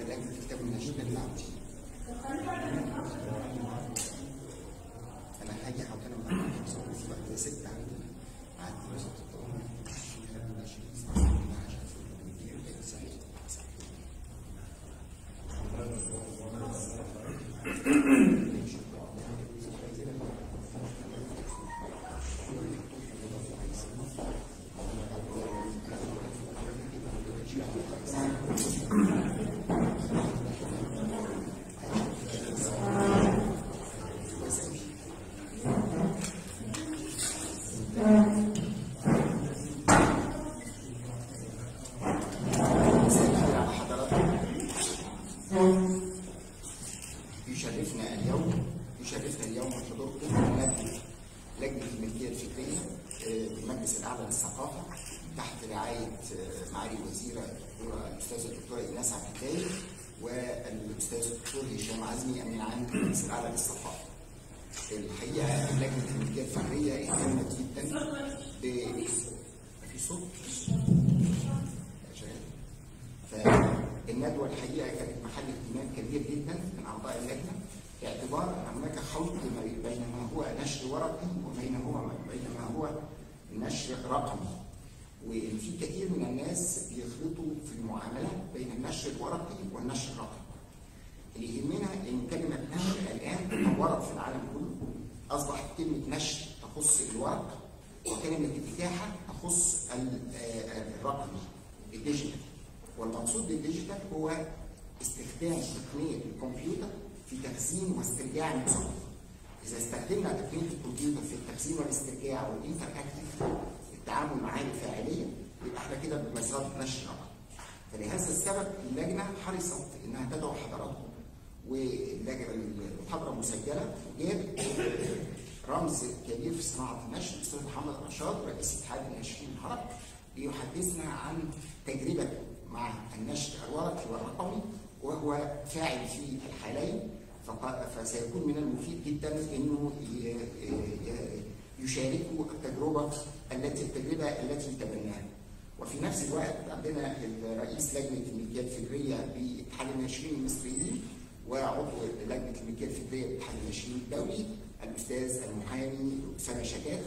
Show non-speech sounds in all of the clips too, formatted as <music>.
لجنة الكتاب الناشئين اللي عندي أنا هاجي أحط أنا معاك خمسة وخمسين وقت ستة عندي عندي بس تطور الكتاب الناشئين على حضراتكم يشرفنا اليوم يشرفنا اليوم حضوركم لجنة لجنة الملكية الفكرية آه، بالمجلس الأعلى للثقافة تحت رعاية آه، معالي الوزيرة الدكتورة الأستاذة الدكتورة إيناس عبد الكريم والأستاذ الدكتور هشام عزمي أمين عام المجلس الأعلى للثقافة. الحقيقة لجنة الملكية الفكرية اهتمت جدا. ب في صوت. شغال فالندوة الحقيقة كانت محل اهتمام كبير جدا من أعضاء اللجنة. باعتبار أن هناك خلط بين ما هو نشر ورقي وبين هو بين ما هو نشر رقمي. وإن في كثير من الناس بيخلطوا في المعاملة بين النشر الورقي والنشر الرقمي. اللي يهمنا إن كلمة نشر الآن تطورت في العالم كله. أصبحت كلمة نشر تخص الورق وكلمة الاتاحه تخص آه، الرقمي ال digital. والمقصود بال digital هو استخدام تقنية الكمبيوتر في تخزين واسترجاع المصادر. إذا استخدمنا تقنية الكمبيوتر في التخزين والاسترجاع وال interactive التعامل معاه الفاعليه يبقى إحنا كده بمثابه نشر رقمي فلهذا السبب اللجنة حرصت إنها تدعو حضراتكم. واللجنة المحاضرة مسجله وجاب رمز كبير في صناعة النشر الاستاذ محمد رشاد رئيس اتحاد الناشرين العرب ليحدثنا عن تجربته مع النشر الورقي والرقمي وهو فاعل في الحالين فسيكون من المفيد جدا إنه يشاركوا التجربة التي التجربة التي تبناها. وفي نفس الوقت عندنا الرئيس لجنة الملكية الفكرية باتحاد الناشرين المصريين وعضو لجنة الملكية الفكرية باتحاد الناشرين الدولي الأستاذ المحامي اسامه شكات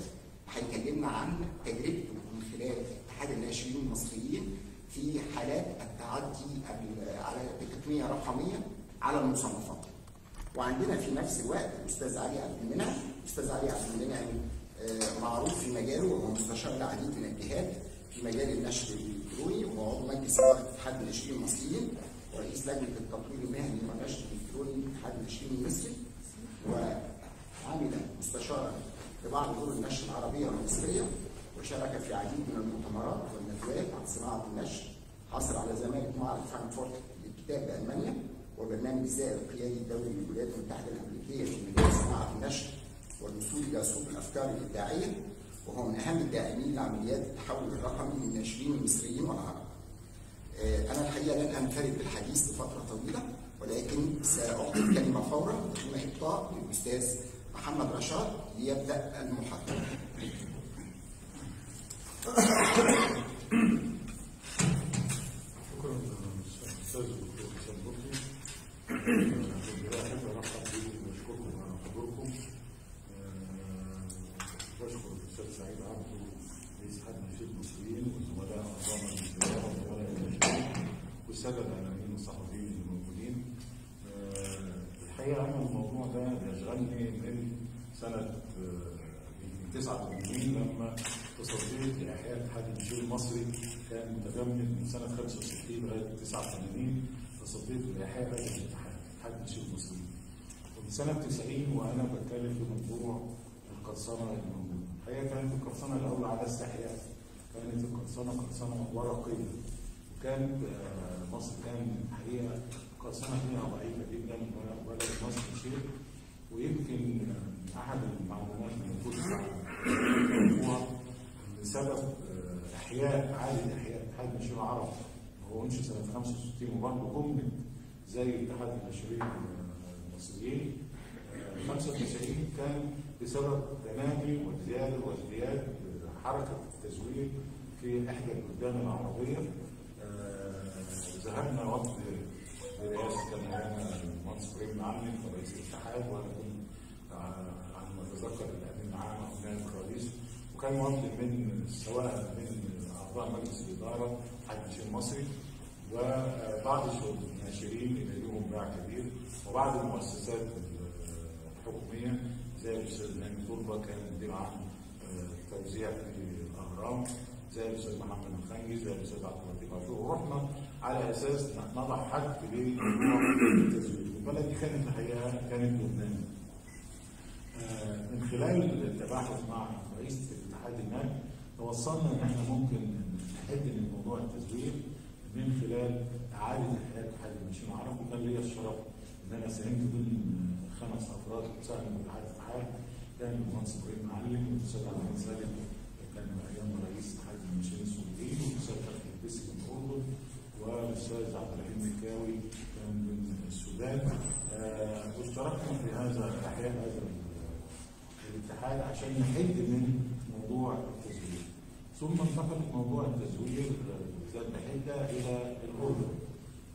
هيكلمنا عن تجربته من خلال اتحاد الناشرين المصريين في حالات التعدي ال- على بتقنية رقمية على المصنفات. وعندنا في نفس الوقت الاستاذ علي عبد المنعم، الاستاذ علي عبد المنعم معروف في مجاله وهو مستشار لعديد من الجهات في مجال النشر الإلكتروني وهو عضو مجلس اداره اتحاد الناشرين المصريين ورئيس لجنة التطوير المهني والنشر الإلكتروني اتحاد الناشرين المصري وعمل مستشارا لبعض دور النشر العربية والمصرية وشارك في عديد من المؤتمرات والندوات عن صناعة النشر حصل على زماله معرض فرانكفورت للكتاب بألمانيا وبرنامج الزائر القيادي الدولي للولايات المتحدة الأمريكية في مجال صناعة النشر والوصول إلى سوق الأفكار الإبداعية وهو من أهم الداعمين لعمليات التحول الرقمي للناشرين المصريين والعرب. آه، أنا الحقيقة لن أنفرد بالحديث لفترة طويلة ولكن سأعطي الكلمة فورا دون إبطاء للأستاذ محمد رشاد ليبدأ المحاضرة. شكرا أستاذ الدكتور حسام لطفي في البدايه احب ارحب بكم واشكركم على حضوركم آه، واشكر الاستاذ سعيد عبده رئيس اتحاد الناشئين المصريين والزملاء اعضاء مجلس الاداره وزملاء الناشئين والساده الاعلاميين والصحفيين الموجودين آه، الحقيقة أنا الموضوع ده بيشغلني من سنه آه، يمكن 89 لما تصديت لاحياء اتحاد الناشئين المصري كان متجمد من سنة 65 لغاية 89 تصديت لاحياء هذا الاتحاد اتحاد الناشئين المصريين ومن سنة 90 وأنا بتكلم في موضوع القرصنة الموجودة. الحقيقة كانت القرصنة الأول على استحياء كانت القرصنة قرصنة ورقية. وكانت آه، مصر كان الحقيقة القرصنه فيها ضعيفة جدا وبلد مصر شيء ويمكن آه، أحد المعلومات المفروض هو بسبب آه، احياء عاده احياء اتحاد الناشئين العرب هو انشئ سنة 65 وبرضه جمد زي اتحاد الناشئين المصريين. آه، 95 كان بسبب تنامي وازدياد وازدياد حركة التزوير في إحدى البلدان العربية. آه، ذهبنا وقت برئاسة كان معانا المهندس إبراهيم معلم رئيس الاتحاد وأنا كنت آه، على ما أتذكر الأمين معانا هناك رئيس وكان وفد من سواء من اعضاء مجلس الإدارة الناشئين المصري وبعض الناشئين اللي لهم باع كبير وبعض المؤسسات الحكومية زي الأستاذ نعيم طلبة كان مدير عام آه، توزيع في الأهرام زي الأستاذ محمد الخنجي زي الأستاذ عبد اللطيف عاشور ورحنا على أساس نضع حد التزوير البلد دي كانت الحقيقة كانت لبنان. آه، من خلال التباحث مع رئيس الاتحاد هناك توصلنا إن إحنا ممكن نحد من موضوع التزوير من خلال إعادة إحياء اتحاد الناشئين العرب وكان ليا الشرف إن أنا ساهمت ضمن خمس أفراد ساهموا في اتحاد الاتحاد كان المهندس إبراهيم معلم والاستاذ عبد العزيز سالم كان أيام رئيس اتحاد الناشئين السعوديين والاستاذ فتحي البسي من الاردن والأستاذ عبد الرحيم مكاوي كان من السودان. آه، واشتركنا في هذا احياء هذا الاتحاد عشان نحد من موضوع ثم انتقل موضوع التزوير ذات بحده إلى الأردن.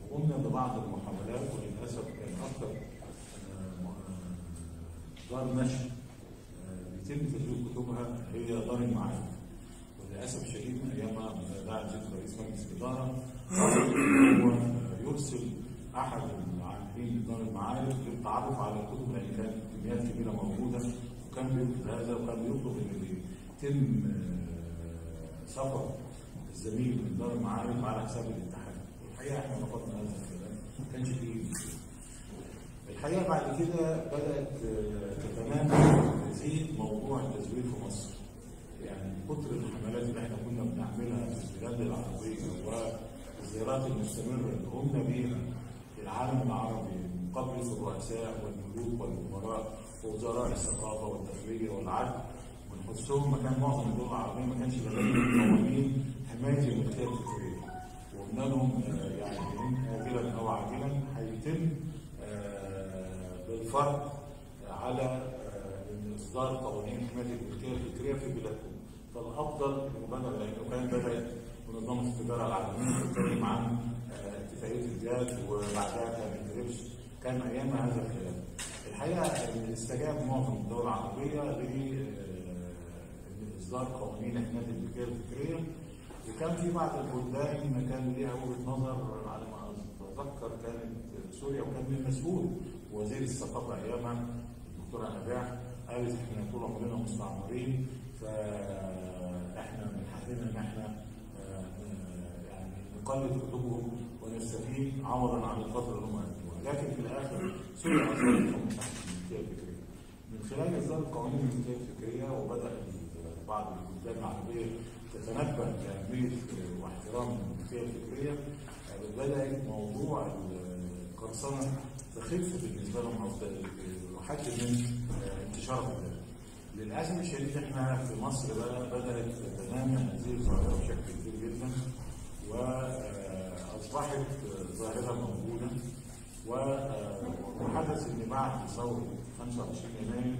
وقمنا ببعض المحاولات وللأسف كان أكثر آه، آه، دار نشر آه، بيتم تزوير كتبها هي دار المعارف. وللأسف الشديد ايامها دعا ذكر رئيس مجلس الإدارة هو يرسل أحد العاملين بدار المعارف للتعرف على الكتب لأن كانت كميات كبيرة موجودة وكان بيطلب هذا وكان بيطلب إن يتم آه، سفر الزميل من دار المعارف على حساب الاتحاد. والحقيقة إحنا رفضنا هذا الكلام. ما كانش فيه الحقيقة بعد كده بدأت آه، تتنامى تزيد موضوع التزوير في مصر. يعني كتر الحملات اللي إحنا كنا بنعملها في البلاد العربية والزيارات المستمرة اللي قمنا بيها العالم العربي من قبل الرؤساء والملوك والأمراء ووزراء الثقافة والداخليه والعدل ونحسهم ما كان معظم الدول العربيه ما كانش قوانين حمايه الملكيه الفكريه وقلنا لهم آه، يعني إن اجلا أو عاجلا هيتم آه، بالفرض على آه، إصدار قوانين حماية الملكيه الفكريه في بلادكم فالأفضل المبادرة لأنه كان بدأت منظمه التجاره العالميه تتكلم عن اتفاقيه الجاز وبعدها كان الربش كان ايامها هذا الكلام. الحقيقة استجاب معظم الدول العربية لاصدار قوانين حمايه الملكيه الفكريه وكان في بعض البلدان كان ليها وجهة نظر على ما أتذكر كانت سوريا وكان المسؤول. وزير الثقافة أيامها الدكتوره نباح قالت إحنا طول عمرنا مستعمرين فإحنا من حقنا إن إحنا آه، يعني نقلد كتبهم ونستفيد عوضا عن الفترة اللي هم قدموها لكن في الآخر سوريا الفكريه من خلال اصدار قوانين الملكيه الفكرية وبدا بعض البلدان العربيه تتنبه لاهميه واحترام الملكيه الفكريه بدات موضوع القرصنة تخف بالنسبة لهم أو وحد من انتشار. للأسف الشديد إحنا في مصر بدأت تتنامى هذه الظاهرة بشكل كبير جدا وأصبحت ظاهرة موجودة وحدث ان بعد ثوره 25 يناير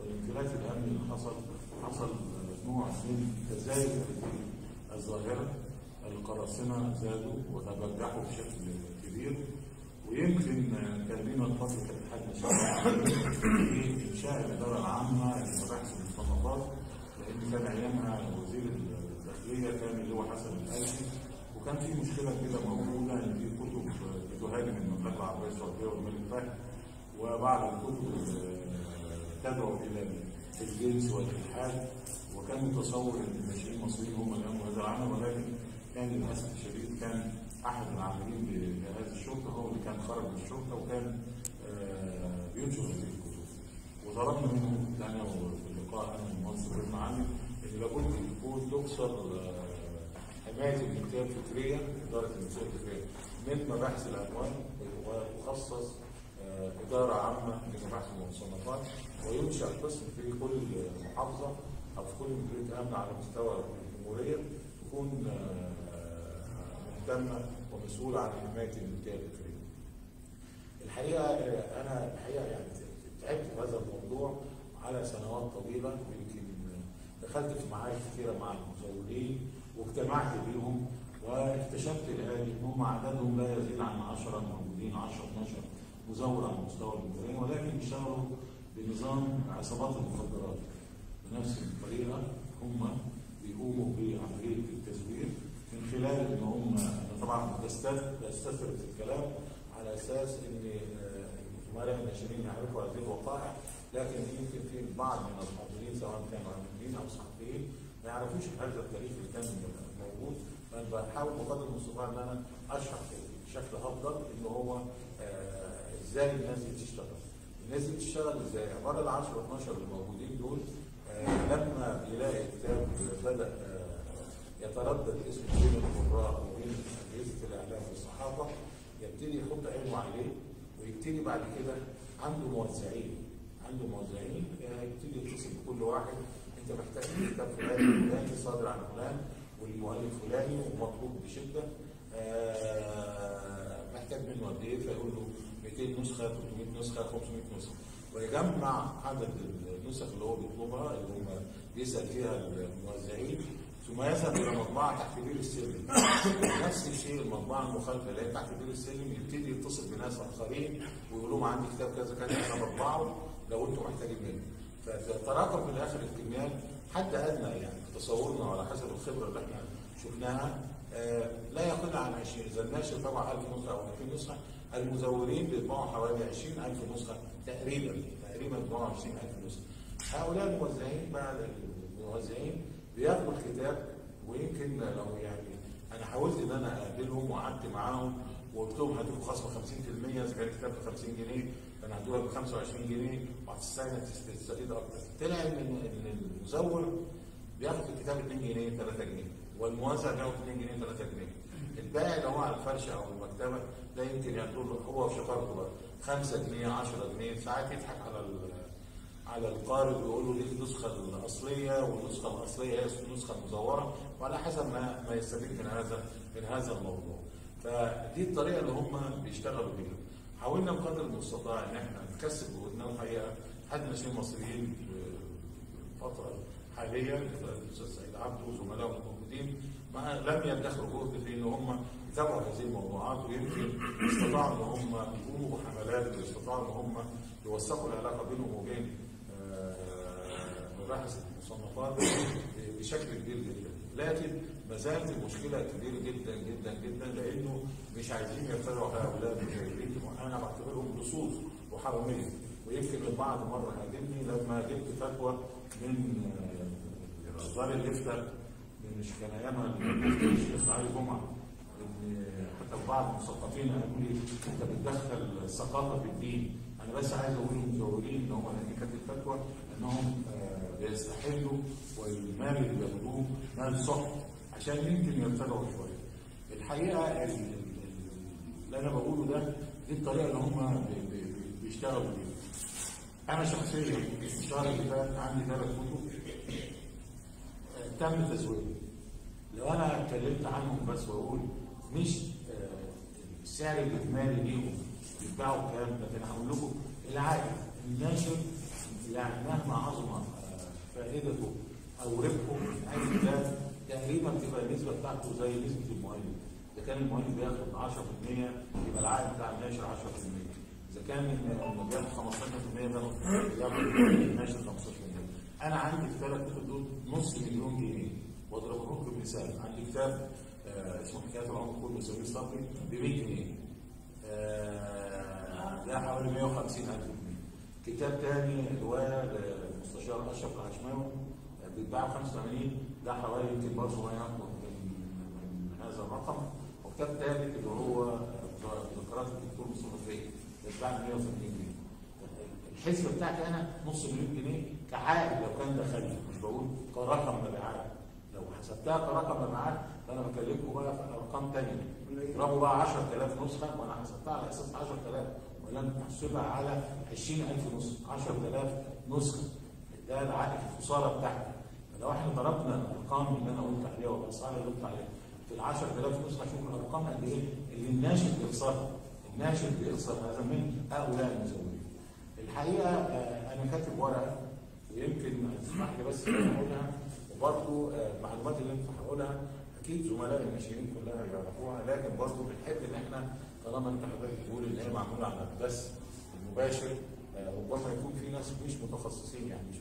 والانفلات الامني اللي حصل حصل نوع من تزايد في الظاهرة القراصنة زادوا وتبجحوا بشكل كبير ويمكن كان لنا فتره الاتحاد في إنشاء الاداره العامه لمباحث المصنفات لأن كان أيامها وزير الداخلية كان اللي هو حسن الالفي وكان في مشكلة كده موجودة إن في كتب بتهاجم المملكة العربية السعودية والملك فهد وبعض الكتب تدعو إلى الجنس والإلحاد. وكان متصور إن الناشئين المصريين هم اللي قاموا بهذا العمل ولكن كان للاسف الشديد كان أحد العاملين بجهاز الشرطة هو اللي خرج من الشرطة وكان آه، بينشر هذه الكتب. وطلبنا منه أنا وفي اللقاء أنا والمنصور بن علي إن لابد يكون تكسر آه، حماية الملكيه الفكريه إدارة الملكيه الفكريه من مباحث الاموال وتخصص آه، إدارة عامة لمباحث المصنفات وينشأ قسم في كل محافظة أو كل مديريه امن على مستوى الجمهورية تكون آه، مهتمه ومسؤوله عن حماية الملكيه الفكريه. الحقيقة آه، أنا الحقيقة يعني تعبت في هذا الموضوع على سنوات طويلة ويمكن دخلت في معارك كثيرة مع المزورين واجتمعت بيهم واكتشفت الان ان هم عددهم لا يزيد عن 10 موجودين 10 12 مزور على مستوى الجمهوريه ولكن بيشتغلوا بنظام عصابات المخدرات بنفس الطريقة هم بيقوموا بعمليه التزوير من خلال إن هم طبعا بستث- بستثرد الكلام على أساس إن آه، الزملاء الناشئين يعرفوا هذه الوقائع لكن يمكن في البعض من الحاضرين سواء كانوا عاملين أو صحفيين ما يعرفوش هذا التاريخ اللي كان موجود فأنا بحاول بقدر المستطاع إن أنا أشرح بشكل أفضل إن هو آه، إزاي الناس دي بتشتغل. الناس دي بتشتغل إزاي؟ عبارة ال 10 12 اللي موجودين دول آه، لما يلاقي كتاب بدأ آه، يتردد اسم بين القراء وبين اجهزه الإعلام والصحافة يبتدي يحط عينه عليه ويبتدي بعد كده عنده موزعين عنده موزعين آه، يبتدي يتصل بكل واحد أنت محتاج كتاب فلان فلاني صادر عن فلان والمؤلف فلاني ومطلوب بشدة آه، محتاج منه قد إيه؟ فيقول له 200 نسخة 300 نسخة 500 نسخة. ويجمع عدد النسخ اللي هو بيطلبها اللي هم بيسأل فيها الموزعين ثم يذهب إلى مطبعة تحت بير السلم. نفس الشيء المطبعة المخالفة اللي هي تحت بير السلم يبتدي يتصل بناس آخرين ويقول لهم عندي كتاب كذا كذا أنا بطبعه لو أنتم محتاجين منه فتتراكم في الآخر الكميات حد أدنى يعني تصورنا على حسب الخبرة اللي إحنا شفناها. آه، لا يقل عن 20 إذا الناشر طبع 1000 نسخة أو 2000 نسخة المزورين بيطبعوا حوالي 20000 نسخة تقريبا تقريبا بيطبعوا 20000 نسخة. هؤلاء الموزعين بعد الموزعين بياخدوا الكتاب ويمكن لو يعني أنا حاولت إن أنا أقابلهم وقعدت معاهم وقلت لهم هديكم خصم 50% إذا كان الكتاب ب 50 جنيه فانا هديهولك ب 25 جنيه وهتستعين تستفيد أكتر. طلع إن المزور بياخد الكتاب 2 جنيه 3 جنيه والموزع بياخد 2 جنيه 3 جنيه. البائع اللي هو على الفرشه أو المكتبة ده يمكن ياخدوا له هو وشطارته بقى 5 جنيه 10 جنيه ساعات يضحك على على القارئ ويقول له دي النسخة الأصلية والنسخة الأصلية هي النسخة المزورة وعلى حسب ما ما يستفيد من هذا من هذا الموضوع. فدي الطريقة اللي هم بيشتغلوا بيها. حاولنا بقدر المستطاع إن إحنا نكسب جهودنا الحقيقة حد ناشئين المصريين الفترة حاليا الأستاذ سعيد عبده وزملائه الموجودين ما لم يدخروا جهد في ان هم يتابعوا هذه الموضوعات ويمكن استطاعوا أن هم يقوموا بحملات واستطاعوا أن هم يوثقوا العلاقة بينهم وبين آه، مباحث المصنفات بشكل كبير جدا. لكن ما زالت المشكلة كبيرة جدا جدا جدا لأنه مش عايزين يرتدعوا هؤلاء المجاهدين. وأنا بعتبرهم لصوص وحرامية. ويمكن البعض مرة هاجمني لما جبت فتوى من آه، دار الافتاء مش كان ايامها الشيخ علي جمعه حتى بعض المثقفين قالوا لي أنت بتدخل الثقافه في الدين أنا بس عايز أقول للمزورين إن هم لأن كانت الفتوى إنهم آه، بيستحلوا والمال اللي بياخدوه مال صح عشان يمكن يرتدعوا شوية. الحقيقة ال- ال- اللي أنا بقوله ده دي الطريقة اللي هم بي- بي- بي- بيشتغلوا بيها. أنا شخصيا الشهر اللي فات عندي ثلاث كتب تم تزويرهم. لو أنا اتكلمت عنهم بس وأقول مش آه، السعر الإجمالي ليهم بيتباعوا كام لكن هقول لكم العائد الناشر يعني مهما عظم آه، فائدته أو ربحه اي كتاب تقريبا بتبقى النسبة بتاعته زي نسبة المؤلف إذا كان المؤلف بياخد 10% يبقى العائد بتاع الناشر 10% إذا كان بياخد 15% بياخد بياخد الناشر 15% أنا عندي في دول نص مليون جنيه. واضرب لكم بمثال عندي كتاب آه اسمه حكايات العمر كله سمير صبري ب 100 جنيه. آه ده حوالي 150 ألف جنيه. كتاب تاني روايه للمستشار أشرف العشماوي آه، بيتباع ب 85 ده حوالي يمكن برضه ما ياخد من, هذا الرقم. وكتاب ثالث اللي هو ذكريات الدكتور مصطفى الحسبة بتاعتي أنا نص مليون جنيه. كعائد لو كان دخلي مش بقول كرقم مبيعات لو حسبتها كرقم مبيعات فأنا بكلمكم بقى في أرقام ثانية اضربوا بقى 10000 نسخة وأنا حسبتها على أساس 10000 ولم احسبها على 20000 نسخة. 10000 نسخة. ده العائد الخسارة بتاعتي. فلو إحنا ضربنا الأرقام اللي أنا قلت عليها والأسعار اللي قلت عليها في ال 10000 نسخة شوف الأرقام قد إيه؟ اللي الناشئ بيخسرها. الناشئ بيخسر هذا من هؤلاء المزودين الحقيقة آه، أنا كاتب ورقة ويمكن تسمح لي بس أقولها وبرضه آه، المعلومات اللي انت هقولها أكيد زملاء الناشئين كلها يعرفوها لكن برضه بنحب إن إحنا طالما أنت حضرتك بتقول إن هي معمولة على البث المباشر آه، ربما يكون في ناس مش متخصصين يعني مش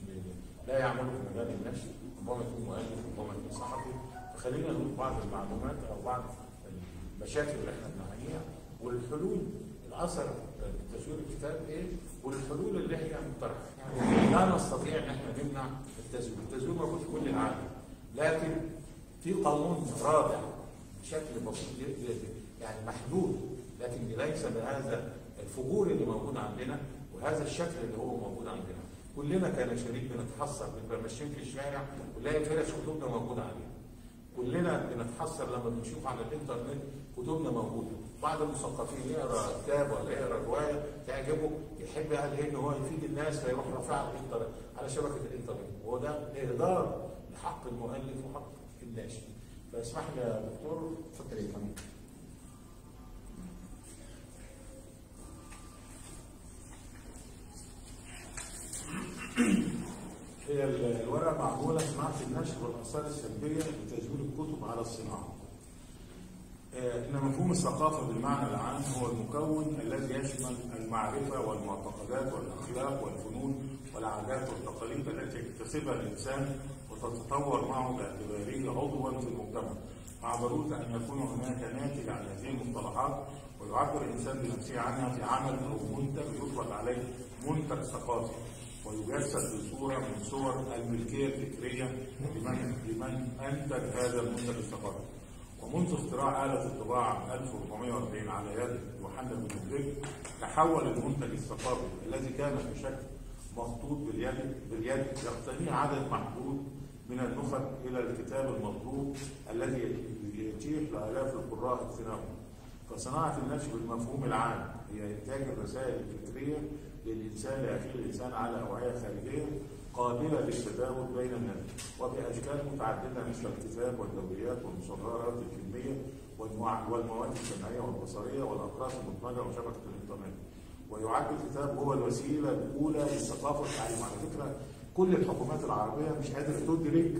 لا يعملوا في مجال النشر ربما يكون مؤلف ربما يكون صحفي. فخلينا نقول بعض المعلومات أو بعض المشاكل اللي إحنا بنعانيها والحلول الأثر تسويق الكتاب إيه؟ والحلول اللي هي مقترحه يعني لا نستطيع أن إحنا نمنع التزوير، التزوير موجود في كل العالم. لكن في قانون رادع بشكل بسيط جدا يعني محدود لكن ليس بهذا الفجور اللي موجود عندنا وهذا الشكل اللي هو موجود عندنا. كلنا كناشرين بنتحسر بنبقى ماشيين في الشارع ونلاقي فرش كتبنا موجوده عليها كلنا بنتحسر لما بنشوف على الإنترنت كتبنا موجودة. بعض المثقفين يقرأ كتاب ولا يقرأ رواية تعجبه يحب قال إن هو يفيد الناس فيروح رافعها على الإنترنت على شبكة الإنترنت. وهو ده إهدار لحق المؤلف وحق الناشر فاسمح لي يا دكتور اتفضل يا فندم <coughs> <coughs> <coughs> هي ال- الورقة معمولة صناعه النشر والآثار السلبية لتجويل الكتب على الصناعة. آه، إن مفهوم الثقافة بالمعنى العام هو المكون الذي يشمل المعرفة والمعتقدات والأخلاق والفنون والعادات والتقاليد التي يكتسبها الإنسان وتتطور معه باعتباره عضوا في المجتمع. مع ضرورة أن يكون هناك ناتج عن هذه المصطلحات ويعبر الإنسان بنفسه عنها في عمل أو منتج يطلق عليه منتج ثقافي. ويجسد بصوره من صور الملكية الفكرية لمن لمن أنتج هذا المنتج الثقافي. ومنذ اختراع آلة الطباعة عام 1440 على يد يوحنا بن تحول المنتج الثقافي الذي كان في شكل مخطوط باليد باليد يقتنيه عدد محدود من النخب إلى الكتاب المطلوب الذي يتيح لآلاف القراء اقتناؤه. فصناعة النشر بالمفهوم العام هي إنتاج الرسائل الفكرية للإنسان لأخيه الإنسان على أوعية خارجية قابلة للتداول بين الناس. وبأشكال متعددة مثل الكتاب والدوريات والمصغرات والمع- والمواد السمعية والبصرية والأقراص المدمجة وشبكة الإنترنت. ويعد الكتاب هو الوسيلة الأولى للثقافة والتعليم على فكرة كل الحكومات العربية مش قادرة تدرك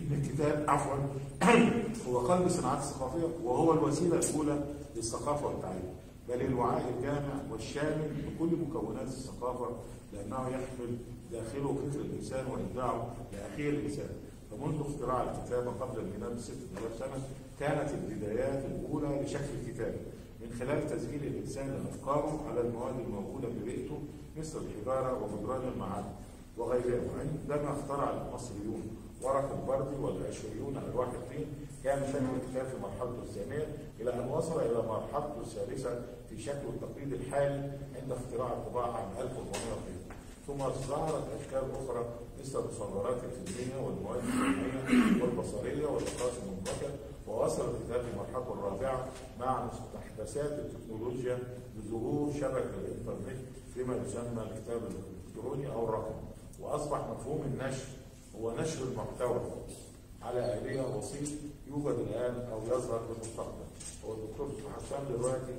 إن الكتاب عفوا <clears throat> هو قلب الصناعات الثقافية وهو الوسيلة الأولى للثقافة والتعليم. بل الوعاء الجامع والشامل لكل مكونات الثقافة لأنه يحمل داخله فكر الإنسان وإبداعه لأخيه الإنسان. فمنذ اختراع الكتابة قبل الميلاد بست آلاف سنة كانت البدايات الأولى لشكل الكتاب. من خلال تسجيل الإنسان لأفكاره على المواد الموجودة في بيئته مثل الحجارة وجدران المعادن وغيرها. عندما اخترع المصريون ورق البردي والاشوريون الواح الطين كان شكل الكتاب في مرحلته الثانية إلى أن وصل إلى مرحلته الثالثة في شكله التقليدي الحالي عند اختراع الطباعة عام 1440 ثم ظهرت أشكال أخرى مثل المصورات الفيلميه والمواد الفنيه والبصرية والاقراص المنبكه ووصل الكتاب في مرحلته الرابعة مع مستحدثات التكنولوجيا بظهور شبكة الإنترنت فيما يسمى الكتاب الإلكتروني أو الرقمي وأصبح مفهوم النشر هو نشر المحتوى على آلية وسيط يوجد الآن أو يظهر في المستقبل. هو الدكتور حسام دلوقتي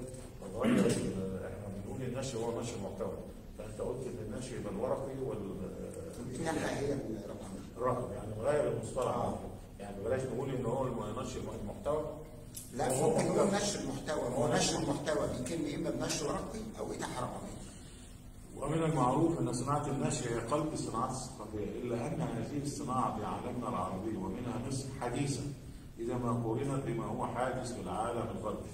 ال- إحنا بنقول النشر هو نشر محتوى. فأنت قلت إن النشر يبقى الورقي ناحية هي الرقم والرقمي يعني مغير المصطلح يعني بلاش نقول إن هو نشر المحتوى لا هو محتوى. نقول نشر المحتوى. هو نشر المحتوى. بيتم إما بنشر ورقي أو اتاحه رقميه ومن المعروف إن صناعة النشر هي قلب الصناعات الثقافيه إلا أن هذه الصناعة في عالمنا العربي ومنها مصر حديثه إذا ما قورنت بما هو حادث في العالم الغربي.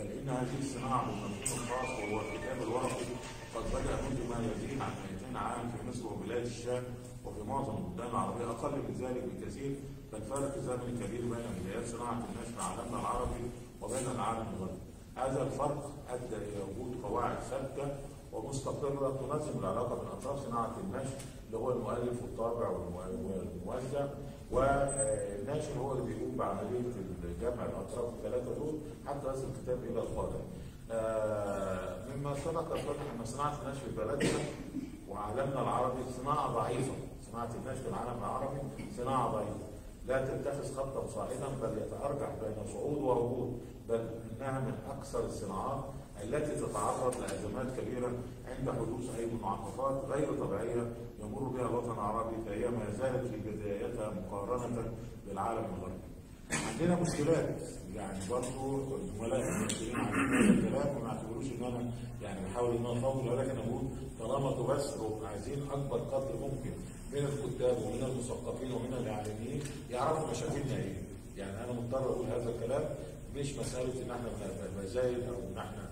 بل إن هذه الصناعة بالمفهوم الخاص وهو الكتاب الورقي قد بدأ منذ ما يزيد عن 200 عام في مصر وبلاد الشام وفي معظم البلدان العربية أقل من ذلك بكثير بل فارق زمني كبير بين بدايات صناعة النشر في عالمنا العربي وبين العالم الغربي. هذا الفرق أدى إلى وجود قواعد ثابتة ومستقرة تنظم العلاقة بين اطراف صناعة النشر اللي هو المؤلف والطابع والمو- والموزع والناشر هو اللي بيقوم بعملية جمع الاطراف الثلاثة دول حتى يصل الكتاب إلى القارئ. آه، مما سبق الفتح أن صناعة النشر في بلدنا وعالمنا العربي صناعة ضعيفة، صناعة النشر في العالم العربي صناعة ضعيفة. لا تتخذ خطا صاعدا بل يتأرجح بين صعود وهبوط بل إنها من أكثر الصناعات التي تتعرض لأزمات كبيرة عند حدوث أي منعطفات غير طبيعية يمر بها الوطن العربي فهي ما زالت في بدايتها مقارنة بالعالم الغربي. عندنا مشكلات يعني برضه الزملاء المسؤولين عن هذا الكلام وما اعتبروش إن أنا يعني بحاول إن أنا أطول ولكن أقول طالما تبثروا عايزين أكبر قدر ممكن من الكتاب ومن المثقفين ومن الاعلاميين يعرفوا مشاكلنا إيه. يعني أنا مضطر أقول هذا الكلام مش مسألة إن إحنا ب- بزايد أو إن إحنا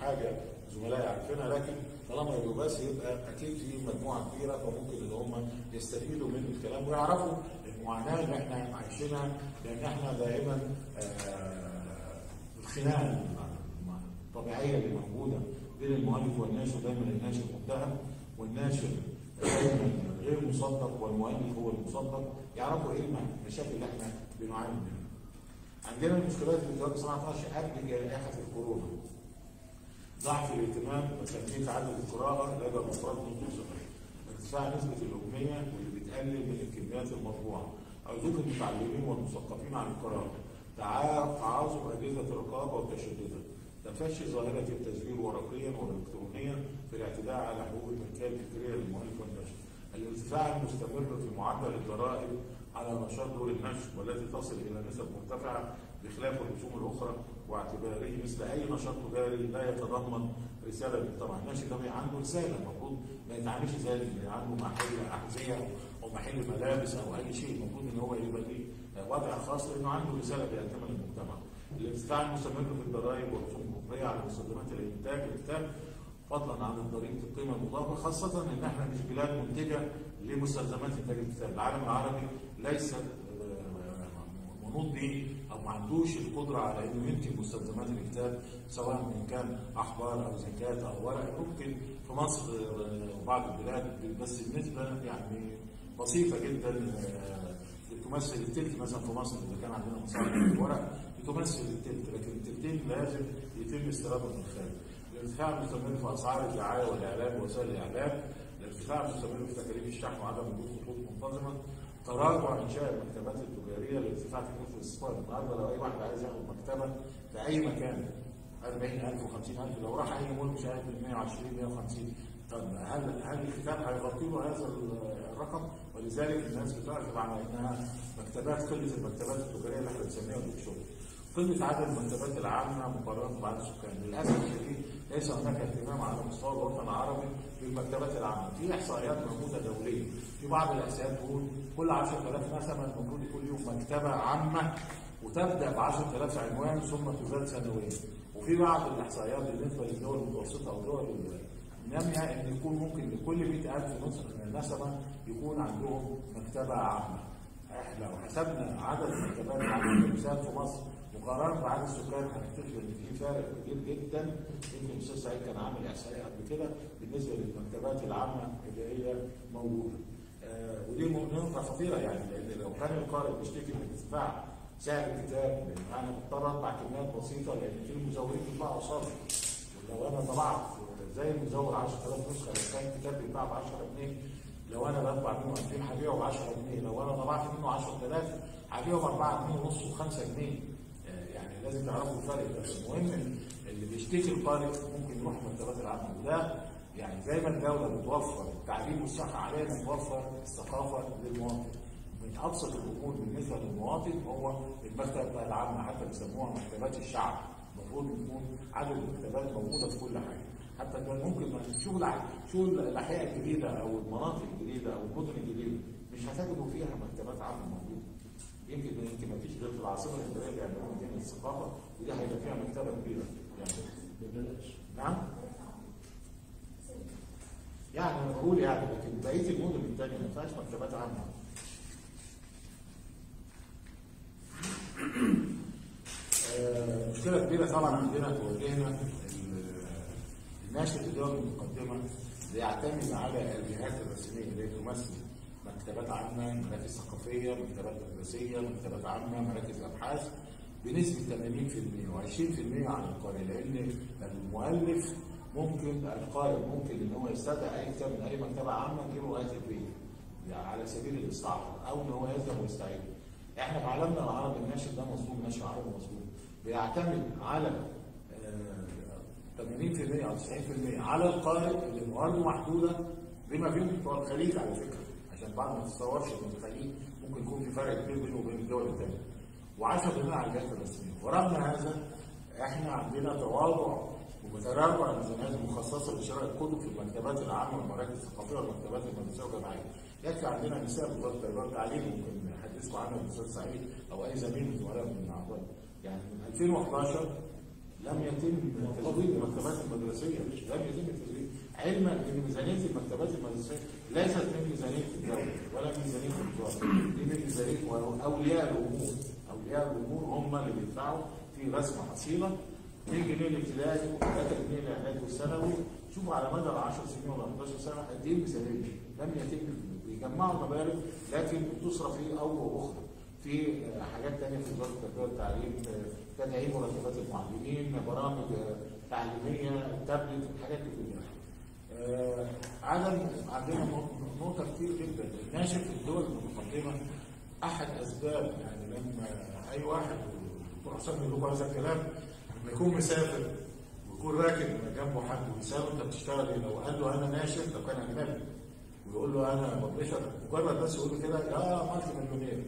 حاجة زملائي عارفينها لكن طالما بيبث يبقى أكيد في مجموعة كبيرة فممكن ان هم يستفيدوا من الكلام ويعرفوا المعاناة اللي إحنا عايشينها لأن إحنا دائما آه، الخناقة الطبيعية اللي موجودة بين المؤلف والناشر دايما الناشر متهم والناشر دايما غير مصدق والمؤلف هو المصدق يعرفوا إيه المشاكل اللي إحنا بنعاني منها. عندنا المشكلات صناعه النشر قبل جائحه الكورونا. ضعف الاهتمام وتنميه عدد القراءه لدى الافراد المنتظمين. ارتفاع نسبة الاميه واللي بتقلل من الكميات المطبوعه. عزوف المتعلمين والمثقفين عن القراءه. تعا- تعاظم أجهزة الرقابة وتشددها. تفشي ظاهرة التزوير ورقيا والكترونيا في الاعتداء على حقوق الملكيه الفكريه للمؤلف والنشر. الارتفاع المستمر في معدل الضرائب على نشاط دور النشر والتي تصل إلى نسب مرتفعة بخلاف الرسوم الأخرى واعتباره مثل أي نشاط تجاري لا يتضمن رسالة للمجتمع، الناشر ده عنده رساله المفروض ما يتعاملش زي اللي عنده محل أحذية أو محل ملابس أو أي شيء المفروض إن هو يبقى ليه وضع خاص لأنه عنده رسالة بيقدمها للمجتمع. الارتفاع المستمر في الضرائب والرسوم الجمهوريه على مستلزمات الإنتاج الكتاب فضلا عن ضريبه القيمة المضافة خاصة إن إحنا مش بلاد منتجة لمستلزمات انتاج الكتاب، العالم العربي ليس آه، منوط به أو ما عندوش القدرة على إنه ينتج مستلزمات الكتاب سواء من كان أحبار أو زكاة أو ورق ممكن في مصر آه، وبعض البلاد بس النسبة يعني بسيطة جدا آه، بتمثل التلت مثلا في مصر إذا كان عندنا مصانع الورق بتمثل التلت لكن التلتين لازم يتم استيرادهم من الخارج. الارتفاع المستمر في أسعار الدعايه والإعلام ووسائل الإعلام، الارتفاع المستمر في تكاليف الشحن وعدم وجود خطوط منتظمه، تراجع إنشاء المكتبات التجارية لارتفاع تكلفه الاستثمار، النهارده لو أي واحد عايز ياخد مكتبة في أي مكان 40000 و50000 لو راح أي مول مش عارف ب 120 150 طب هل هل الكتاب هيغطي له هذا الرقم؟ ولذلك الناس بتعرف على إنها مكتبات قلة المكتبات التجارية اللي إحنا بنسميها بوك شوب. قلة عدد المكتبات العامة مقارنة بعدد السكان، للأسف الشديد ليس هناك اهتمام على مستوى الوطن العربي بالمكتبات العامة، في إحصائيات موجودة دوليه، في بعض الإحصائيات تقول كل 10000 نسمة المفروض يكون لهم مكتبه عامة وتبدأ ب 10000 عنوان ثم تزاد سنويا، وفي بعض الإحصائيات بالنسبة للدول المتوسطة أو دول نامية إن يكون ممكن لكل 100000 نسخ نسمة يكون عندهم مكتبه عامة. إحنا لو حسبنا عدد المكتبات العامه في مصر مقارنه بعدد السكان هنكتشف ان في فارق كبير جدا يمكن الأستاذ سعيد كان عامل إحصائية قبل كده بالنسبة للمكتبات العامة اللي هي موجودة. آه ودي نقطة خطيرة يعني لأن لو كان القارئ بيشتكي من ارتفاع سعر الكتاب أنا مضطر اطبع كميات بسيطة لأن في مزورين بيطبعوا قصادي. ولو أنا طبعت زي المزور 10000 نسخة لو كان كتاب بيتباع ب 10 جنيه لو أنا بطبع منه 2000 هبيعه ب 10 جنيه لو أنا طبعت منه 10000 هبيعه ب 4 جنيه ونص و5 جنيه يعني لازم تعرفوا الفرق ده المهم اللي بيشتكي القارئ ممكن يروح المكتبات العامه وده يعني زي ما الدولة بتوفر التعليم والصحه علينا نوفر الثقافة للمواطن. من أبسط الأمور بالنسبة للمواطن هو المكتبه العامه حتى بيسموها مكتبات الشعب. المفروض يكون عدد المكتبات موجودة في كل حاجة. حتى كان ممكن ما شوف شوف الأحياء الجديدة أو المناطق الجديدة أو المدن الجديدة؟ مش هتجدوا فيها مكتبات عامه يمكن يمكن ما فيش غير في العاصمة الاداريه بيعملوا مدينه الثقافة ودي هيبقى فيها مكتبة كبيرة. يعني نعم؟ يعني أنا بقول يعني لكن بقية المدن الثانية ما فيهاش مكتبات عامه آه، مشكلة كبيرة طبعا عندنا تواجهنا الناشر في الدول المتقدمه بيعتمد على الجهات الرسمية اللي تمثل مكتبات عامة، مراكز ثقافية، مكتبات مدرسيه، مكتبات عامة، مراكز أبحاث بنسبة 80% و20% على القارئ لأن المؤلف ممكن القارئ ممكن إن هو يستدعي أي كتاب من أي مكتبة عامة يجيبه لغايه البيت. يعني على سبيل الاستعاره أو إن هو يذهب ويستعيد. إحنا في عالمنا العربي الناشر ده مظلوم ناشر عربي مظلوم. بيعتمد على آه، 80% أو 90% على القارئ اللي موارده محدوده بما فيهم بتوع الخليج على فكرة. عشان بعض ما تتصورش إن الخليج ممكن يكون في فرق كبير بينه وبين الدول الثانية. و10% على الجهات الرسميه ورغم هذا إحنا عندنا تواضع ومتراجع الميزانيات المخصصه لشراء الكتب في المكتبات العامة والمراكز الثقافية والمكتبات المدرسية والجامعية. يكفي عندنا مثال وزاره التربية والتعليم ممكن نحدثكم عنه الأستاذ سعيد أو أي زميل من زملاء من الأعضاء. يعني من 2011 لم يتم تزويد المكتبات المدرسية لم يتم التزويد علما ان ميزانيه المكتبات المدرسية. ليست من ميزانيه الدولة ولا من ميزانيه الوزاره دي من ميزانيه أولياء الأمور. أولياء الأمور هم اللي بيدفعوا في رسم حصيلة. 2 جنيه الابتدائي و3 جنيه الإعدادي والثانوي. شوفوا على مدى ال 10 سنين ولا 11 سنة قد إيه الميزانية لم يتم بيجمعوا المبالغ لكن بتصرف في أو وأخرى في آه، حاجات تانية في وزارة التربية والتعليم تدعيم مرتبات المعلمين برامج تعليمية تابلت الحاجات دي كلها. عدم عندنا نق- نقطة كتير جدا. الناشر في الدول المتقدمة أحد أسباب يعني لما أي واحد الدكتور حسام بيقول لكم هذا الكلام لما يكون مسافر ويكون راكب جنبه حد ويساله أنت بتشتغل إيه؟ لو قال له أنا ناشر لو كان اجنبي ويقول له أنا ببلشر مجرد بس يقول له كده يا مالتي مليونير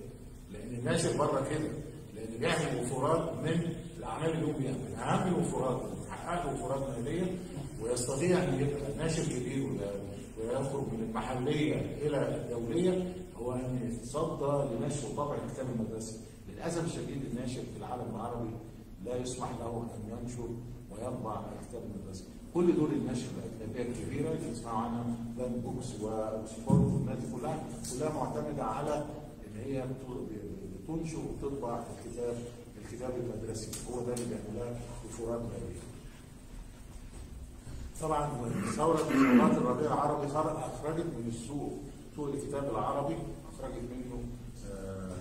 لأن الناشر بره كده. لأن بيعمل وفورات من الاعمال اللي هو بيعملها أهم الوفورات له وفورات ماليه ويستطيع أن يبقى ناشر كبير ويخرج من المحلية إلى الدولية هو أن يتصدى لنشر طبع الكتاب المدرسي للأسف الشديد الناشر في العالم العربي لا يسمح له أن ينشر ويطبع الكتاب المدرسي كل دول النشر الاجنبيه الكبيرة اللي تسمعوا عنها بان بوكس واكسفورد والناس كلها كلها معتمدة على إن هي بت- بتنشر وتطبع الكتاب الكتاب المدرسي. هو ده اللي بيعملها وفورات ماليه. طبعا ثورة ثورات الربيع العربي خرج أخرجت من السوق سوق الكتاب العربي أخرجت منه آه،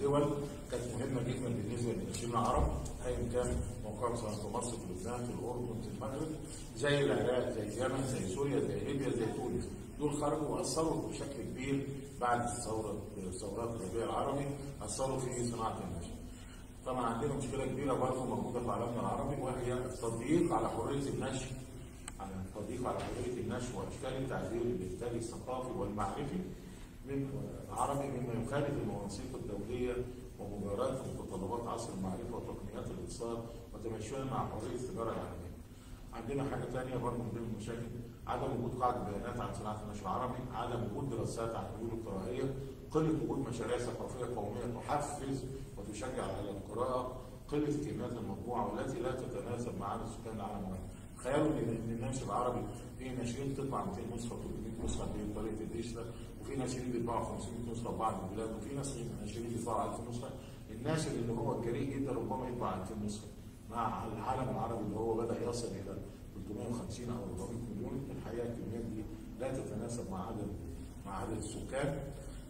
دول كانت مهمة جدا بالنسبة للناشئين العرب أيا كان موقعهم سواء في مصر في لبنان في الأردن في المغرب زي العراق زي اليمن زي سوريا زي ليبيا زي تونس دول خرجوا وأثروا بشكل كبير بعد الثورة ثورات الربيع العربي أثروا في صناعة النشر. طبعا عندنا مشكلة كبيرة برضه موجوده في عالمنا العربي وهي التضييق على حرية النشر على التضييق على حرية النشر وإشكال التعبير الانتاجي الثقافي والمعرفي من عربي مما يخالف المواثيق الدولية ومجارات متطلبات عصر المعرفة وتقنيات الاتصال وتمشيا مع حرية التجارة العالمية. عندنا حاجة ثانية برضه من ضمن المشاكل عدم وجود قاعدة بيانات عن صناعة النشر العربي، عدم وجود دراسات عن العلوم القرائيه، قلة وجود مشاريع ثقافية قومية تحفز وتشجع على القراءة، قلة كميات المطبوعه والتي لا تتناسب مع عدد سكان العالم العربي. تخيلوا إن الناشر العربي في ناشرين تطبع 200 نسخة 300 نسخة بطريقه الديجيتال وفي ناشرين بيطبعوا 500 نسخة في بعض البلاد وفي ناشرين بيطبعوا 1000 نسخة. الناشر اللي هو الجريء جدا ربما يطبع 2000 نسخة. مع العالم العربي اللي هو بدأ يصل إلى 350 أو 400 مليون الحقيقة الكميات دي لا تتناسب مع عدد مع عدد السكان.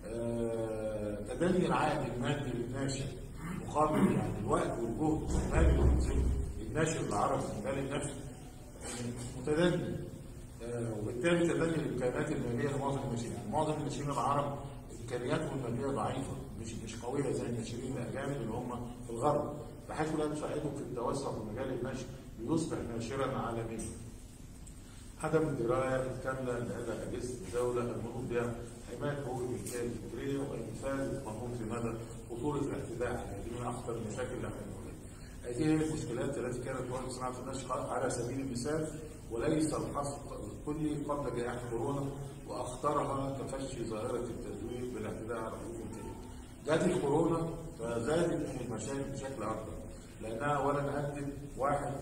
آه، تدني العائد المادي للناشر مقابل يعني الوقت والجهد اللي بيبذله الناشر العربي مجال النشر متدني. آه، وبالتالي تدني الامكانيات المالية لمعظم الناشرين يعني معظم الناشرين العرب إمكانياتهم المالية ضعيفة. مش مش قوية زي الناشرين الأجانب اللي هم في الغرب. بحيث لا تساعدهم في التوسع في مجال النشر ليصبح ناشرا عالميا. عدم الدراية الكاملة لدى اجهزه الدولة المنوط بها حماية حقوق الملكيه الفكرية وإنفاذ القانون في مدى خطورة الاعتداء عليها دي من أخطر المشاكل اللي إحنا. هذه هي المشكلات التي كانت تواجه صناعه النشر على سبيل المثال وليس الحصر الكلي قبل جائحة كورونا وأخطرها تفشي ظاهرة التزوير بالاعتداء على حقوق الملكيه. جات الكورونا فزادت من المشاكل بشكل أكبر لأنها اولا ادت واحد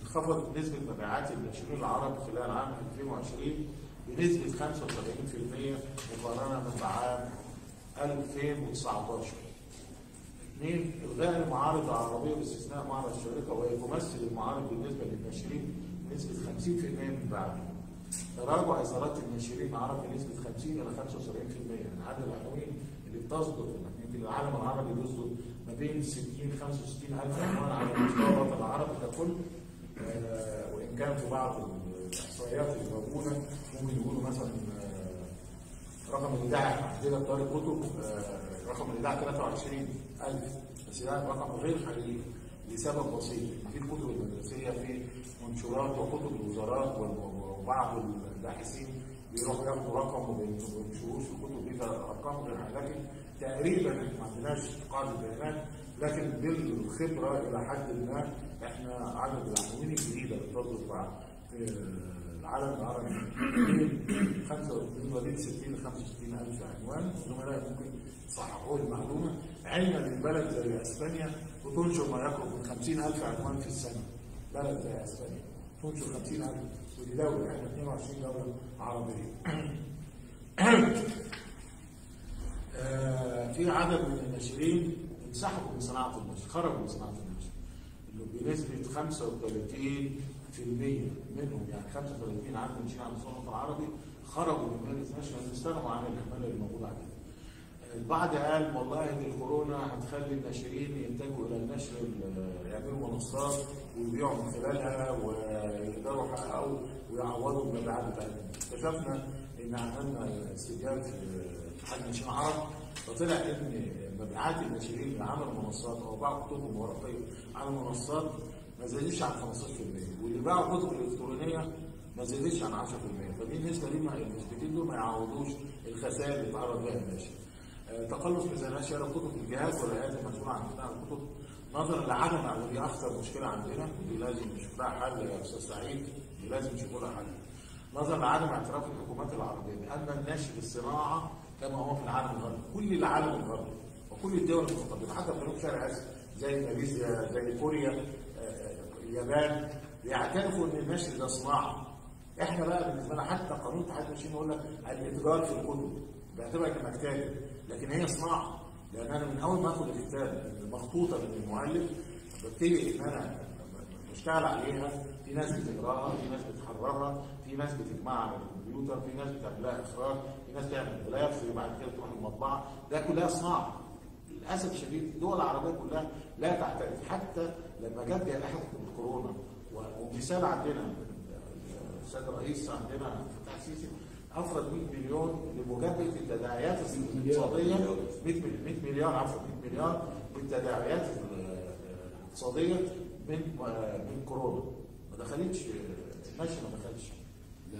انخفضت نسبة مبيعات الناشرين العرب خلال عام 2020 بنسبة 75% مقارنة بعام 2019. اثنين الغاء المعارض العربيه باستثناء معرض الشركة وهي تمثل المعارض بالنسبة للناشرين بنسبة 50% من بعده تراجع اصدارات الناشرين العرب بنسبة 50 إلى 75% يعني عدد العناوين اللي بتصدر يمكن العالم العربي بيصدر ما بين 60 65 ألف عنوان على مستوى الوطن العربي ككل. آه، وإن كان في بعض الإحصائيات اللي موجوده ممكن يقولوا مثلا آه، رقم الإذاعة عندنا طارق كتب آه، رقم الإذاعة 23000 بس ده رقم غير حقيقي لسبب بسيط. في الكتب المدرسية في منشورات وكتب الوزارات وبعض الباحثين بيروحوا ياخدوا رقم وما بينشروش الكتب دي أرقام غير. لكن تقريبا إحنا ما عندناش قاعدة بيانات لكن بالخبرة إلى حد ما إحنا عدد العناوين الجديدة اللي مع في العالم العربي من 65 ما بين 60 ل 65 ألف عنوان. زملاء ممكن يصححوا المعلومة. علما ان بلد زي أسبانيا بتنشر ما يقرب من 50 ألف عنوان في السنة. بلد زي أسبانيا. تنشر 50 ألف. ودي دولة إحنا 22 دولة عربية. <clears throat> آه، في عدد من الناشرين انسحبوا من صناعة النشر خرجوا من صناعة النشر. اللي بنسبة 35% منهم يعني 35 عدد من على مستوى الوطن العربي خرجوا من مجلس لأن استغنوا عن الاهمال اللي موجود عليه. البعض قال والله إن الكورونا هتخلي الناشرين يتجهوا إلى النشر ال- يعملوا منصات ويبيعوا من خلالها ويقدروا يحققوا ويعوضوا المبيعات بتاعتهم. اكتشفنا إن عملنا استبيان في اتحاد الناشرين العرب فطلع إن مبيعات الناشرين اللي عملوا منصات أو باعوا كتبهم ورقيه على منصات ما زادتش عن 15% واللي باعوا كتب إلكترونية ما زادتش عن 10% فدي النسبة دي دول ما يعوضوش الخسائر اللي تعرض لها الناشر. تقلص ميزانيات شراء كتب الجهات والهيئات المسؤوله عن صناعه الكتب نظرا لعدم ودي اخطر مشكلة عندنا ودي لازم نشوف لها حل يا أستاذ سعيد دي لازم نشوف لها حل. نظرا لعدم اعتراف الحكومات العربية بأن النشر الصناعه كما هو في العالم الغربي، كل العالم الغربي وكل الدول المتقدمة حتى في جنوب شرق آسيا زي ماليزيا زي كوريا اليابان بيعترفوا إن النشر ده صناعة. إحنا بقى بالنسبة لنا حتى قانون اتحاد الناشرين يقول لك الإتجار في الكتب بيعتبرها انك كاتب لكن هي صناعة. لأن أنا من أول ما اخد الكتاب مخطوطه من المؤلف ببتدي إن أنا بشتغل عليها. في ناس بتقراها في ناس بتحررها في ناس بتجمعها على الكمبيوتر في ناس بتعمل لها إخراج في ناس تعمل غلاف وبعد كده تروح المطبعة. ده كلها صناعة. للأسف الشديد الدول العربية كلها لا تعترف. حتى لما جت جائحه الكورونا ومثال عندنا السيد الرئيس عندنا فتح السيسي أفرض 100 مليون لمجابهه التداعيات الاقتصاديه 100 مليون. 100 مليار عفوا 100 مليار للتداعيات الاقتصادية من من كورونا. ما دخلتش النشر ما دخلش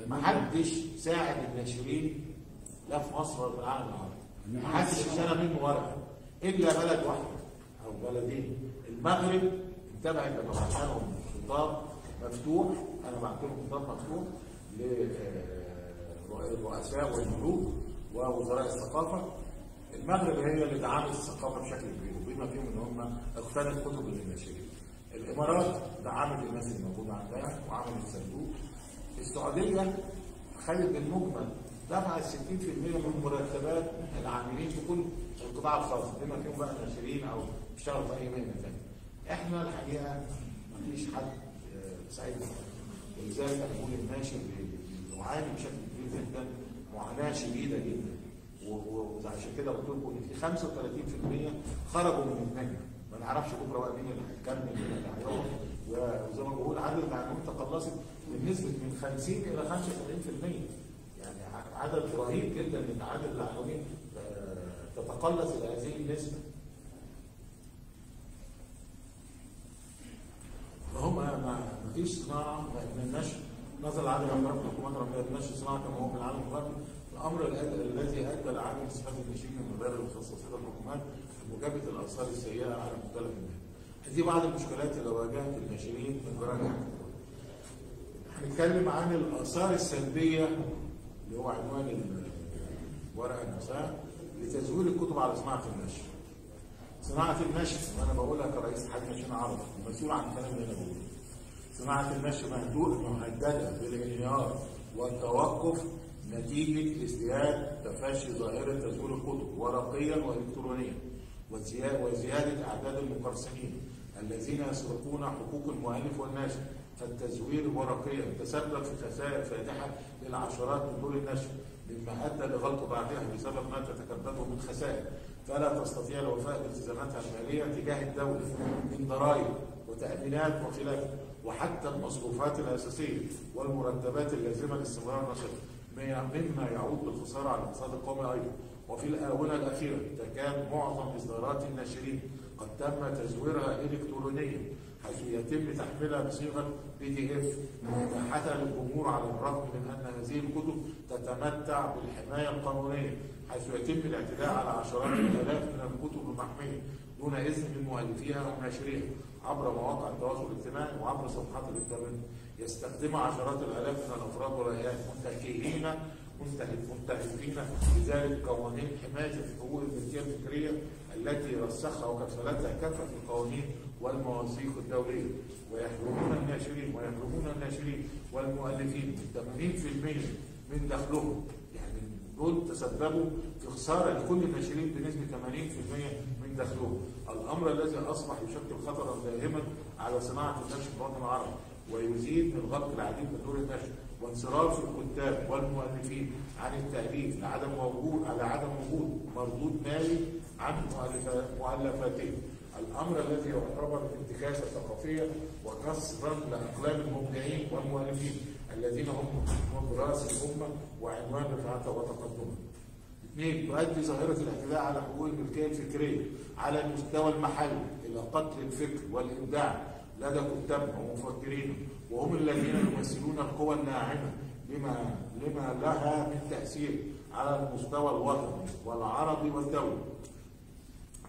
ما حدش ساعد الناشرين لا في مصر ولا في العالم العربي. ما حدش اشترى منه ورقه إلا بلد واحد أو بلدين. المغرب انتبه لما بعت لهم خطاب مفتوح. أنا بعت لهم خطاب مفتوح للرؤساء والملوك ووزراء الثقافة. المغرب هي اللي دعمت الثقافة بشكل كبير وبما فيهم إن هم اقتنت كتب للناشرين الإمارات دعمت الناس اللي موجودة عندها وعملت صندوق السعودية خلت بالمجمل دفعت 60% من مرتبات العاملين في كل القطاع الخاص بما فيهم بقى الناشرين أو بيشتغلوا في أي مهنة ثانية. إحنا الحقيقة ما فيش حد آه، ساعدنا ولذلك أنا بقول الناشر بي- بيعاني بشكل جدا معاناة شديدة جدا. وعشان كده قلت لكم إن في 35% خرجوا من المهنة. ما نعرفش بكرة بقى مين اللي هيكمل مين اللي هيقعد و- وزي ما بقول عدد العناوين تقلصت بنسبة من 50 إلى 75% يعني عدد رهيب جدا من عدد العناوين آه، تتقلص إلى هذه النسبة. فهم ما ما فيش صناعة من النشر نظرا لعدم اعتراف الحكومات العربيه بالنشر صناعة كما هو في العالم الغربي الأمر الذي أدى لعدم استفادة الناشرين من المبادئ المخصصه الحكومات في مجابهه الاثار السيئة على مختلف المهن. هذه بعض المشكلات اللي واجهت الناشرين في جرائم هنتكلم عن الآثار السلبية اللي هو عنوان ال- الورقه نفسها لتزوير الكتب على صناعة النشر. صناعة النشر وأنا بقولها كرئيس اتحاد الناشرين العرب مسؤول عن الكلام اللي أنا بقوله. صناعة النشر مهدود مهددة بالانهيار والتوقف نتيجة ازدياد تفشي ظاهرة تزوير الكتب ورقيا وإلكترونيا وزيا- وزيادة أعداد المقرصنين الذين يسرقون حقوق المؤلف والناشر فالتزوير ورقيا تسبب في خسائر فادحه للعشرات من دور النشر مما أدى لغلق بعضها بسبب ما تتكبده من خسائر. فلا تستطيع الوفاء بالتزاماتها الماليه تجاه الدولة من ضرائب وتأمينات وخلافه وحتى المصروفات الأساسية والمرتبات اللازمه لاستمرار نشاطها مما يعود بالخسارة على الاقتصاد القومي أيضا. وفي الآونة الأخيرة تكاد معظم إصدارات الناشرين قد تم تزويرها الكترونيا حيث يتم تحميلها بصيغة بي دي اف واتاحتها للجمهور على الرغم من أن هذه الكتب تتمتع بالحماية القانونية حيث يتم الاعتداء على عشرات الآلاف من الكتب المحمية. دون إذن من مؤلفيها وناشريها عبر مواقع التواصل الاجتماعي وعبر صفحات الإنترنت. يستخدمها عشرات الآلاف من الأفراد والهيئات منتهكين منتهكين بذلك قوانين حماية حقوق الملكيه الفكرية التي رسخها وكفلتها كافة القوانين والمواثيق الدولية. ويحرمون الناشرين ويحرمون الناشرين والمؤلفين 80% من دخلهم. يعني دول تسببوا في خسارة لكل الناشرين بنسبة 80% من دخلهم الأمر الذي أصبح يشكل خطرا دائما على صناعة النشر في الوطن العربي ويزيد من غلق العديد من دور النشر وانصراف الكتاب والمؤلفين عن التأليف لعدم وجود على عدم وجود مردود مالي عن مؤلفاتهم الأمر الذي يعتبر انتكاسه ثقافيه وكسرا لأقلام المبدعين والمؤلفين الذين هم مدراس الأمة وعنوان رفعتها وتقدمها. اثنين تؤدي ظاهرة الاعتداء على حقوق الملكية الفكرية على المستوى المحلي إلى قتل الفكر والإبداع لدى كتابنا ومفكرين وهم الذين يمثلون القوى الناعمة لما لما لها من تأثير على المستوى الوطني والعربي والدولي.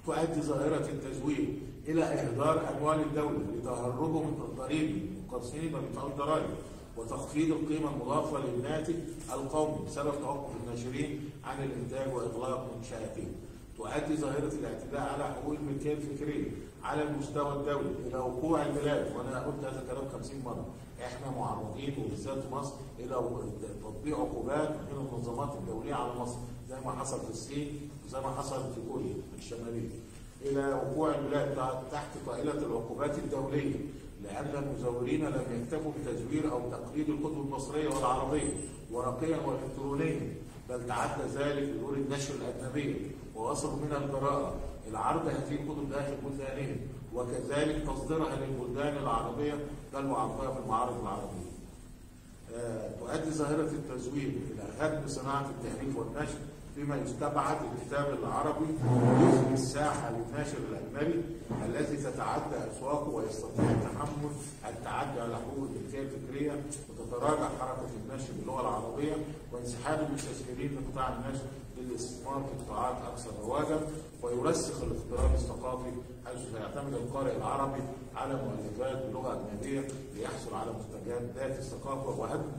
تؤدي ظاهرة التزوير إلى إهدار أموال الدولة لتهربهم الضريبي المقرصين بدفع الضرائب وتخفيض القيمة المضافة للناتج القومي بسبب توقف الناشرين عن الإنتاج واغلاق منشاتهم. تؤدي ظاهرة الاعتداء على حقوق الملكية الفكرية على المستوى الدولي إلى وقوع البلاد وأنا قلت هذا الكلام 50 مرة. إحنا معرضين وبالذات مصر إلى تطبيق عقوبات من المنظمات الدولية على مصر زي ما حصل في الصين وزي ما حصل في كوريا الشمالية. إلى وقوع البلاد تحت طائله العقوبات الدولية. لأن المزورين لم يكتفوا بتزوير أو تقليد الكتب المصرية والعربيه ورقيا وإلكترونيا بل تعدى ذلك لدور النشر الاجنبيه ووصلوا من الجراءة إلى عرض هذه الكتب داخل بلدانهم وكذلك تصديرها للبلدان العربية بل وعرضها في المعارض العربية. آه، تؤدي ظاهرة التزوير إلى هدم صناعة التاليف والنشر فيما يستبعد الكتاب العربي يخلي الساحة للناشر الاجنبي الذي تتعدى أسواقه ويستطيع تحمل التعدي على حقوق الملكيه الفكريه وتتراجع حركة النشر باللغة العربية وانسحاب المستثمرين لقطاع النشر للاستثمار في قطاعات أكثر رواجا ويرسخ الاختراق الثقافي حيث سيعتمد القارئ العربي على مؤلفات بلغه اجنبيه ليحصل على منتجات ذات الثقافة وهدم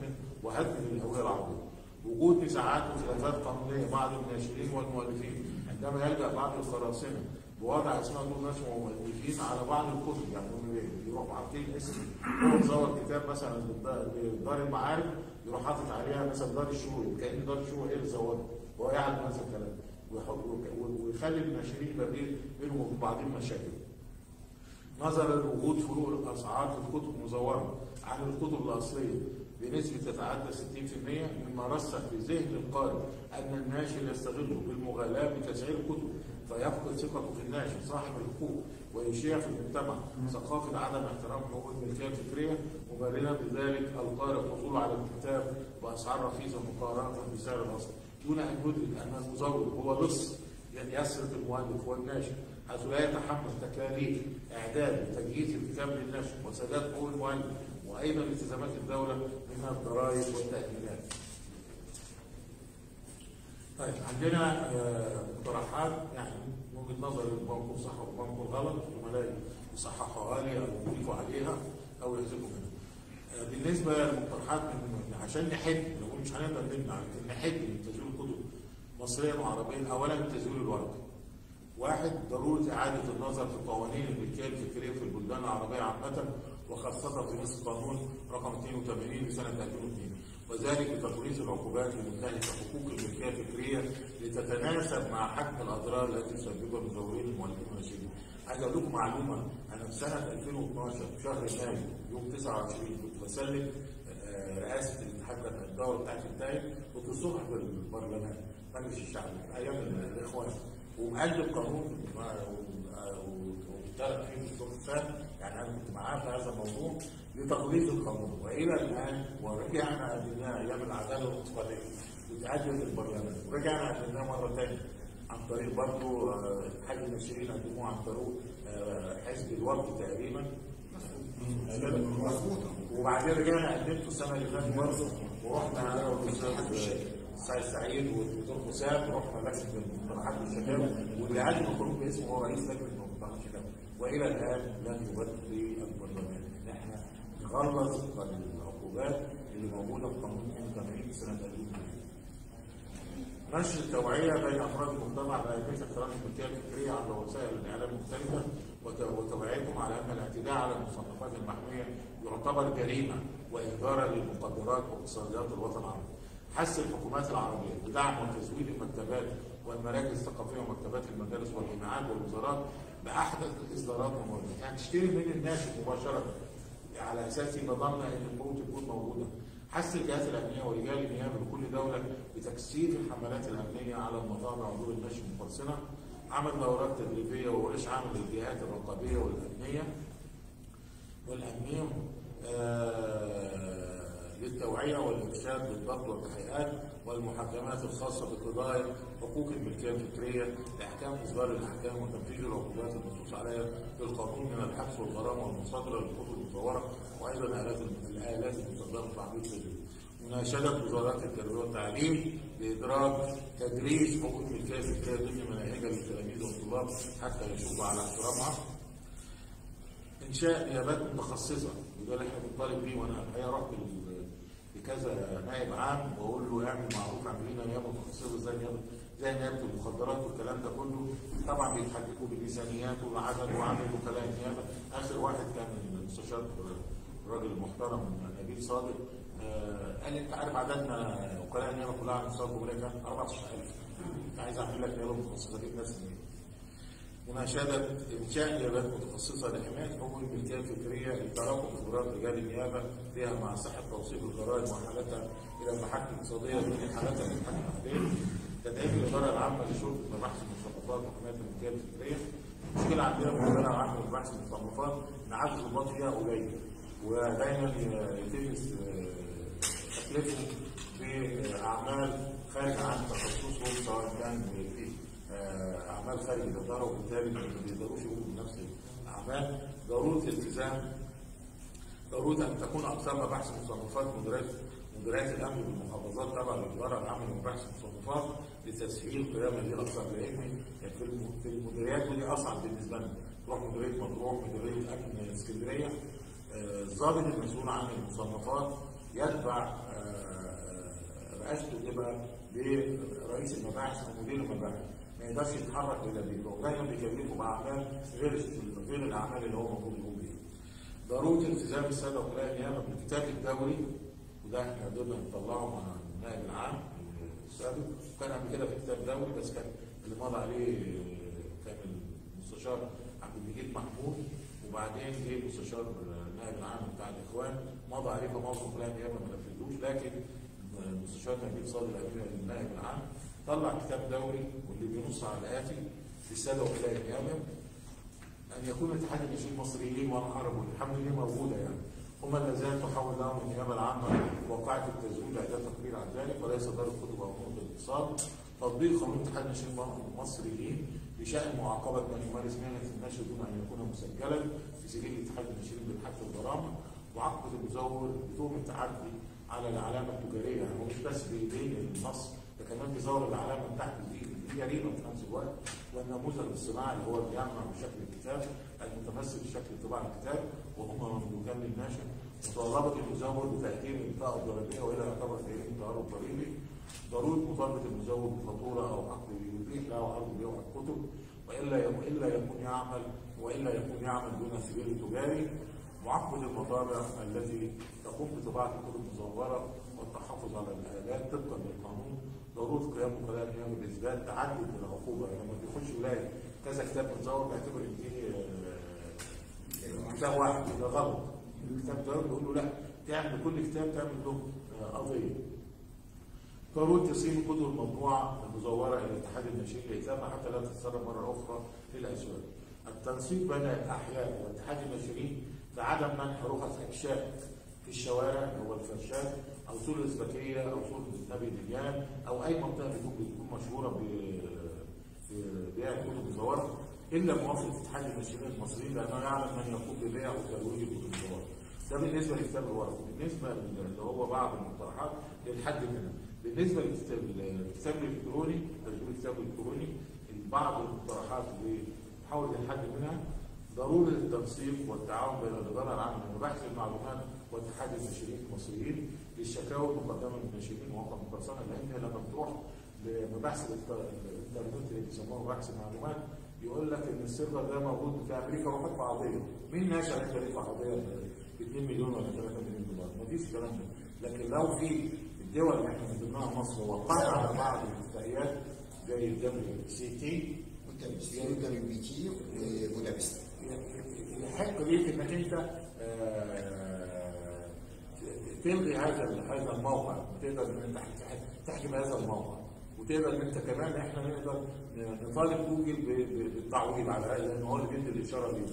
وهدم للهوية العربية. وجود نزاعات وخلافات قانونية بعض الناشرين والمؤلفين عندما يلجأ بعض القراصنه بوضع اسماء دون نشر ومؤلفين على بعض الكتب يعني هم يروحوا حاطين اسم هو مزور كتاب مثلا دار المعارف يروح حاطط عليها مثلا دار الشهور كأن دار الشهور هي اللي زورها وهو يعلم هذا الكلام. ويخلي الناشرين بينهم وبين بعضهم مشاكل. نظرا لوجود فروق الأسعار في الكتب المزوره عن الكتب الأصلية. بنسبة تتعدى 60% مما رسخ في ذهن القارئ أن الناشر يستغل بالمغالاة بتسعير الكتب فيفقد ثقته في الناشر صاحب الحقوق ويشيع في المجتمع ثقافة عدم احترام حقوق الملكية الفكرية مبررا بذلك القارئ الحصول على الكتاب بأسعار رخيصة مقارنة بسعر الأصل. دون أن يدرك أن المزور هو لص يعني يسرق المؤلف والناشر حيث لا يتحمل تكاليف إعداد وتجهيز الكتاب للنشر وسداد حقوق المؤلف وأيضا التزامات الدولة من الضرائب والتامينات. طيب عندنا مقترحات يعني من وجهة نظري ممكن صح وممكن غلط زملائي يصححوها لي أو يضيفوا عليها أو يحذفوا منها. بالنسبة للمقترحات عشان نحد لو مش هنقدر نمنع نحد من تزوير الكتب مصريا وعربيا اولا التزوير الورقي. واحد ضرورة إعادة النظر في قوانين الملكيه الفكريه في البلدان العربية عامة وخاصة في نصف قانون رقم 82 لسنة 2002 وذلك بتقليص العقوبات لمنتهك حقوق الملكية الفكرية لتتناسب مع حجم الأضرار التي تسببها المزورين المؤلفين والناشرين. عايز أقول لكم معلومة أنا في سنة 2012 في شهر مايو يوم 29 كنت بسلم آه، رئاسة الاتحاد بتاع الدوره بتاعت التايم كنت الصبح في البرلمان مجلس الشعب أيام الإخوان ومقدم قانون واشترك فيه الدكتور حسام يعني أنا كنت معاه في هذا الموضوع لتقليص القانون وإلى الآن ورجعنا قدمناه أيام العداله الاقتصاديه وتقدم في البرلمان ورجعنا قدمناه مرة ثانية عن طريق برضه آه، حاج الناشئين قدموه عن طريق آه، حزب الوفد تقريبا. وبعدين رجعنا قدمته السنة اللي فاتت برضه ورحنا أنا والأستاذ سعيد سعيد والدكتور حسام. رحنا لجنة المقترحات والشباب. واللي قال المفروض باسمه هو رئيس لجنة وإلى الآن لم يبت للبرلمان ان إحنا نخلص العقوبات اللي موجودة في قانون 82 سنة 2000 نشر التوعية بين أفراد المجتمع بأهمية احترام الملكية الفكرية عبر وسائل الإعلام المختلفة وت- وتوعيتهم على أن الاعتداء على المصنفات المحمية يعتبر جريمة وإهدارا للمقدرات واقتصاديات الوطن العربي. حث الحكومات العربية بدعم وتزويد المكتبات والمراكز الثقافية ومكتبات المدارس والجامعات والوزارات بأحدث الإصدارات والمواد. يعني تشتري من الناشر مباشرة على أساس يبقى إن القوه تكون موجودة. حث الجهات الأمنية ورجال النيابة بكل دولة بتكثيف الحملات الأمنية على المطابع ودور النشر المقرصنه. عمل دورات تدريبية عمل للجهات الرقابية والأمنية والأمنية آه، للتوعية والإرشاد بالضبط والتحقيقات والمحاكمات الخاصة بقضايا حقوق الملكية الفكريه لاحكام اصدار الأحكام وتنفيذ العقوبات المنصوص عليها في القانون من الحبس والغرامة والمصادره للكتب المزورة وأيضا الآلات الآلات المستخدمة في عمليه التدريب. مناشدة وزارات التربية والتعليم لادراج تدريس حقوق الملكية الفكريه ضمن مناهجها للتلاميذ والطلاب حتى يشوفوا على احترامها. إنشاء نيابات متخصصة وده اللي إحنا بنطالب بيه وأنا الحقيقة رحت لكذا نائب عام وأقول له اعمل معروف اعمل لنا نيابه متخصصه زي نيابة زي نيابه المخدرات والكلام ده كله طبعا بيتحققوا بالميزانيات والعدد وعمل وكلاء النيابه آخر واحد كان المستشار الراجل المحترم نبيل صادق آه، قال أنت عارف عددنا وكلاء النيابه كلها على مستوى الجمهوريه كام؟ 14000 أنت عايز أعمل لك نيابه متخصصه أجيب ناس منين؟ مناشدة إنشاء نيابات متخصصة لحماية حقوق الملكية الفكرية لتراكم خبرات رجال النيابة فيها مع صحة توصيل الجرائم وحالتها إلى المحاكم الاقتصادية دون حالتها للمحاكم العادية. تدعيم الإدارة العامة لشرطة مباحث المصنفات وحماية الملكية الفكرية. المشكلة عندنا في الإدارة العامة لمباحث المصنفات إن عدد الضباط فيها قليل ودايما يتم تكليفهم بأعمال خارجة عن تخصصهم سواء كان في آه، أعمال خارج الإدارة وبالتالي ما بيقدروش يقوموا بنفس الأعمال. ضرورة الالتزام ضرورة أن تكون اقسام مباحث المصنفات مديريات مديريات الأمن بالمحافظات تبع الإدارة العامة لمباحث المصنفات لتسهيل قيام هذه الاقسام لأن في الم- في المديريات ودي أصعب بالنسبة لنا. تروح مديرية مطروح مديرية امن اسكندرية. آه، الضابط المسؤول عن المصنفات يتبع آه، رئاسته تبقى لرئيس المباحث أو مدير المباحث. ما يقدرش يتحرك إلى دي ودايما بيكلفه بأعمال غير غير الأعمال اللي هو المفروض يقوم بيها. ضرورة التزام الساده وكلاء النيابه بالكتاب الدوري. وده إحنا قدرنا نطلعه مع النائب العام. السابق وكان قبل كده في كتاب دوري بس كان اللي مضى عليه كان المستشار عبد المجيد محمود وبعدين جه المستشار النائب العام بتاع الإخوان مضى عليه فموظف وكلاء النيابه ما نفذوش. لكن المستشار نبيل صادق النائب العام طلع كتاب دوري واللي بينص على الاتي للساده وكلاء النيابه أن يكون اتحاد الناشئين المصريين والعرب والحمد لله موجودة يعني. هم الذين تحول لهم النيابة العامة وقاعه التزوير لاعداد تقرير عن ذلك وليس دار الكتب أو الاتصال تطبيق قانون اتحاد الناشئين المصريين بشأن معاقبة من يمارس مهنه النشر دون أن يكون مسجلا في سجل اتحاد الناشئين بالحث والغرامه وعقبه المزور بتهمه تعدي على العلامة التجارية يعني هو مش بس بايدين النص ده كمان بيزور العلامة بتاعت دي دي جريمه في نفس الوقت والنموذج الصناعي اللي هو بيعمل بشكل الكتاب المتمثل بشكل طباع الكتاب وهم مملوكان للناشر مطالبه المزور بتقديم البطاقه الضريبيه وإلى يعتبر تقديم تهرب ضريبي ضروره مطالبه المزور بفاتوره أو عقد يتيح له عرض بيع الكتب وإلا يكون إلا يكون يعمل وإلا يكون يعمل دون سجل تجاري. معاقبه المطابع التي تقوم بطباعة الكتب المزورة والتحفظ على الآلات طبقا للقانون. ضرورة قيام وكلاء النيابه باثبات تعدد العقوبة. لما بيخش ولايه كذا كتاب متزور بيعتبر ان دي آه، كتاب واحد ده غلط الكتاب ده بيقول له لا تعمل كل كتاب تعمل له آه، قضية. قانون تسليم الكتب المطبوعه المزورة إلى اتحاد الناشئين لاتلافها حتى لا تتسرب مرة أخرى للاسواق. التنسيق بين الأحياء واتحاد الناشرين في عدم منح رخص انشاء في الشوارع هو الفرشات أو سور الازبكيه أو سور نبي دانيال أو أي منطقة بتكون مشهورة ب- ببيع كتب مزوره الا موافقة اتحاد الناشرين المصريين لأنه يعلم من يقوم ببيع وترويج الكتب المزورة. ده بالنسبة لكتاب الورق، بالنسبة اللي هو بعض المقترحات للحد منها. بالنسبة الكتاب الإلكتروني ترجمه الكتاب الإلكتروني بعض المقترحات اللي بحاول للحد منها ضرورة التنسيق والتعاون بين الاداره العامة لمباحث المعلومات واتحاد الناشئين المصريين للشكاوى المقدمه من الناشئين مواقع مقرصنة لأن هي لما بتروح لمباحث الإنترنت اللي بيسموها مباحث المعلومات يقول لك إن السيرفر ده موجود في أمريكا ادفع قضيه مين ناشر انت يدفع قضيه ب 2 مليون ولا 3 مليون دولار. ما فيش الكلام ده. لكن لو في الدول اللي إحنا من ضمنها مصر وقعت على بعض الاتفاقيات زي الدبليو سي تي والدبليو بي تي وبودابست يحق ليك انك انت تلغي هذا هذا الموقع وتقدر إن أنت تحجم هذا الموقع. وتقدر إن أنت كمان إحنا نقدر نطالب جوجل بالتعويض على هذا لأن هو اللي بيدي الإشارة دي.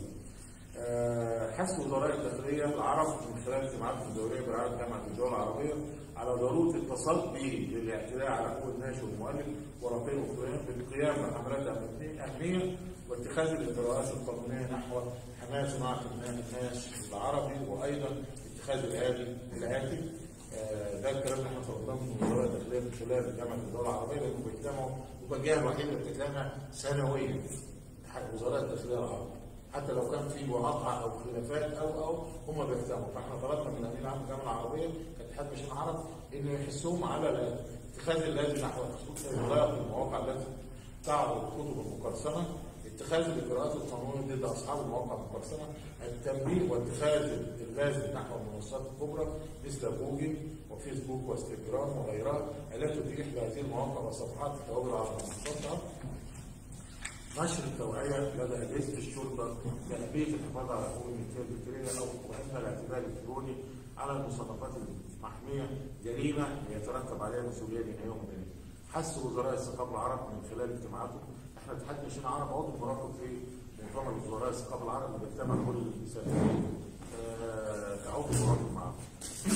آه، حث وزراء الداخلية العرب من خلال اجتماعات الدوريه برعايه جامعة الدول العربية على ضرورة التصدي للاعتداء على حقوق الناشئ والمؤلف ورقيه وفلان بالقيام بحملات أمنية- واتخاذ الاجراءات القانونية نحو حمايه صناعه الناس العربي وأيضا اتخاذ الآلي الآتي آه، ده الكلام اللي إحنا طلبناه من وزراء الداخلية من خلال جامعة الدول العربية لأنه بيجتمعوا الجهه الوحيده اللي بتجتمع سنويا. وزراء الداخلية العرب حتى لو كان في مقاطعه أو خلافات أو أو هم بيجتمعوا فاحنا طلبنا من الامين العام للجامعة العربية كاتحاد مشان العرب انه يحسهم على اتخاذ اللازم نحو اغلاق المواقع التي تعرض الكتب المقرصنه اتخاذ الاجراءات القانونيه ضد أصحاب المواقع المقرصنه التنبيه واتخاذ اللازم نحو المنصات الكبرى مثل جوجل وفيسبوك وانستجرام وغيرها. التي تتيح لهذه المواقع والصفحات التواصل على منصاتها. نشر التوعية لدى أجهزة الشرطة بأهمية الحفاظ على حقوق الملكية الفكرية أو وأن الاعتداء الإلكتروني على المصنفات المحمية جريمة يترتب عليها مسؤولية جنائية ومدنية. حث وزراء الثقافة العرب من خلال اجتماعاتهم إحنا اتحاد ناشئين العرب عضو مراقب في مؤتمر وزراء الثقافة العرب اللي بيجتمع كل سنتين آه، كعضو مراقب معاهم.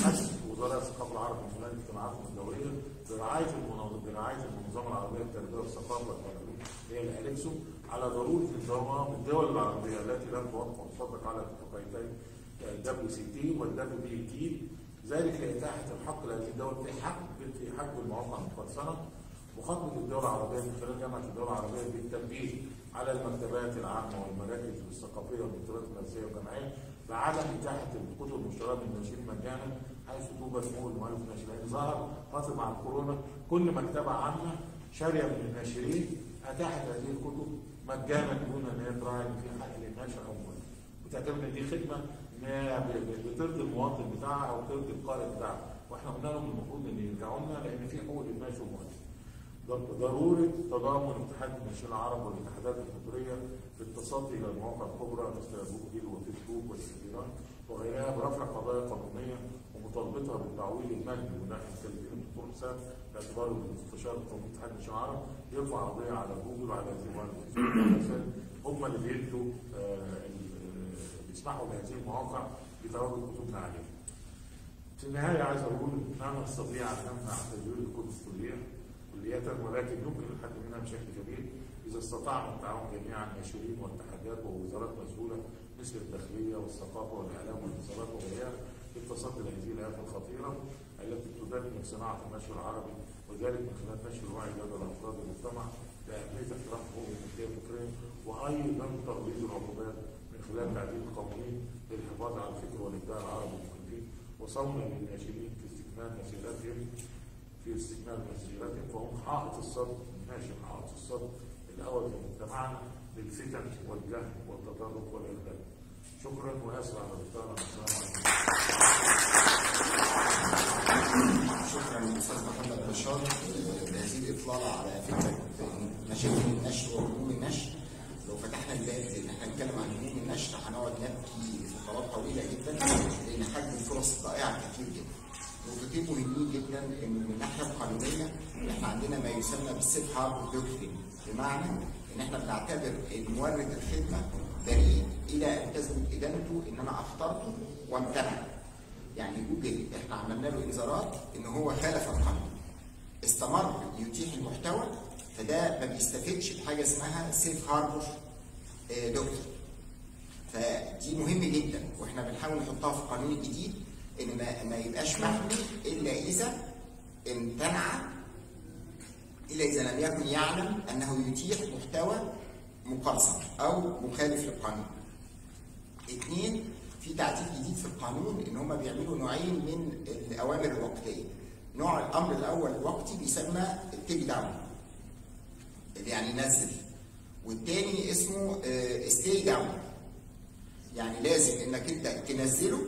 حث وزراء الثقافة العرب من خلال اجتماعاتهم الدورية برعاية المنظمة برعاية المنظمة العربية للتربية والثقافة والتعليم هي الأليكسو على ضرورة انضمام الدول العربية التي لم توافق وتصدق على اتفاقيتين الدبليو سي تي والدبليو بي تي ذلك لإتاحة الحق لهذه الدول في حق في حق المواقع المقرصنة وخطوة الدول العربية من خلال جامعة الدول العربية بالتنبيه على المكتبات العامة والمراكز الثقافية والمكتبات المدرسية والجامعية بعدم إتاحة الكتب المشتركة للناشرين مجانا حيث توجد حقوق المؤلف الناشئين لأن ظهر فترة مع الكورونا كل مكتبة عامة شارية من الناشرين أتاحت هذه الكتب مجانا دون أن هي تراعي في حق للناشر أو المؤلف وتعتبر إن دي خدمة بترضي المواطن بتاعها أو ترضي القارئ بتاعها. وإحنا قلنا لهم المفروض إن يرجعوا لنا لأن في حقوق للناشر والمؤلف ضرورة تضامن اتحاد الناشئين العرب والاتحادات الفطرية في التصدي إلى المواقع الكبرى مثل جوجل وفيسبوك والانستجرام وغيرها برفع قضايا قانونية ومطالبتها بالتعويض المادي من ناحية كلمتين الدكتور حسام باعتباره المستشار القانوني اتحاد الناشئين العرب يرفع قضية على جوجل وعلى فيسبوك هم اللي بيدوا بيسمحوا لهذه المواقع بتواجد كتبنا عليها. في النهاية عايز أقول لا نستطيع أن نمنع تدوير الكتب الكلية كلية ولكن يمكن الحد منها بشكل كبير إذا استطعنا التعاون جميعا ناشرين والاتحادات ووزارات مسؤولة مثل الداخلية والثقافة والإعلام والاتصالات وغيرها في التصدي لهذه الآفة الخطيرة التي تدمر صناعة النشر العربي وذلك من خلال نشر الوعي لدى أفراد المجتمع بأهمية احترام حقوق الملكية الفكرية وأيضا تغليظ العقوبات خلال تعديل القوانين للحفاظ على الفكر والإبداع العربي المفيد وصونا للناشرين في استكمال مسيرتهم في استكمال مسيرتهم فهم حائط الصد ناشر حائط الصد الأول في مجتمعنا للفتن والجهل والتطرف والإرهاب. شكرا واسف على الاطاله. شكرا للاستاذ محمد بشار بهذه الاطلاله على فكرة مشاكل النشر وحقوق النشر لو فتحنا الباب ان إحنا نتكلم عن هموم النشر هنقعد نبكي فترات طويلة جدا لأن حجم الفرص الضائعه كتير جدا. نقطتين مهمين جدا إن من الناحيه القانونيه إحنا عندنا ما يسمى بال safe harbor doctrine بمعنى إن إحنا بنعتبر مورد الخدمة بريء إلى ان تثبت إدانته إن أنا اخترته وامتنع. يعني جوجل إحنا عملنا له إنذارات إن هو خالف القانون. استمر يتيح المحتوى فده ما بيستفدش بحاجة اسمها safe harbor doctrine فدي مهم جدا وإحنا بنحاول نحطها في القانون الجديد إن ما, ما يبقاش محمي إلا إذا امتنع إلا إذا لم يكن يعلم أنه يتيح محتوى مقرصن أو مخالف للقانون. اثنين في تعديل جديد في القانون إن هم بيعملوا نوعين من الأوامر الوقتية. نوع الأمر الأول الوقتي بيسمى ال take down يعني نزل. والتاني اسمه stay down يعني لازم انك انت تنزله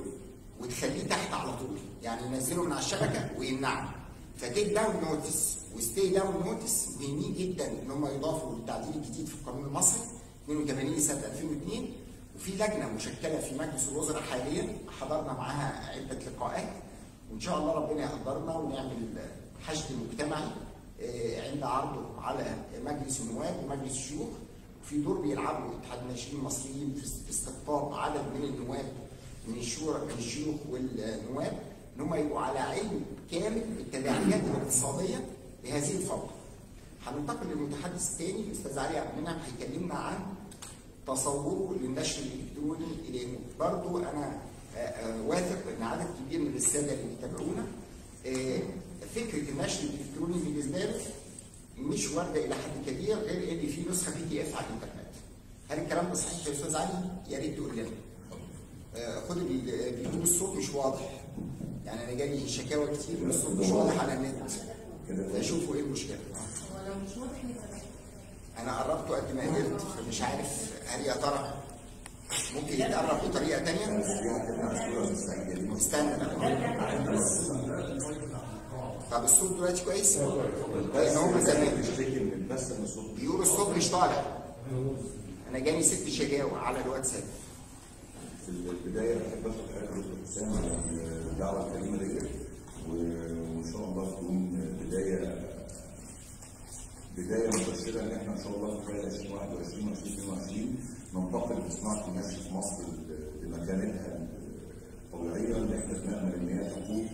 وتخليه تحت على طول. يعني ينزله من على الشبكة ويمنعه. ف take down notice و stay down notice مهمين جدا إن هم يضافوا للتعديل الجديد في القانون المصري 82 سنه 2002 وفي لجنة مشكلة في مجلس الوزراء حاليا حضرنا معاها عدة لقاءات. وإن شاء الله ربنا يقدرنا ونعمل حشد مجتمعي. عند عرضه على مجلس النواب ومجلس الشيوخ وفي دور بيلعبوا اتحاد الناشئين المصريين في استقطاب عدد من النواب من الشورى من الشيوخ والنواب إن هم يبقوا على علم كامل بالتداعيات الاقتصادية لهذه الفترة. هننتقل للمتحدث الثاني الاستاذ علي عبد المنعم هيكلمنا عن تصوره للنشر الإلكتروني لأنه برضه أنا واثق إن عدد كبير من السادة اللي بيتابعونا فكره النشر الإلكتروني بالنسبة له مش واردة إلى حد كبير غير إن في نسخة PDF على الإنترنت. هل الكلام ده صحيح يا أستاذ علي؟ يا ريت تقول لنا. حد بيقول الصوت مش واضح. يعني أنا جالي شكاوى كتير ان الصوت مش واضح على النت. فشوفوا إيه المشكلة. هو لو مش واضح أنا قربت قد ما قدرت فمش عارف هل يا ترى ممكن يتقرب بطريقة ثانية؟ استنى طب الصوت دلوقتي كويس؟ لأن هم زمان بيقولوا الصوت مش طالع أنا جاني ست شكاوى على الواتساب في البدايه بحب اشكر حضرتك دكتور حسام على الدعوه الكريمه ديت وان شاء الله تكون بدايه بدايه مبشره ان إحنا ان شاء الله في خلال 2021 و 2022 ننتقل بصناعه النشر في مصر لمكانتها الطبيعيه اللي إحنا بنامل ان هي تكون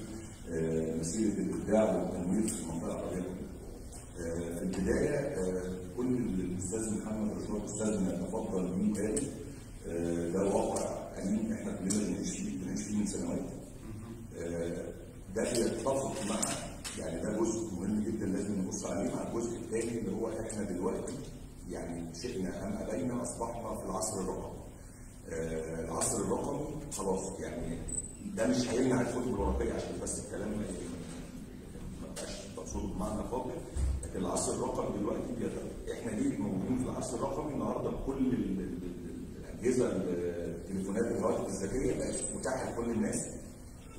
مسيرة الابداع والتنوير في المنطقة العربية. في البداية كل الأستاذ محمد رشوان استاذنا تفضل بيه قال ده واقع أليم إحنا كلنا بنعيش فيه بنعيش فيه من سنوات ده يتفق مع يعني ده جزء مهم جدا لازم نبص عليه مع الجزء الثاني اللي هو إحنا دلوقتي يعني شئنا أم أبينا أصبحنا في العصر الرقمي. العصر الرقمي خلاص يعني ده مش هيمنع الكتب الورقيه عشان بس الكلام ما يبقاش مقصود بمعنى خاطئ لكن العصر الرقمي دلوقتي بيتغير إحنا ليه موجودين في العصر الرقمي النهارده كل الأجهزة التليفونات الهواتف الذكية بقت متاحة لكل الناس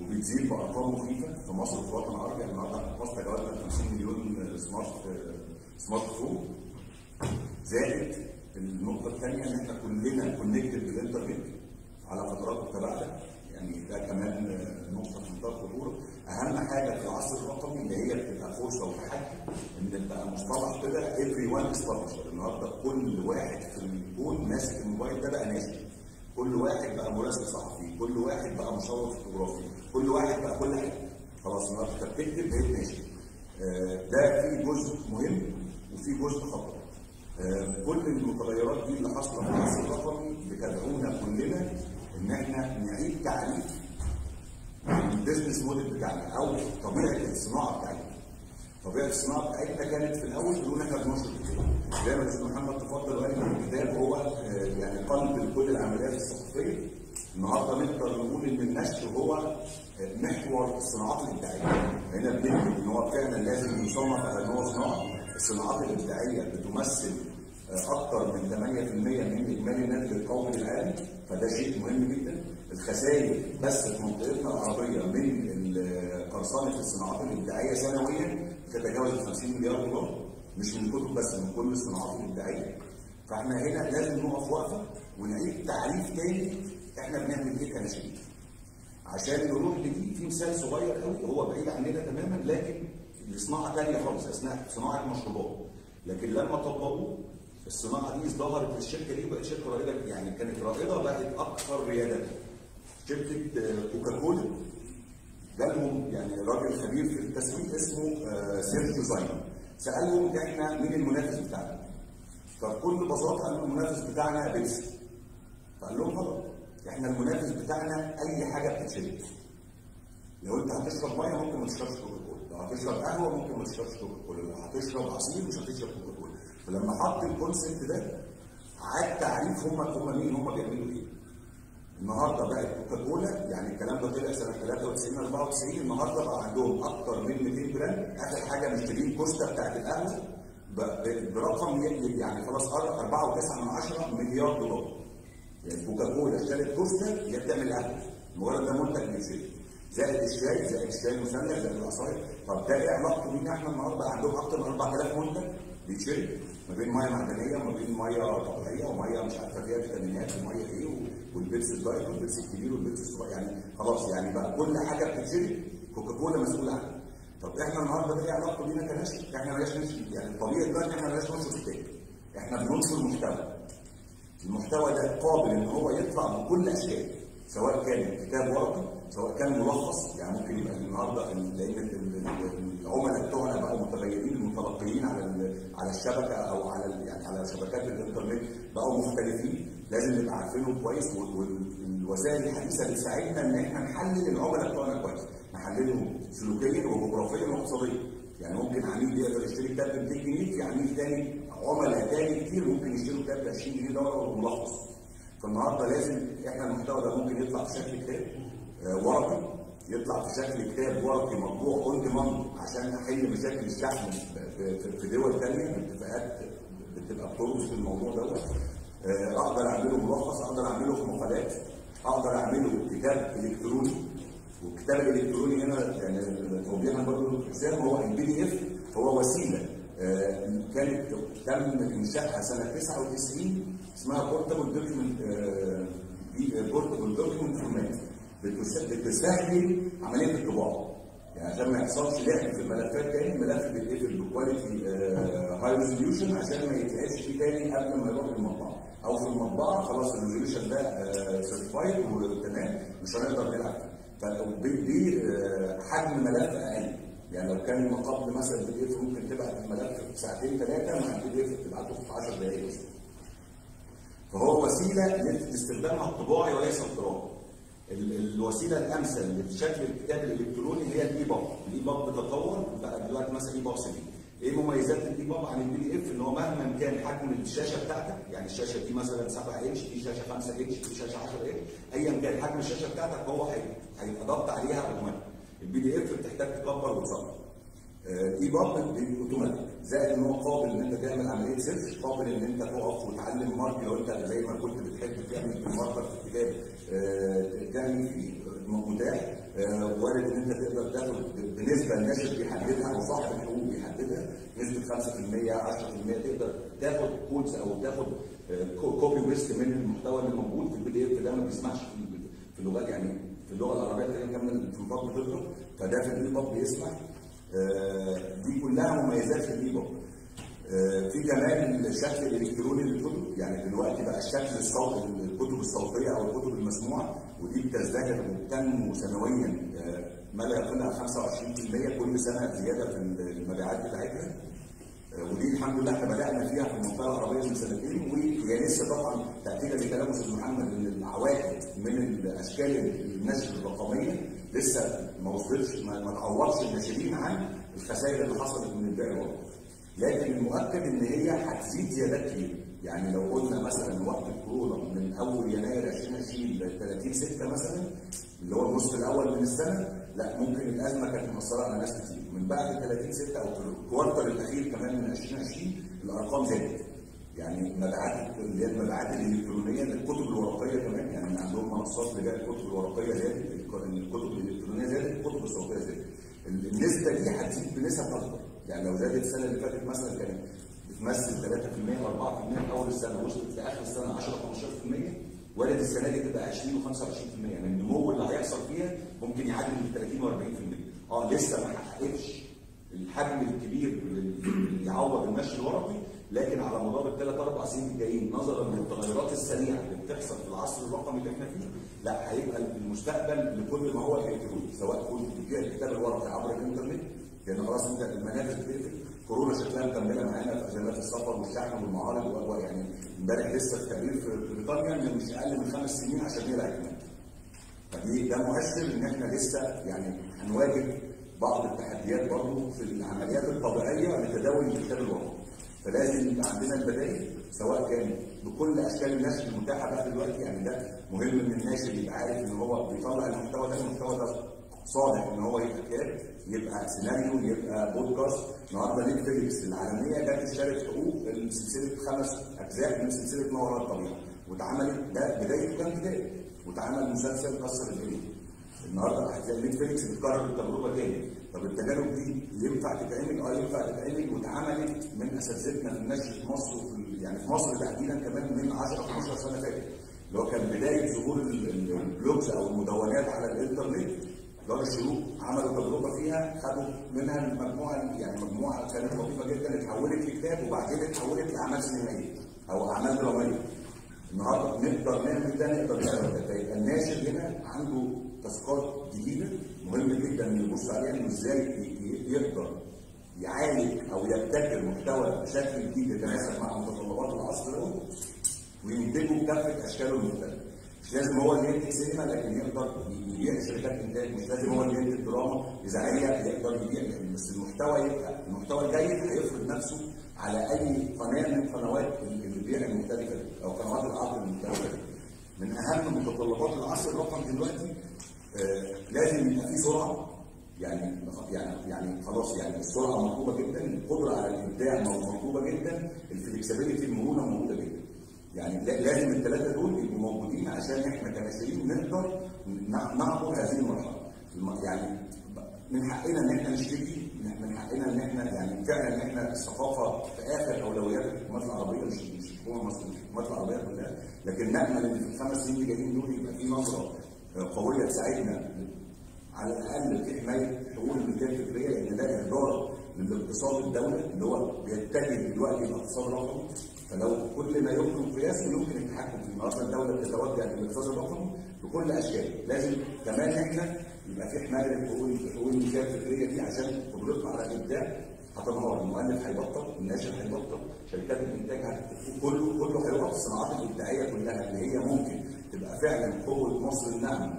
وبتزيد بأرقام مخيفة. في مصر وفي الوطن العربي يعني النهارده إحنا مصر تجاوزنا 50 مليون سمارت سمارت فون. زائد النقطة الثانية إن إحنا كلنا connected بالانترنت على فترات متباعدة. يعني ده كمان نقطة في منتهى أهم حاجة في العصر الرقمي اللي هي بتبقى فرصة وتحدي إن بقى مصطلح كده everyone is النهارده كل واحد في الكون ماسك الموبايل ده بقى ناشر كل واحد بقى مراسل صحفي كل واحد بقى مصور فوتوغرافي كل واحد بقى كل حاجة. خلاص النهارده انت بتكتب بقيت ناشر ده في جزء مهم وفي جزء خطر. كل المتغيرات دي اللي حاصلة في العصر الرقمي بتدعونا كلنا إن إحنا نعيد تعريف البيزنس موديل بتاعنا أو طبيعة الصناعة بتاعتنا. طبيعة الصناعة بتاعتنا كانت في الأول بدون إحنا بننشر كتاب. زي ما الأستاذ محمد تفضل وقال إن الكتاب هو يعني قلب لكل العمليات الثقافيه. النهارده نقدر نقول إن النشر هو محور الصناعات الإبداعية. هنا بنكتب إن هو فعلا لازم يصنف على إن هو صناعة. الصناعات الإبداعية بتمثل أكثر من 8% من إجمالي الناتج القومي للعالم فده شيء مهم جدا. الخسائر بس في منطقتنا العربية من قرصنه الصناعات الإبداعية سنويا تتجاوز 50 مليار دولار مش من الكتب بس من كل الصناعات الإبداعية. فإحنا هنا لازم نقف وقفة ونعيد تعريف تاني إحنا بنعمل إيه كناشرين. عشان نروح لدي في مثال صغير قوي هو بعيد عننا تماما لكن لصناعه ثانية خالص اسمها صناعة مشروبات. لكن لما طبقوه الصناعة دي ازدهرت الشركة دي بقت شركة رائده يعني كانت رائدة بقت أكثر ريادة. شركة آه، كوكاكولا. جالهم يعني راجل خبير في التسويق اسمه آه، سيرجيو زيمان سالهم إحنا مين المنافس بتاعنا؟ فبكل بساطة قالوا المنافس بتاعنا بيبسي. فقال لهم خلاص إحنا المنافس بتاعنا أي حاجة بتتشرب. لو أنت هتشرب مية ممكن ما تشربش كوكا كولا لو هتشرب قهوة ممكن ما تشربش كوكا كولا لو هتشرب عصير مش هتشرب كوكا فلما حط ال concept ده عاد تعريف هم هم مين هم بيعملوا إيه. النهارده بقت كوكا كولا يعني الكلام ده طلع سنة 93 94 النهارده بقى عندهم أكتر من 200 brand آخر حاجة مشترين كوستا بتاعت القهوة برقم يعني خلاص قرب 4.9 مليار دولار. يعني كوكا كولا اشترت كوستا هي بتعمل قهوة. مجرد ده منتج بيتشرب زائد الشاي زائد الشاي المثلج زائد العصاير. طب ده إيه علاقته بينا إحنا النهارده؟ عندهم أكتر من 4000 منتج بيتشرب ما بين ميه معدنيه وما بين ميه طبيعية وميه مش عارفة فيها فيتامينات وميه إيه والبيبسي ال diet والبيبسي الكبير والبيبسي الصغير. يعني خلاص يعني بقى كل حاجة بتتشرب كوكا كولا مسؤولة عنها. طب إحنا النهارده ده إيه علاقته بينا كنشر؟ إحنا مالناش نشر يعني الطبيعي دلوقتي إحنا مالناش ننشر كتاب إحنا بننشر محتوى المحتوى ده قابل إن هو يطلع بكل أشكال. سواء كان كتاب ورقي سواء كان ملخص يعني ممكن يبقى النهارده ال- لأن ال- ال- العملاء بتوعنا بقوا متغيرين المتلقيين على على الشبكة أو على يعني على شبكات الإنترنت بقوا مختلفين لازم نبقى عارفينهم كويس وال- والوسائل الحديثة بتساعدنا إن إحنا نحلل العملاء بتوعنا كويس نحللهم سلوكيا وجغرافيا واقتصاديا. يعني ممكن عميل يقدر يشتري كتاب ب 200 جنيه في عميل تاني عملاء تاني كتير ممكن يشتروا كتاب ب 20 جنيه ده لو ملخص. فالنهارده لازم إحنا المحتوى ده ممكن يطلع في شكل كتاب آه، ورقي يطلع في شكل كتاب ورقي مطبوع on demand عشان احل مشاكل الشحن في- دول ثانية باتفاقات بتبقى بتربط في الموضوع دوت. آه، أقدر اعمله ملخص أقدر اعمله في مقالات أقدر اعمله كتاب إلكتروني. والكتاب الإلكتروني هنا يعني توضيحا برضه للحساب هو ال PDF هو وسيلة. آه، كانت تم إنشائها سنة 99 اسمها portable document portable document format بتسهل عملية الطباعة. يعني عشان ما يحصلش لعب في الملفات تاني الملف بيتقفل ب quality high resolution عشان ما يتقاش فيه تاني قبل ما يروح المطبعه أو في المطبعة خلاص ال resolution ده certified وتمام. مش هنقدر نلعب. فيه حجم ملف أقل. يعني لو كان ما مثلا ال PDF ممكن تبعت الملف في ساعتين ثلاثة مع ال PDF في 10 دقائق بس. فهو وسيلة لاستخدامها الطباعي وليس القراءه ال- الوسيلة الأمثل لشكل الكتاب الإلكتروني هي ال EPUB، ال EPUB بتطور بقى دلوقتي مثلا EPUB 3 إيه مميزات ال EPUB عن ال PDF إن هو مهما كان حجم الشاشة بتاعتك يعني الشاشة دي مثلا 7 إنش دي شاشة 5 إنش دي شاشة 10 إنش ايا كان حجم الشاشة بتاعتك هو هي- هيبقى ضغط عليها automatic ال PDF بتحتاج تكبر وتصغر. EPUB automatic زائد إن هو قابل إن أنت تعمل عملية search قابل إن أنت تقف وتعلم mark لو أنت زي ما كنت بتحب تعمل في ال marker في الكتاب آه، تعمل فيه متاح آه، وارد إن أنت تقدر تاخد بنسبة الناشر بيحددها أو صاحب الحقوق بيحددها نسبة 5% 10% تقدر تاخد كودز أو تاخد كوبي بيست من المحتوى اللي موجود في البي دي اف ده ما بيسمعش في في اللغات يعني في اللغة العربية تقريبا كمان في الباب بتقرا فده في الاي بيسمع آه، دي كلها مميزات في الاي آه، في كمان الشكل الإلكتروني للكتب. يعني دلوقتي بقى الشكل الصوتي الكتب الصوتية أو الكتب المسموعة ودي بتزدهر وبتنمو سنويا. آه، ما لا يقل عن 25% كل سنة زيادة في المبيعات بتاعتها. آه، ودي الحمد لله إحنا بدأنا فيها في المنطقة العربية من سنتين وهي لسه طبعا تاكيدا لكلام أستاذ محمد إن العوائد من الأشكال النشر الرقمية لسه ما وصلتش ما تعوضش الناشرين عن الخسائر اللي حصلت من البيع الورقي. لكن المؤكد إن هي هتزيد زيادات كتير. يعني لو قلنا مثلا وقت الكورونا من أول يناير 2020 ل 30 6 مثلا اللي هو النصف الأول من السنة لا ممكن الأزمة كانت مأثرة على ناس كتير. من بعد 30 6 أو الكوارتر الأخير كمان من 2020 الأرقام زادت. يعني مبيعات اللي هي المبيعات الإلكترونية للكتب الورقية كمان يعني عندهم منصات لبيع الكتب الورقية زادت الكتب الالكترونيه زادت الكتب الصوتية زادت النسبة دي هتزيد بنسب أكبر. يعني لو زادت السنة اللي فاتت مثلا كانت بتمثل 3% و 4% في أول السنة وصلت لآخر السنة 10 15% وارد السنة دي تبقى 20 و 25% يعني النمو اللي هيحصل فيها ممكن يعدي من 30 و 40% آه لسه ما حققتش الحجم الكبير اللي يعوض المشي الورقي لكن على مدار الثلاث أربع سنين الجايين نظرا للتغيرات السريعة اللي بتحصل في العصر الرقمي اللي إحنا فيه لا هيبقى المستقبل لكل ما هو الإلكتروني سواء كنت بتبيع الكتاب الورقي عبر الإنترنت لأن خلاص أنت المنافذ بتقفل كورونا شكلها مكملة معانا في ازمات السفر والشحن والمعارض يعني امبارح لسه في في بريطانيا إن مش أقل من خمس سنين عشان نلعب كمان فدي ده مؤشر إن إحنا لسه يعني هنواجه بعض التحديات برضه في العمليات الطبيعية لتداول الكتاب الورقي فلازم يبقى عندنا البدائل سواء كان بكل اشكال النشر المتاحة بقى دلوقتي يعني ده مهم إن الناشر يبقى عارف إن هو بيطلع المحتوى ده المحتوى ده صالح إن هو يبقى كتاب يبقى سيناريو يبقى بودكاست. النهارده نتفليكس العالمية جت اشترت حقوق سلسله خمس أجزاء من سلسلة ما وراء الطبيعة واتعملت ده بدايته كان كتاب واتعمل مسلسل كسر الدنيا. النهارده هتلاقي نتفليكس بتكرر التجربه تاني. طب التجارب دي ينفع تتعمل؟ آه ينفع تتعمل واتعملت من اساتذتنا في في مصر وفي يعني في مصر تحديدا كمان من 10 15 سنة فاتت. اللي هو كان بداية ظهور ال- ال- ال blogs أو المدونات على الإنترنت دار الشروق عملوا تجربة فيها خدوا منها مجموعه يعني مجموعة كانت لطيفة جدا اتحولت لكتاب وبعدين اتحولت لأعمال سينمائية أو أعمال درامية. النهارده نقدر نعمل ده نقدر نعمل ده. فيبقى الناشر هنا عنده تاسكات جديدة مهم جدا إن يبص عليها انه إزاي يقدر يعالج أو يبتكر محتوى بشكل جديد يتناسب مع متطلبات العصر ده وينتجه بكافه أشكاله المختلفة. مش لازم هو اللي ينتج سينما لكن يقدر يبيع شركات إنتاج، مش لازم هو اللي ينتج دراما إذاعية يقدر يبيع بس المحتوى يبقى المحتوى الجيد هيفرض نفسه على أي قناة من قنوات البيع المختلفة أو قنوات العرض المختلفة. من أهم متطلبات العصر الرقمي دلوقتي لازم يبقى فيه سرعة. يعني يعني يعني خلاص يعني السرعة مطلوبة جدا القدرة على الإبداع مطلوبة جدا الفلكسبيليتي المرونه موجوده جدا. يعني لا- لازم الثلاثه دول يبقوا موجودين عشان إحنا كناشرين نقدر نع- نعبر هذه المرحلة. الم- يعني من حقنا إن إحنا نشتكي من حقنا إن إحنا يعني فعلا إن إحنا الثقافة في آخر أولويات الحكومات العربية مش مش الحكومة المصريه الحكومات العربية كلها. لكن نامل ان في الخمس سنين اللي جايين دول يبقى في نظرة قوية تساعدنا على الأقل في حماية حقوق الملكيه الفكريه لأن ده اهدار للاقتصاد الدولة اللي هو بيتجه دلوقتي للاقتصاد الرقمي فلو كل ما يمكن قياسه يمكن التحكم فيه النهارده الدولة بتتوجه للاقتصاد الرقمي بكل اشكاله لازم كمان إحنا يبقى في حماية لحقوق حقوق الملكيه الفكريه دي عشان قدرتنا على الإبداع هتنهار. المؤلف هيبطل الناشر هيبطل شركات الإنتاج كله كله هيقف الصناعات الإبداعية كلها اللي هي ممكن تبقى فعلا قوة مصر النعم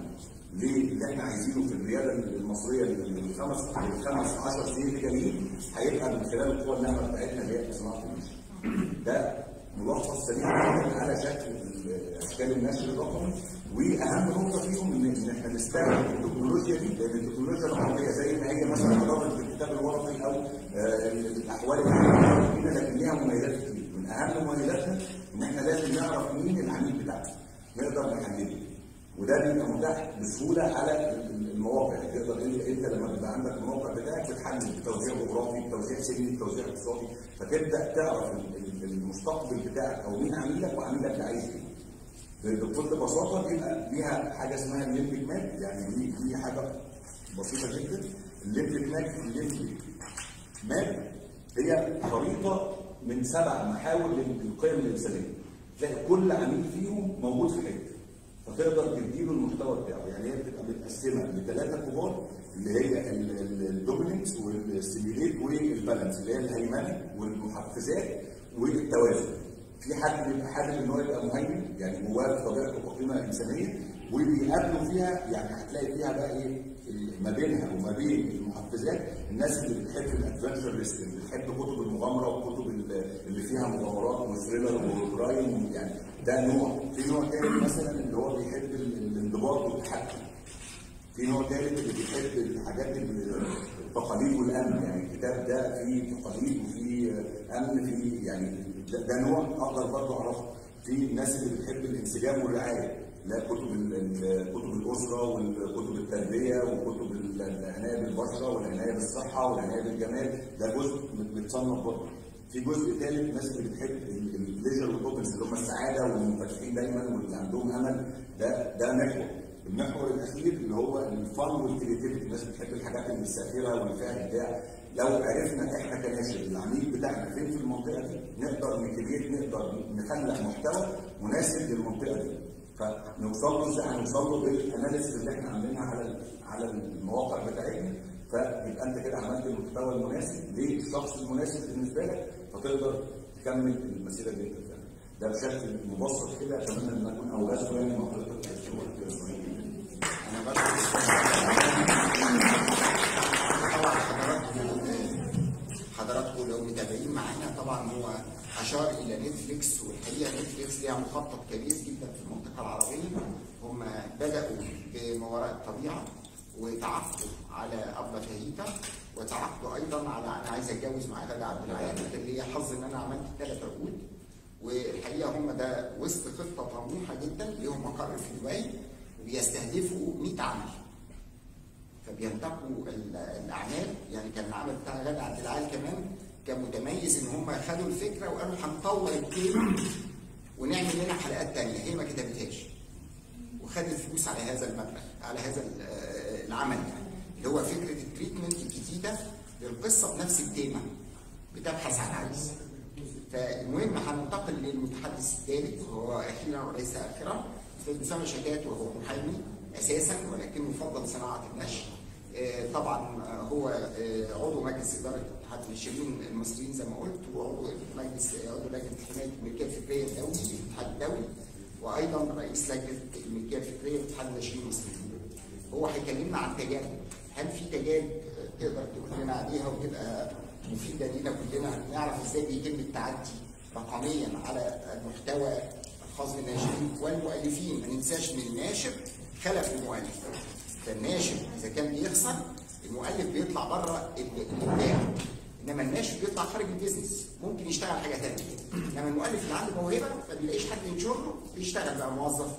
للي إحنا عايزينه في الريادة المصرية للخمس للخمس 10 سنين اللي جايين هيبقى من خلال القوى الناعمه بتاعتنا اللي هي صناعه النشر. ده ملخص سريع على شكل اشكال النشر الرقمي وأهم نقطة فيهم ان إحنا نستخدم التكنولوجيا دي لأن التكنولوجيا الرقميه زي ما هي مثلا في الكتاب الورقي أو آه، الأحوال الحاليه لكن ليها مميزات كتير. من أهم مميزاتها إن إحنا لازم نعرف مين العميل بتاعنا. نقدر نحدده وده بيبقى متاح بسهولة على المواقع. تقدر انت لما بيبقى عندك الموقع بتاعك بتحدد بتوزيع جغرافي بتوزيع سني بتوزيع اقتصادي فتبدأ تعرف ال- ال- المستقبل بتاعك أو مين عميلك وعميلك عايز إيه. بكل بساطة بيبقى ليها حاجة اسمها ال limbic map. يعني دي دي حاجة بسيطة جدا. ال limbic map ال limbic map هي خريطة من سبع محاور للقيم الإنسانية. تلاقي كل عميل فيهم موجود في حتة. فتقدر تديله المحتوى بتاعه. يعني هي بتبقى متقسمة لثلاثه كبار اللي هي ال dominance وال stimulate وال balance اللي هي الهيمنة والمحفزات والتوازن. في حد بيبقى حابب إن هو يبقى مهيمن؟ يعني جواه طبيعته قيمه إنسانية وبيقابلوا فيها يعني هتلاقي فيها بقى إيه؟ ما بينها وما بين المحفزات الناس اللي بتحب ال adventure اللي بتحب كتب المغامرة وكتب اللي فيها مغامرات و thriller و crime يعني ده نوع. في نوع تاني مثلا اللي هو بيحب ال- الانضباط والتحكم. في نوع ثالث اللي بيحب الحاجات ال- التقاليد والأمن. يعني الكتاب ده فيه تقاليد وفيه أمن فيه يعني ده, ده نوع أقدر برضه أعرفه. في الناس اللي بتحب الانسجام والرعاية لا كتب كتب الأسرة وكتب التربية وكتب ال- العناية بالبشرة والعناية بالصحة والعناية بالجمال. ده جزء متصنف برضه في جزء ثالث الناس اللي بتحب ال pleasure وال openness اللي هم السعادة والمنفتحين دايما واللي عندهم أمل ده ده محور. المحور الأخير اللي هو الفن وال creativity الناس بتحب الحاجات اللي الساخره واللي فيها إبداع. لو عرفنا إحنا كناشر العميل بتاعنا فين في المنطقة دي نقدر ن create نقدر نخلق محتوى مناسب للمنطقة دي. فنوصل له إزاي هنوصل له بال analysis اللي إحنا عاملينها على على المواقع بتاعتنا. فيبقى انت كده عملت المحتوى المناسب للشخص المناسب بالنسبة لك فتقدر تكمل المسيرة اللي انت بتعملها ده بشكل مبسط كده اتمنى ان اكون اوجزته يعني مع حضرتك. أنا طبعا حضراتكم لو متابعين معانا طبعا هو أشار إلى نتفليكس والحقيقة نتفليكس ليها مخطط كبير جدا في المنطقة العربية هم بدأوا بما وراء الطبيعه وتعاقدوا على ابله فاهيتا وتعاقدوا أيضا على أنا عايز أتجوز مع غاده عبد العال. كان ليا حظ إن أنا عملت ثلاث عقود. والحقيقة هم ده وسط خطة طموحة جدا. ليهم مقر في دبي وبيستهدفوا 100 عمل. فبينتقوا ال- الأعمال. يعني كان العمل بتاع غادة عبد العال كمان كان متميز إن هم خدوا الفكرة وقالوا هنطور التيم ونعمل لنا حلقات تانية. هي ما كتبتهاش. وخدت فلوس على هذا المبلغ على هذا العمل يعني اللي هو فكرة التريتمنت الجديدة للقصة بنفس التيمة. بتبحث عن عريس فالمهم هننتقل للمتحدث الثالث وهو أخيرا وليس اخرا أستاذ اسامه شتات وهو محامي أساسا ولكنه يفضل صناعة النشر. آه، طبعا آه، هو آه، عضو مجلس إدارة اتحاد الناشرين المصريين زي ما قلت وعضو مجلس عضو لجنة حماية الملكيه الفكرية الدولي الاتحاد الدولي وأيضا رئيس لجنة الملكيه الفكرية في اتحاد الناشرين المصريين. هو هيكلمنا عن تجارب. هل في تجارب تقدر تقول لنا عليها وتبقى مفيدة لينا كلنا؟ نعرف إزاي بيتم التعدي رقميا على المحتوى الخاص بالناشرين والمؤلفين. ما ننساش إن الناشر خلف المؤلف. فالناشر إذا كان بيخسر المؤلف بيطلع بره ال- الإبداع. إنما الناشر بيطلع خارج البيزنس. ممكن يشتغل حاجة ثانية إنما المؤلف اللي عنده موهبة ما بيلاقيش حد ينشر له بيشتغل بقى موظف.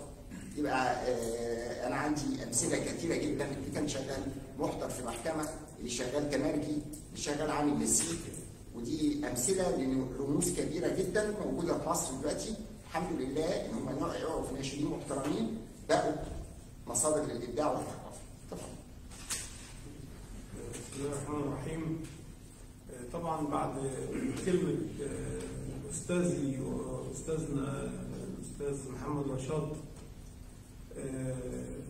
يبقى آه، أنا عندي أمثلة كثيرة جدا. اللي كان شغال محضر في محكمة اللي شغال تمرجي اللي شغال عامل للسيف ودي أمثلة لرموز كبيرة جدا موجودة في مصر دلوقتي. الحمد لله إن هم يقعوا في ناشرين محترمين بقوا مصادر للإبداع والثقافة. بسم الله الرحمن الرحيم. آه، طبعا بعد كلمة آه، أستاذي وأستاذنا الأستاذ محمد رشاد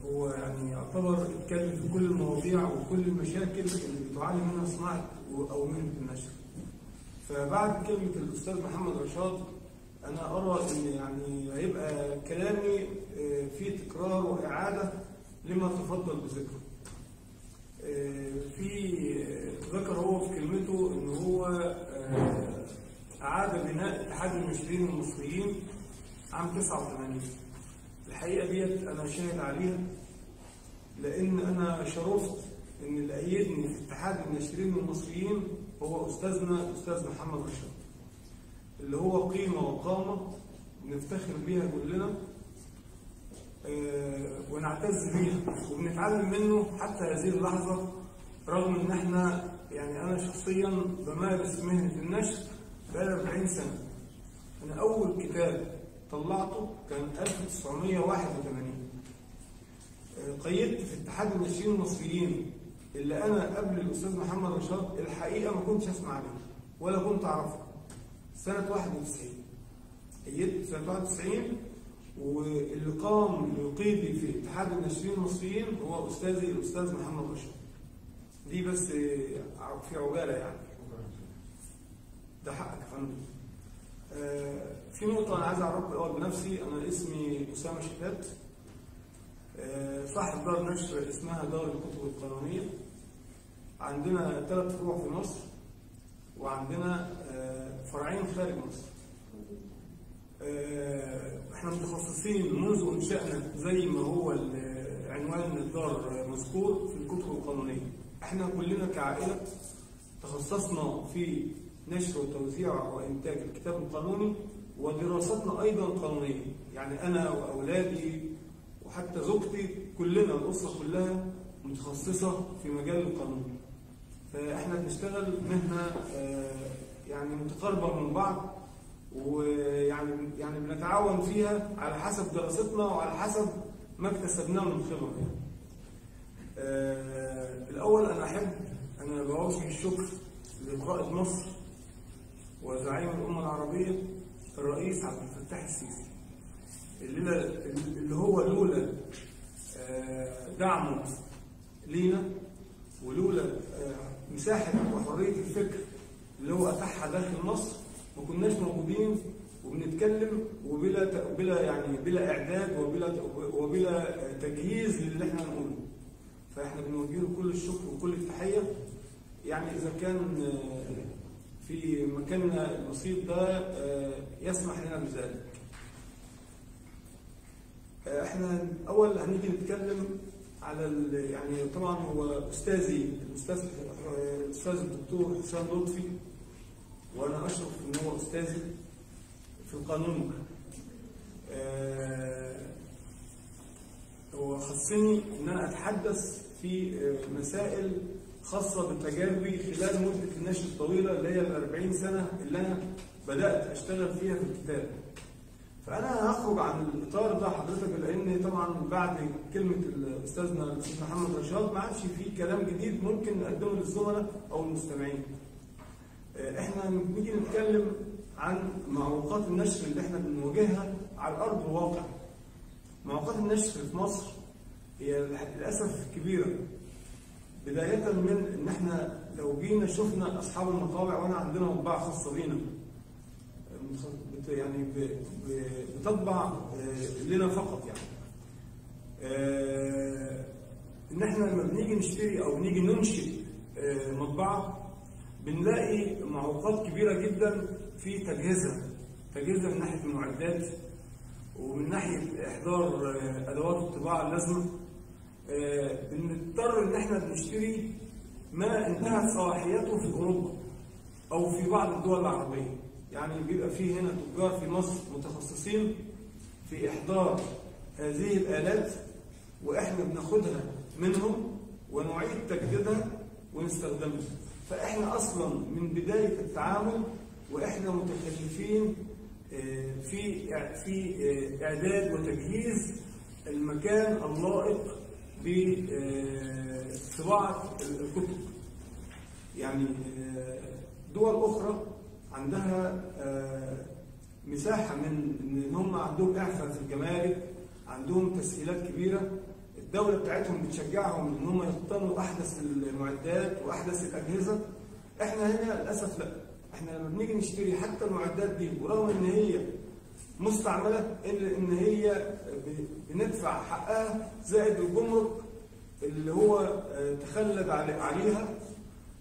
هو يعني يعتبر اتكلم في كل المواضيع وكل المشاكل اللي بتعاني منها صناعة أو مهنة النشر. فبعد كلمة الأستاذ محمد رشاد أنا أرى إن يعني هيبقى كلامي آه، فيه تكرار وإعادة لما تفضل بذكره. آه، في آه، ذكر هو في كلمته إن هو آه، أعاد بناء اتحاد المشرين المصريين عام 89 الحقيقة ديت أنا شاهد عليها لأن أنا شرفت إن اللي ايدني في اتحاد الناشرين المصريين هو أستاذنا الأستاذ محمد رشاد اللي هو قيمة وقامة نفتخر بيها كلنا آه، ونعتز بيها وبنتعلم منه حتى هذه اللحظة رغم إن إحنا يعني أنا شخصيا بمارس مهنة النشر بقالي 40 سنة. أنا أول كتاب طلعته كان 1981 آه، قيدت في اتحاد الناشرين المصريين اللي أنا قبل الأستاذ محمد رشاد الحقيقة ما كنتش أسمع عنها ولا كنت أعرفها. سنة 91 قيدت سنة 91 واللي قام بقيدي في اتحاد الناشرين المصريين هو أستاذي الأستاذ محمد رشاد. دي بس آه، في عجالة يعني. ده حقك يا فندم. آه، في نقطة أنا عايز أعرفها الأول بنفسي أنا اسمي أسامة شتات آه، صاحب دار نشر اسمها دار الكتب القانونية. عندنا ثلاث فروع في مصر وعندنا آه، فرعين خارج مصر. آه، إحنا متخصصين منذ انشأنا زي ما هو عنوان الدار مذكور في الكتب القانونية. إحنا كلنا كعائلة تخصصنا في نشر وتوزيع وإنتاج الكتاب القانوني ودراستنا أيضا قانونية يعني أنا وأولادي وحتى زوجتي كلنا الأسرة كلها متخصصة في مجال القانون فإحنا بنشتغل مهنة آه، يعني متقاربة من بعض ويعني يعني بنتعاون فيها على حسب دراستنا وعلى حسب ما اكتسبناه من خبرة يعني. آه، الأول أنا أحب أنا بوجه الشكر لقائد مصر وزعيم الأمة العربية الرئيس عبد الفتاح السيسي. اللي, اللي هو لولا آه، دعمه لينا ولولا آه، مساحة وحرية الفكر اللي هو أتاحها داخل مصر ما كناش موجودين وبنتكلم وبلا بلا يعني بلا إعداد وبلا وبلا تجهيز للي إحنا هنقوله. فإحنا بنوجه له كل الشكر وكل التحية. يعني إذا كان آه، في مكاننا البسيط ده آه، يسمح لنا بذلك. آه، إحنا اول هنيجي نتكلم على يعني طبعا هو أستاذي الأستاذ الأستاذ الدكتور حسام لطفي وأنا أشرف إن هو أستاذي في القانون. آه، هو خصني إن أنا أتحدث في مسائل خاصة بتجاربي خلال مدة النشر الطويلة اللي هي ال 40 سنة اللي أنا بدأت أشتغل فيها في الكتاب. فأنا هخرج عن الإطار ده حضرتك لأن طبعا بعد كلمة استاذنا الأستاذ محمد رشاد ما عادش في كلام جديد ممكن نقدمه للزملاء أو المستمعين. آه، إحنا بنيجي نتكلم عن معوقات النشر اللي إحنا بنواجهها على أرض الواقع. معوقات النشر في مصر هي للأسف كبيرة بداية من إن إحنا لو جينا شفنا أصحاب المطابع وأنا عندنا مطبعة خاصة بينا يعني بتطبع آه، لنا فقط يعني. آه، إن إحنا لما بنيجي نشتري أو بنيجي ننشئ آه، مطبعة بنلاقي معوقات كبيرة جدا في تجهيزها. تجهيزها من ناحية المعدات ومن ناحية إحضار أدوات الطباعة اللازمة. بنضطر إن إحنا بنشتري ما انتهت صلاحيته في أوروبا أو في بعض الدول العربية. يعني بيبقى في هنا تجار في مصر متخصصين في إحضار هذه الآلات وإحنا بناخدها منهم ونعيد تجديدها ونستخدمها. فإحنا أصلا من بداية التعامل وإحنا متكلفين آه، في في آه، إعداد وتجهيز المكان اللائق بطباعة الكتب. يعني آه، دول أخرى عندها آه، مساحة من إن هم عندهم إعفاء في الجمارك عندهم تسهيلات كبيرة. الدولة بتاعتهم بتشجعهم إن هم يقتنوا أحدث المعدات وأحدث الأجهزة. إحنا هنا للأسف لا. إحنا لما بنيجي نشتري حتى المعدات دي ورغم إن هي مستعملة إلا إن هي بندفع حقها زائد الجمرك اللي هو آه، تخلد علي- عليها.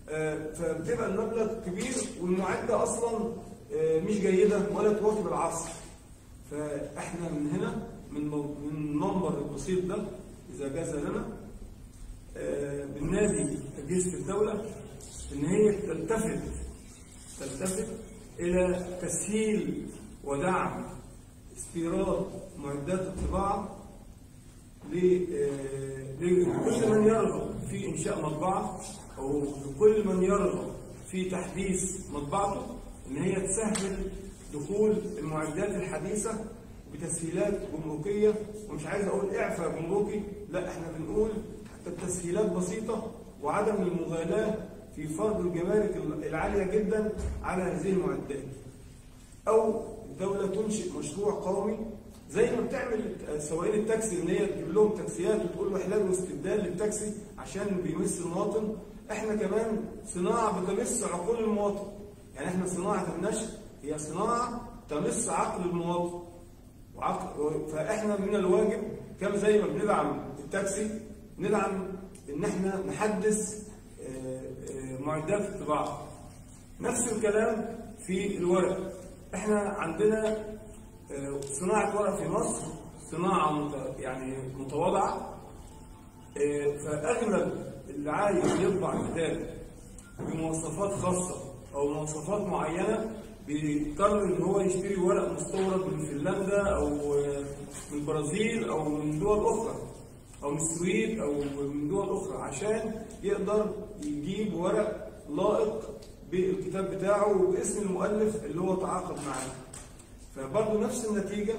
آه، فبتبقى المبلغ كبير والمعدة أصلا آه، مش جيدة ولا تواكب العصر. فإحنا من هنا من من المنبر البسيط ده إذا جاز لنا بننادي أجهزة الدولة إن هي تلتفت تلتفت إلى تسهيل ودعم استيراد معدات الطباعة لكل من يرغب في إنشاء مطبعة أو لكل من يرغب في تحديث مطبعته إن هي تسهل دخول المعدات الحديثة بتسهيلات جمركية. ومش عايز أقول إعفاء جمركي لا إحنا بنقول حتى التسهيلات بسيطة وعدم المغالاة في فرض الجمارك العالية جدا على هذه المعدات. أو الدولة تنشئ مشروع قومي زي ما بتعمل سواقين التاكسي ان هي تجيب لهم تاكسيات وتقول له احلال واستبدال للتاكسي عشان بيمس المواطن إحنا كمان صناعة بتمس عقول المواطن. يعني إحنا صناعة النشر هي صناعة تمس عقل المواطن. وعقل فاحنا من الواجب كم زي ما بندعم التاكسي ندعم ان إحنا نحدث آه، آه، معدات الطباعه نفس الكلام في الورق. إحنا عندنا صناعة ورق في مصر صناعة مت- يعني متواضعة. آه، فأغلب اللي عايز يطبع كتاب بمواصفات خاصة أو مواصفات معينة بيضطر إن هو يشتري ورق مستورد من فنلندا أو آه، من البرازيل أو من دول أخرى أو من السويد أو من دول أخرى عشان يقدر يجيب ورق لائق بالكتاب بتاعه وباسم المؤلف اللي هو تعاقد معاه. فبرضه نفس النتيجة.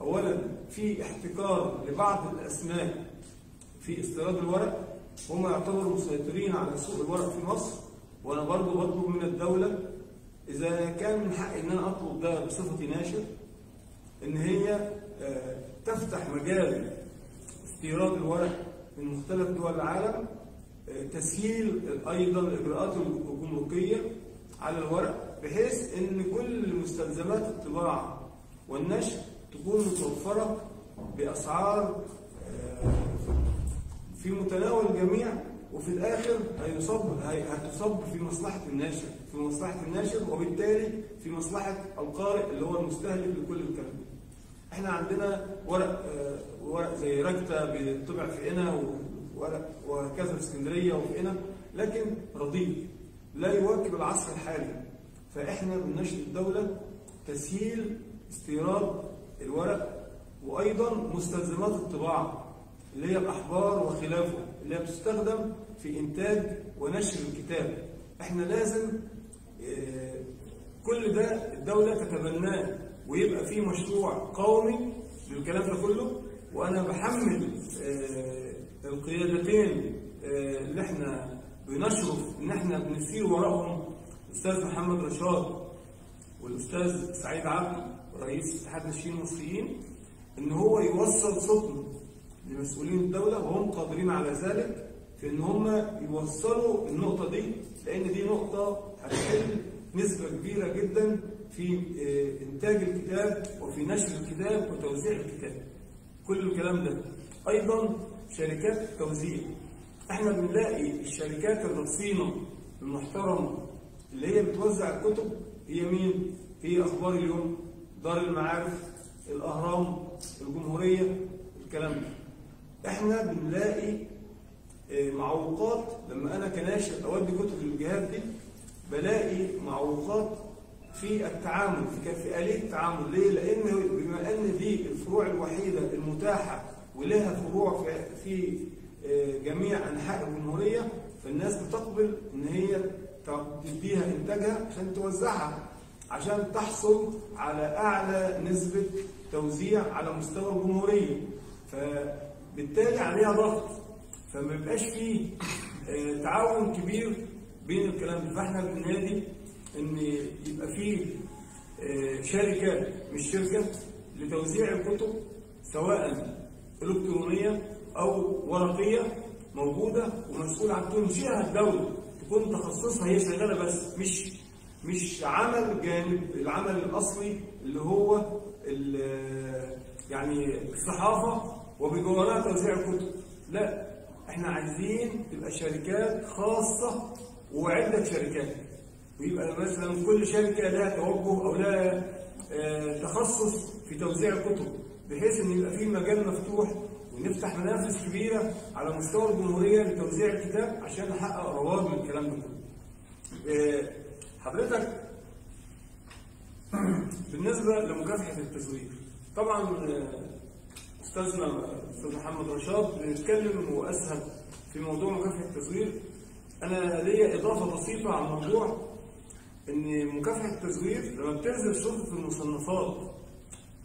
أولا في احتكار لبعض الأسماء في استيراد الورق. هم يعتبروا مسيطرين على سوق الورق في مصر. وأنا برضه بطلب من الدولة إذا كان من حقي إن أنا أطلب ده بصفتي ناشر إن هي آه، تفتح مجال استيراد الورق من مختلف دول العالم آه، تسهيل أيضا الاجراءات الجمركيه على الورق. بحيث إن كل مستلزمات الطباعة والنشر تكون متوفرة بأسعار آه، في متناول الجميع وفي الآخر هيصب هي- هتصب في مصلحة الناشر في مصلحة الناشر وبالتالي في مصلحة القارئ اللي هو المستهلك لكل الكلام. إحنا عندنا ورق آه، ورق زي ركتة بيطبع في قنا وورق وهكذا في اسكندرية وفي قنا لكن رديء لا يواكب العصر الحالي فإحنا بنناشد الدولة تسهيل استيراد الورق وأيضا مستلزمات الطباعة اللي هي الاحبار وخلافة اللي هي بتستخدم في إنتاج ونشر الكتاب. إحنا لازم آه، كل ده الدولة تتبناه ويبقى فيه مشروع قومي للكلام ده كله. وأنا بحمل آه، القيادتين آه، اللي إحنا بنشرف إن إحنا بنسير وراءهم الأستاذ محمد رشاد والأستاذ سعيد عبد رئيس اتحاد الناشئين المصريين إن هو يوصل صوتنا لمسؤولين الدولة وهم قادرين على ذلك في إن هم يوصلوا النقطة دي لأن دي نقطة هتحل نسبة كبيرة جدا في آه، إنتاج الكتاب وفي نشر الكتاب وتوزيع الكتاب. كل الكلام ده. أيضا شركات التوزيع. إحنا بنلاقي الشركات الرصينة المحترمة اللي هي بتوزع الكتب هي مين؟ هي أخبار اليوم دار المعارف الأهرام الجمهورية الكلام ده إحنا بنلاقي آه، معوقات لما أنا كناشر أودي كتب للجهات دي بلاقي معوقات في التعامل في آلية التعامل ليه؟ لأن بما أن دي الفروع الوحيدة المتاحة ولها فروع في, في آه، جميع أنحاء الجمهورية فالناس بتقبل إن هي تديها إنتاجها عشان توزعها عشان تحصل على أعلى نسبة توزيع على مستوى الجمهورية. فبالتالي عليها ضغط. فما بيبقاش فيه آه، تعاون كبير بين الكلام ده. فاحنا بننادي إن يبقى فيه آه، شركة مش شركة لتوزيع الكتب سواء إلكترونية أو ورقية موجودة ومسؤول عن تنشئها الدولة تكون تخصصها هي شغالة بس مش مش عمل جانب العمل الأصلي اللي هو يعني الصحافة وبجوارها توزيع الكتب. لا إحنا عايزين تبقى شركات خاصة وعدة شركات. ويبقى مثلا كل شركة لها توجه أو لها آه، تخصص في توزيع الكتب بحيث إن يبقى في مجال مفتوح ونفتح منافس كبيرة على مستوى الجمهورية لتوزيع الكتاب عشان نحقق رواج من الكلام ده كله. آه، حضرتك <clears throat> بالنسبة لمكافحة التزوير طبعا آه، أستاذنا أستاذ محمد رشاد بنتكلم واسهل في موضوع مكافحة التزوير أنا ليا إضافة بسيطة على الموضوع إن مكافحة التزوير لما بتنزل شرطه المصنفات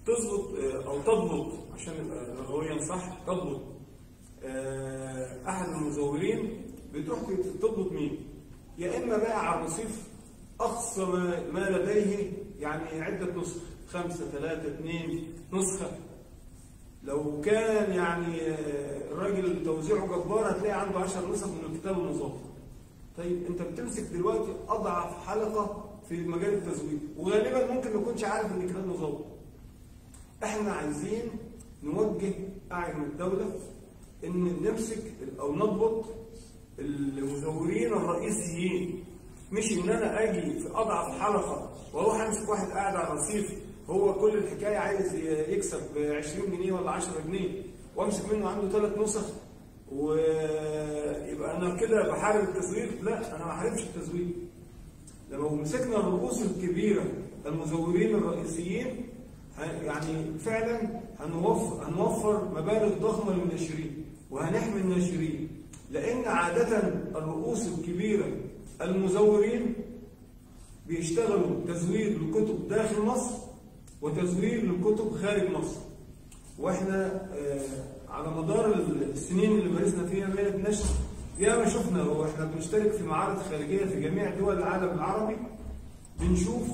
تظبط آه، أو تضبط عشان لغويا صح تضبط آه، أحد المزورين بتروح تضبط مين؟ يا إما بقى على الرصيف أقصى ما- لديه يعني عدة نسخ خمسة ثلاثة اثنين نسخة لو كان يعني آه، الراجل توزيعه جبار هتلاقي عنده 10 نسخ من الكتاب المظبط. طيب أنت بتمسك دلوقتي أضعف حلقة في مجال التزوير وغالبا ممكن ما يكونش عارف إن الكتاب مظبط. إحنا عايزين نوجه أعين الدولة إن نمسك أو نضبط المزورين الرئيسيين. مش إن أنا أجي في أضعف حلقة وأروح أمسك واحد قاعد على الرصيف هو كل الحكاية عايز يكسب 20 جنيه ولا 10 جنيه وأمسك منه عنده ثلاث نسخ ويبقى أنا كده بحارب التزوير؟ لا أنا ما بحاربش التزوير. لما مسكنا الرؤوس الكبيرة المزورين الرئيسيين يعني فعلا هنوفر هنوفر مبالغ ضخمة للناشرين وهنحمي الناشرين. لأن عادة الرؤوس الكبيرة المزورين بيشتغلوا تزوير للكتب داخل مصر وتزوير للكتب خارج مصر. وإحنا آه، على مدار السنين اللي مارسنا فيها مهنه نشر ياما شفنا وإحنا بنشترك في معارض خارجية في جميع دول العالم العربي بنشوف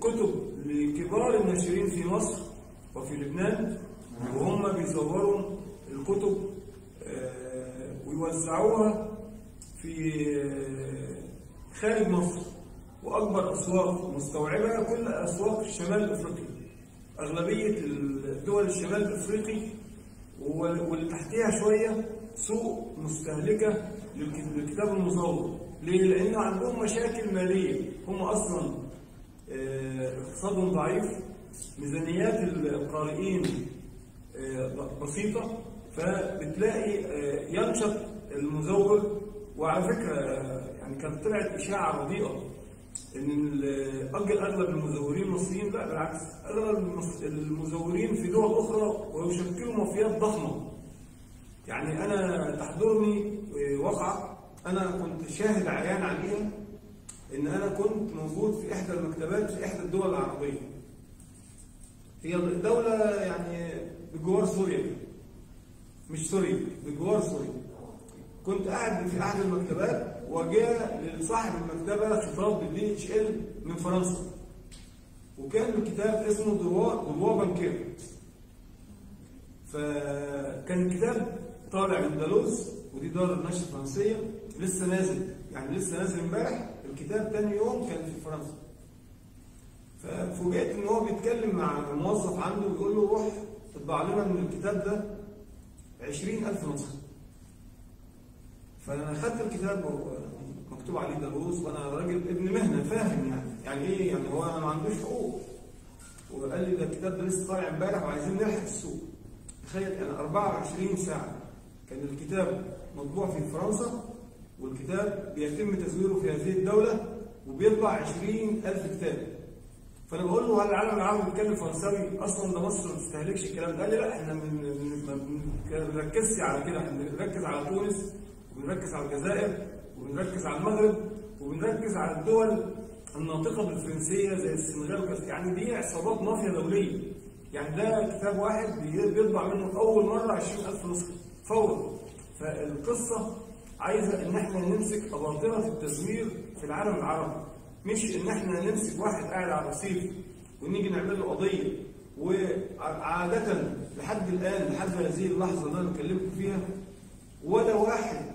كتب لكبار الناشرين في مصر وفي لبنان وهم بيزوروا الكتب آه، ويوزعوها في آه، خارج مصر. وأكبر أسواق مستوعبة كل أسواق الشمال الأفريقي. أغلبية الدول الشمال الأفريقي وال- واللي تحتيها شوية سوق مستهلكة للك- للكتاب المزور ليه؟ لأن عندهم مشاكل مالية. هم أصلا اقتصادهم ضعيف ميزانيات القارئين آه، بسيطة فبتلاقي آه، ينشط المزور وعلى فكرة آه، يعني كانت طلعت إن ال- أجل أغلب المزورين المصريين لا بالعكس المص- المزورين في دول أخرى ويشكلوا مافيات ضخمة. يعني أنا تحضرني واقعة أنا كنت شاهد عيان عليها إن أنا كنت موجود في إحدى المكتبات في إحدى الدول العربية. هي دولة يعني بجوار سوريا. مش سوريا بجوار سوريا. كنت قاعد في احد المكتبات وجاء لصاحب المكتبة خطاب بال DHL من فرنسا. وكان الكتاب اسمه droit bancaire فكان الكتاب طالع من Dalloz ودي دار النشر الفرنسيه لسه نازل. يعني لسه نازل امبارح. الكتاب تاني يوم كان في فرنسا. ففوجئت إن هو بيتكلم مع موظف عنده بيقول له روح اطبع لنا من الكتاب ده 20000 نسخة. فأنا خدت الكتاب و- مكتوب عليه دالوز وأنا راجل ابن مهنة فاهم يعني. يعني إيه يعني؟ هو أنا ما عندوش حقوق. وقال لي ده الكتاب ده لسه طالع امبارح وعايزين نلحق السوق. تخيل يعني 24 ساعة كان الكتاب مطبوع في فرنسا والكتاب بيتم تزويره في هذه الدولة وبيطبع 20000 كتاب. فأنا بقول له هل العالم العربي بيتكلم فرنساوي؟ أصلا ده مصر ما بتستهلكش الكلام ده. قال لي لا إحنا ما بنركزش على كده. إحنا بنركز على تونس وبنركز على الجزائر وبنركز على المغرب وبنركز على الدول الناطقة بالفرنسية زي السنغال وكذا يعني دي عصابات مافيا دولية. يعني ده كتاب واحد بي- بيطبع منه أول مرة 20000 نسخة فورا. فالقصة عايزة إن إحنا نمسك أباطرة التزوير في العالم العربي. مش إن إحنا نمسك واحد قاعد على الرصيف ونيجي نعمل له قضية وعادة لحد الآن لحد هذه اللحظة اللي أنا بكلمكم فيها ولا واحد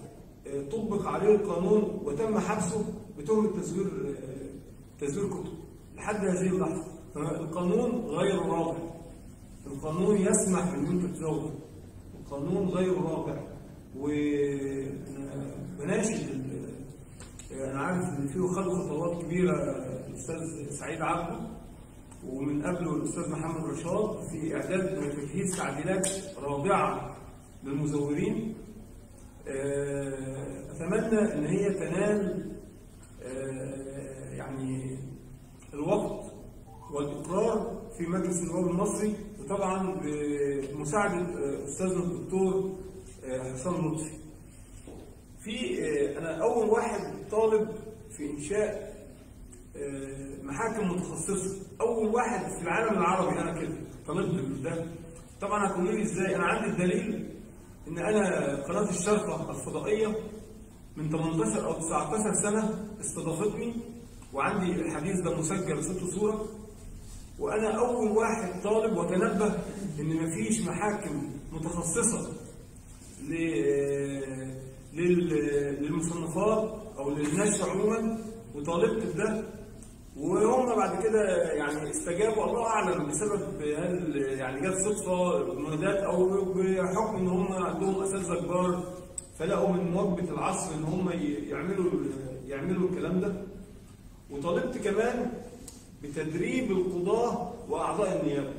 آه، طبق عليه القانون وتم حبسه بتهمه تزوير آه، تزوير كتب لحد هذه اللحظة. فالقانون غير رابع. القانون يسمح بإن أنت تزور القانون غير رابع. وبناشد أنا عارف إن فيه خد خطوات كبيرة الاستاذ سعيد عبده ومن قبله الأستاذ محمد رشاد في إعداد وتجهيز تعديلات رابعة للمزورين. آه، أتمنى إن هي تنال آه، يعني الوقت والإقرار في مجلس النواب المصري وطبعا بمساعدة آه، أستاذنا الدكتور حسام لطفي. في آه، أنا أول واحد طالب في إنشاء آه، محاكم متخصصة. أول واحد في العالم العربي أنا كده طالب ده. طبعا هتقولوا لي إزاي؟ أنا عندي الدليل إن أنا قناة الشرطة الفضائية من 18 أو 19 سنة استضافتني وعندي الحديث ده مسجل بصوت وصوره وأنا أول واحد طالب وتنبه إن مفيش محاكم متخصصة للمصنفات أو للنشر عموما وطالبت بده وهم بعد كده يعني استجابوا الله أعلم بسبب هل يعني جت صدفة منادات أو بحكم إن هم عندهم أساتذة كبار فلقوا من مواكبه العصر إن هم يعملوا يعملوا الكلام ده وطالبت كمان بتدريب القضاة وأعضاء النيابة.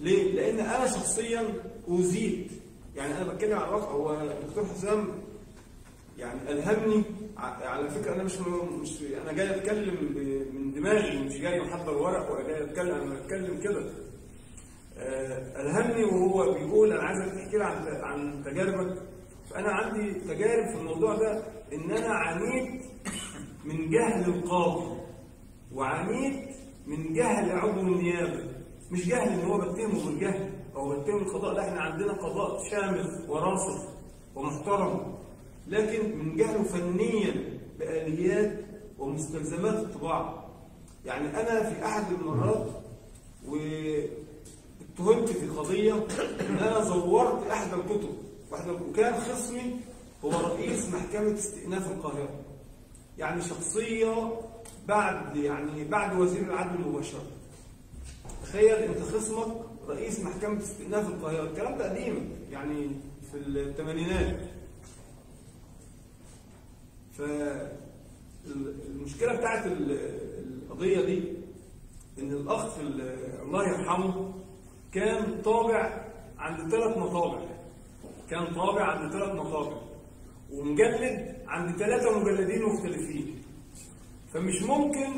ليه؟ لأن أنا شخصيا أوذيت. يعني أنا بتكلم على الواقع هو الدكتور حسام يعني ألهمني ع- على فكرة أنا مش مش أنا جاي أتكلم ب- من دماغي مش جاي محضر ورق ولا جاي أتكلم أنا بتكلم كده. آه، ألهمني وهو بيقول أنا عايزك تحكي لي عن عن تجاربك. فأنا عندي تجارب في الموضوع ده إن أنا عانيت من جهل القاضي وعانيت من جهل عضو النيابة. مش جهل إن هو بتهمه بالجهل. أو بتهم القضاء لا إحنا عندنا قضاء شامل وراسخ ومحترم لكن من جهله فنيا بآليات ومستلزمات الطباعة. يعني أنا في أحد المرات واتهمت في قضية إن أنا زورت احدى الكتب واحدى وكان خصمي هو رئيس محكمة استئناف القاهرة. يعني شخصية بعد يعني بعد وزير العدل مباشرة. تخيل أنت خصمك رئيس محكمة استئناف القاهرة. الكلام ده قديم يعني في الثمانينات فالمشكلة بتاعت ال- القضية دي إن الأخ ال- الله يرحمه كان طابع عند ثلاث مطابع. كان طابع عند ثلاث مطابع. ومجلد عند ثلاثة مجلدين مختلفين. فمش ممكن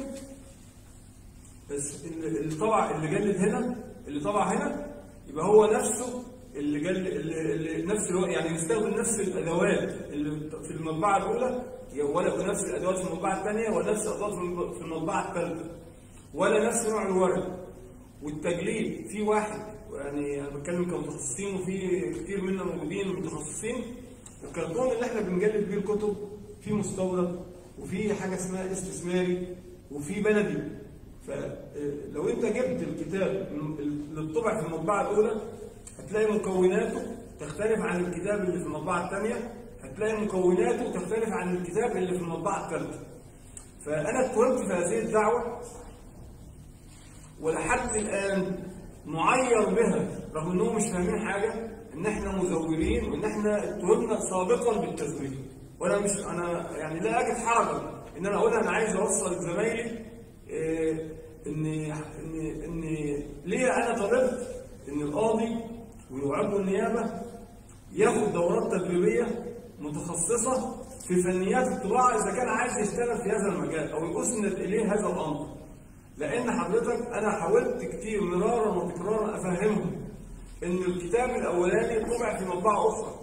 بس اللي اللي طبع اللي جلد هنا اللي طبع هنا يبقى هو نفسه اللي جل اللي, نفس الوقت يعني يستخدم نفس الأدوات اللي في المطبعة الأولى ولا نفس الأدوات في المطبعة الثانية ولا نفس الأدوات في المطبعة الثالثة ولا نفس نوع الورق. والتجليد في واحد يعني أنا بتكلم كمتخصصين وفي كتير منا موجودين متخصصين الكرتون اللي إحنا بنجلد بيه الكتب في مستورد وفي حاجة اسمها استثماري وفي بلدي. فلو انت جبت الكتاب اللي طبع في المطبعة الأولى هتلاقي مكوناته تختلف عن الكتاب اللي في المطبعة الثانية هتلاقي مكوناته تختلف عن الكتاب اللي في المطبعة الثالثة. فأنا اتهمت في هذه الدعوة ولحد الآن معير بها رغم إنهم مش فاهمين حاجة إن إحنا مزورين وإن إحنا اتهمنا سابقا بالتزوير. وأنا مش أنا يعني لا أجد حرجا إن أنا أقول أنا عايز أوصل لزمايلي إيه، ان ان ان ليه أنا طلبت إن القاضي وعضو النيابة ياخد دورات تدريبية متخصصة في فنيات الطباعة إذا كان عايز يشتغل في هذا المجال أو يسند إليه هذا الأمر. لأن حضرتك أنا حاولت كتير مرارا وتكرارا أفهمهم إن الكتاب الأولاني طبع في مطبعة أخرى.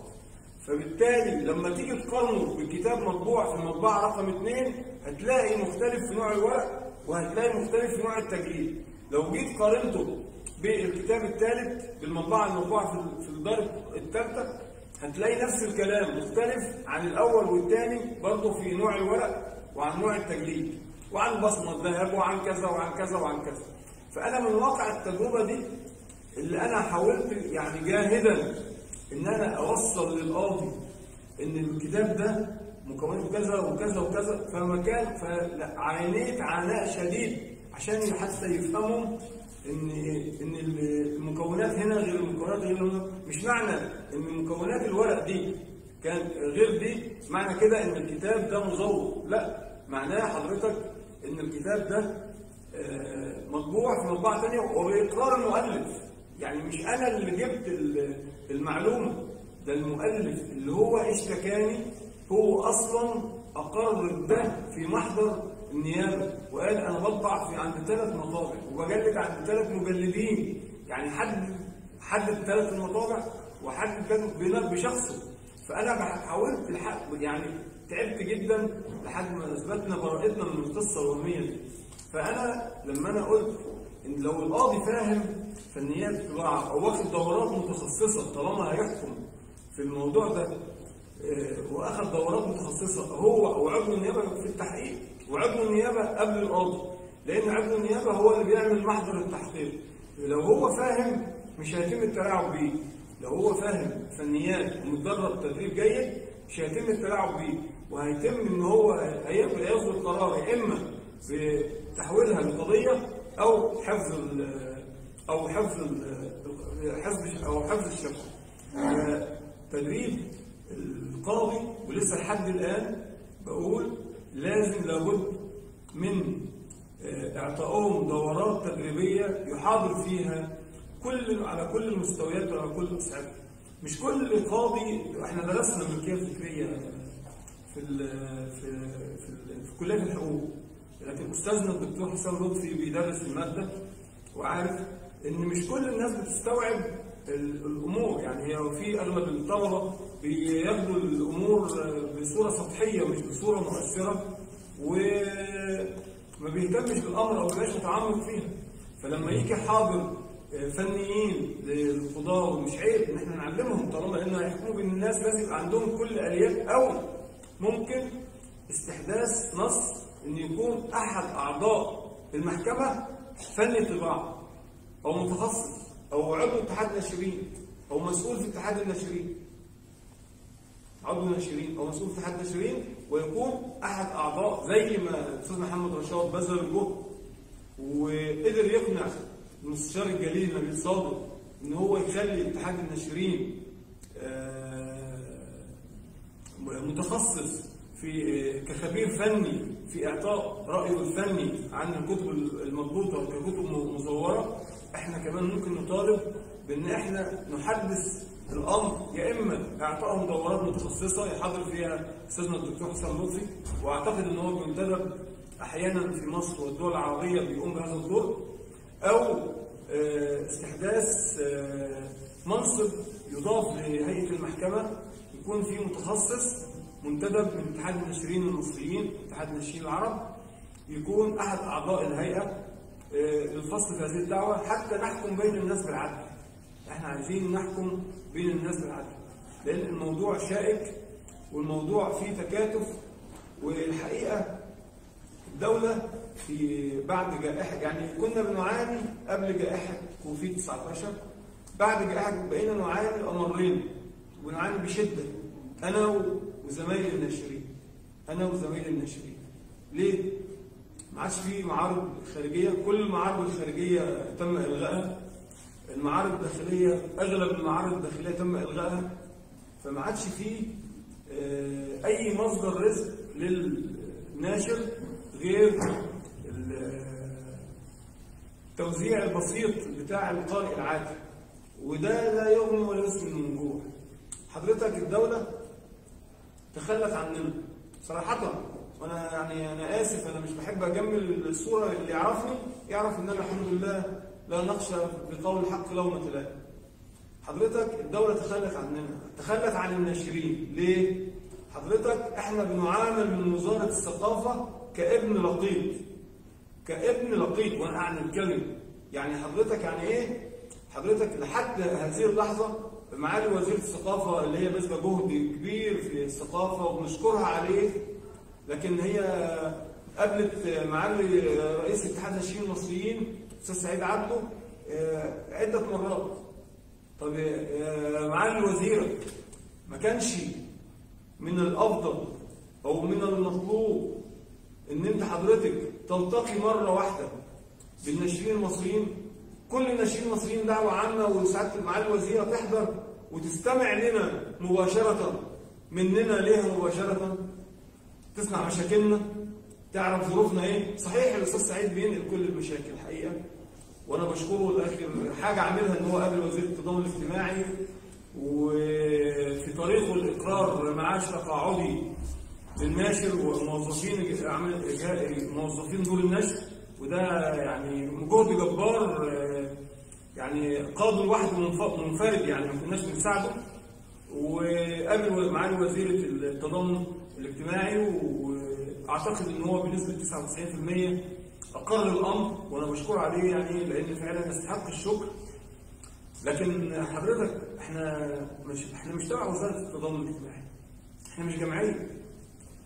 فبالتالي لما تيجي تقارنه بالكتاب مطبوع في المطبعه رقم اثنين هتلاقي مختلف في نوع الورق. وهتلاقي مختلف في نوع التجليد لو جيت قارنته بالكتاب الثالث بالمطبعة المطبوعة في الدار الثالثه هتلاقي نفس الكلام مختلف عن الأول والثاني برضه في نوع الورق وعن نوع التجليد وعن بصمة الذهب وعن كذا وعن كذا وعن كذا. فأنا من واقع التجربة دي اللي أنا حاولت يعني جاهدا إن أنا أوصل للقاضي إن الكتاب ده مكوناته كذا وكذا وكذا فما كان فعانيت عناء شديد عشان حتى يفهموا إن إن المكونات هنا غير المكونات غير هنا. مش معنى إن مكونات الورق دي كان غير دي معنى كده إن الكتاب ده مزور. لا معناه حضرتك إن الكتاب ده آه، مطبوع في مطبعة ثانية وباقرار المؤلف. يعني مش أنا اللي جبت ال- المعلومة ده المؤلف اللي هو اشتكاني هو أصلا أقر ده في محضر النيابة وقال أنا بطبع في عند ثلاث مطابع وبجلد عند ثلاث مجلدين يعني حد حدد ثلاث المطابع ده بنا- بشخصه. فأنا بح- حاولت الحق يعني تعبت جدا لحد ما أثبتنا براءتنا من القصة الوهميه دي فأنا لما أنا قلت إن لو القاضي فاهم فنيات الطباعه أو واخد دورات متخصصة طالما هيحكم في الموضوع ده آه، واخد دورات متخصصة هو أو عضو النيابة في التحقيق وعضو النيابة قبل القاضي لأن عضو النيابة هو اللي بيعمل محضر التحقيق. لو هو فاهم مش هيتم التلاعب بيه. لو هو فاهم فنيات ومتدرب تدريب جيد مش هيتم التلاعب بيه. وهيتم إن هو هيبقى ياخد القرار يا إما بتحويلها لقضية أو حفظ أو حفظ حفظ أو حفظ الشكوى تدريب القاضي ولسه لحد الآن بقول لازم لابد من آه، اعطائهم دورات تدريبية يحاضر فيها كل على كل المستويات وعلى كل الاصعده مش كل قاضي إحنا درسنا الملكيه الفكريه في ال في في, في كلية الحقوق. لكن أستاذنا الدكتور حسام لطفي بيدرس المادة وعارف إن مش كل الناس بتستوعب الأمور يعني هي في اغلب الطلبه بياخدوا الأمور بصورة سطحية مش بصورة مؤثرة وما بيهتمش بالأمر أو بيبقاش متعمق فيها. فلما يجي حاضر فنيين للقضاء ومش عيب إن إحنا نعلمهم طالما إن هيحكموا بين الناس لازم يبقى عندهم كل آليات أو ممكن استحداث نص إن يكون أحد أعضاء المحكمة فني طباعة أو متخصص. أو عضو اتحاد ناشرين أو مسؤول في اتحاد الناشرين. عضو ناشرين أو مسؤول في اتحاد ناشرين ويكون أحد أعضاء زي ما الأستاذ محمد رشاد بذل الجهد وقدر يقنع المستشار الجليل نبيل صادق إن هو يخلي اتحاد الناشرين آه، متخصص في كخبير فني في إعطاء رأيه الفني عن الكتب المضبوطة ككتب مزورة. إحنا كمان ممكن نطالب بان إحنا نحدث الامر يا اما اعطائهم دورات متخصصة يحضر فيها أستاذنا الدكتور حسن لطفي واعتقد إن هو بينتدب أحيانا في مصر والدول العربية بيقوم بهذا الدور أو آه، استحداث آه، منصب يضاف لهيئة المحكمة يكون فيه متخصص منتدب من اتحاد الناشرين المصريين اتحاد الناشرين العرب يكون أحد أعضاء الهيئة آه، للفصل في هذه الدعوة حتى نحكم بين الناس بالعدل. إحنا عايزين نحكم بين الناس بالعدل. لأن الموضوع شائك والموضوع فيه تكاتف والحقيقة الدولة في بعد جائحة يعني كنا بنعاني قبل جائحة كوفيد 19 بعد جائحة بقينا نعاني أمرين. ونعاني بشدة. أنا وزمايلي الناشرين. أنا وزمايلي الناشرين. ليه؟ ما عادش في معارض خارجية. كل المعارض الخارجيه تم إلغائها. المعارض الداخلية أغلب المعارض الداخلية تم إلغائها. فما عادش فيه آه، أي مصدر رزق للناشر غير ال- التوزيع البسيط بتاع القارئ العادي. وده لا يغني ولا يسمن من جوع. حضرتك الدولة تخلت عننا صراحة وأنا يعني أنا آسف أنا مش بحب أجمل الصورة اللي يعرفني يعرف إن أنا الحمد لله لا نخشى بقول الحق لومة لائم حضرتك الدولة تخلت عننا تخلت عن الناشرين ليه؟ حضرتك إحنا بنعامل من وزارة الثقافة كابن لقيط كابن لقيط وأنا اعني الكلمة يعني حضرتك يعني إيه؟ حضرتك لحد هذه اللحظة معالي وزير الثقافة اللي هي بذل جهد كبير في الثقافة وبنشكرها عليه لكن هي قابلت معالي رئيس اتحاد الناشئين المصريين أستاذ سعيد عبده آه، عدة مرات طب يا معالي الوزيرة ما كانش من الأفضل أو من المطلوب إن أنت حضرتك تلتقي مرة واحدة بالناشئين المصريين؟ كل الناشئين المصريين دعوة عامة وسعادة معالي الوزيرة تحضر وتستمع لنا مباشرة مننا ليها مباشرة. تسمع مشاكلنا تعرف ظروفنا إيه؟ صحيح الأستاذ سعيد بينقل كل المشاكل الحقيقة وأنا بشكره لآخر حاجة عاملها إن هو قابل وزير التضامن الاجتماعي وفي طريقه الاقرار معاش تقاعدي للناشر وموظفين عمل موظفين دور النشر وده يعني جهد جبار يعني قاضي لوحده منف- منفرد يعني ما كناش بنساعده وقابل معالي وزيرة التضامن الاجتماعي وأعتقد إن هو بنسبة 99% أقر الأمر وأنا بشكره عليه يعني لأن فعلا يستحق الشكر. لكن حضرتك إحنا مش إحنا مش تبع وزارة التضامن الاجتماعي. إحنا مش جمعية.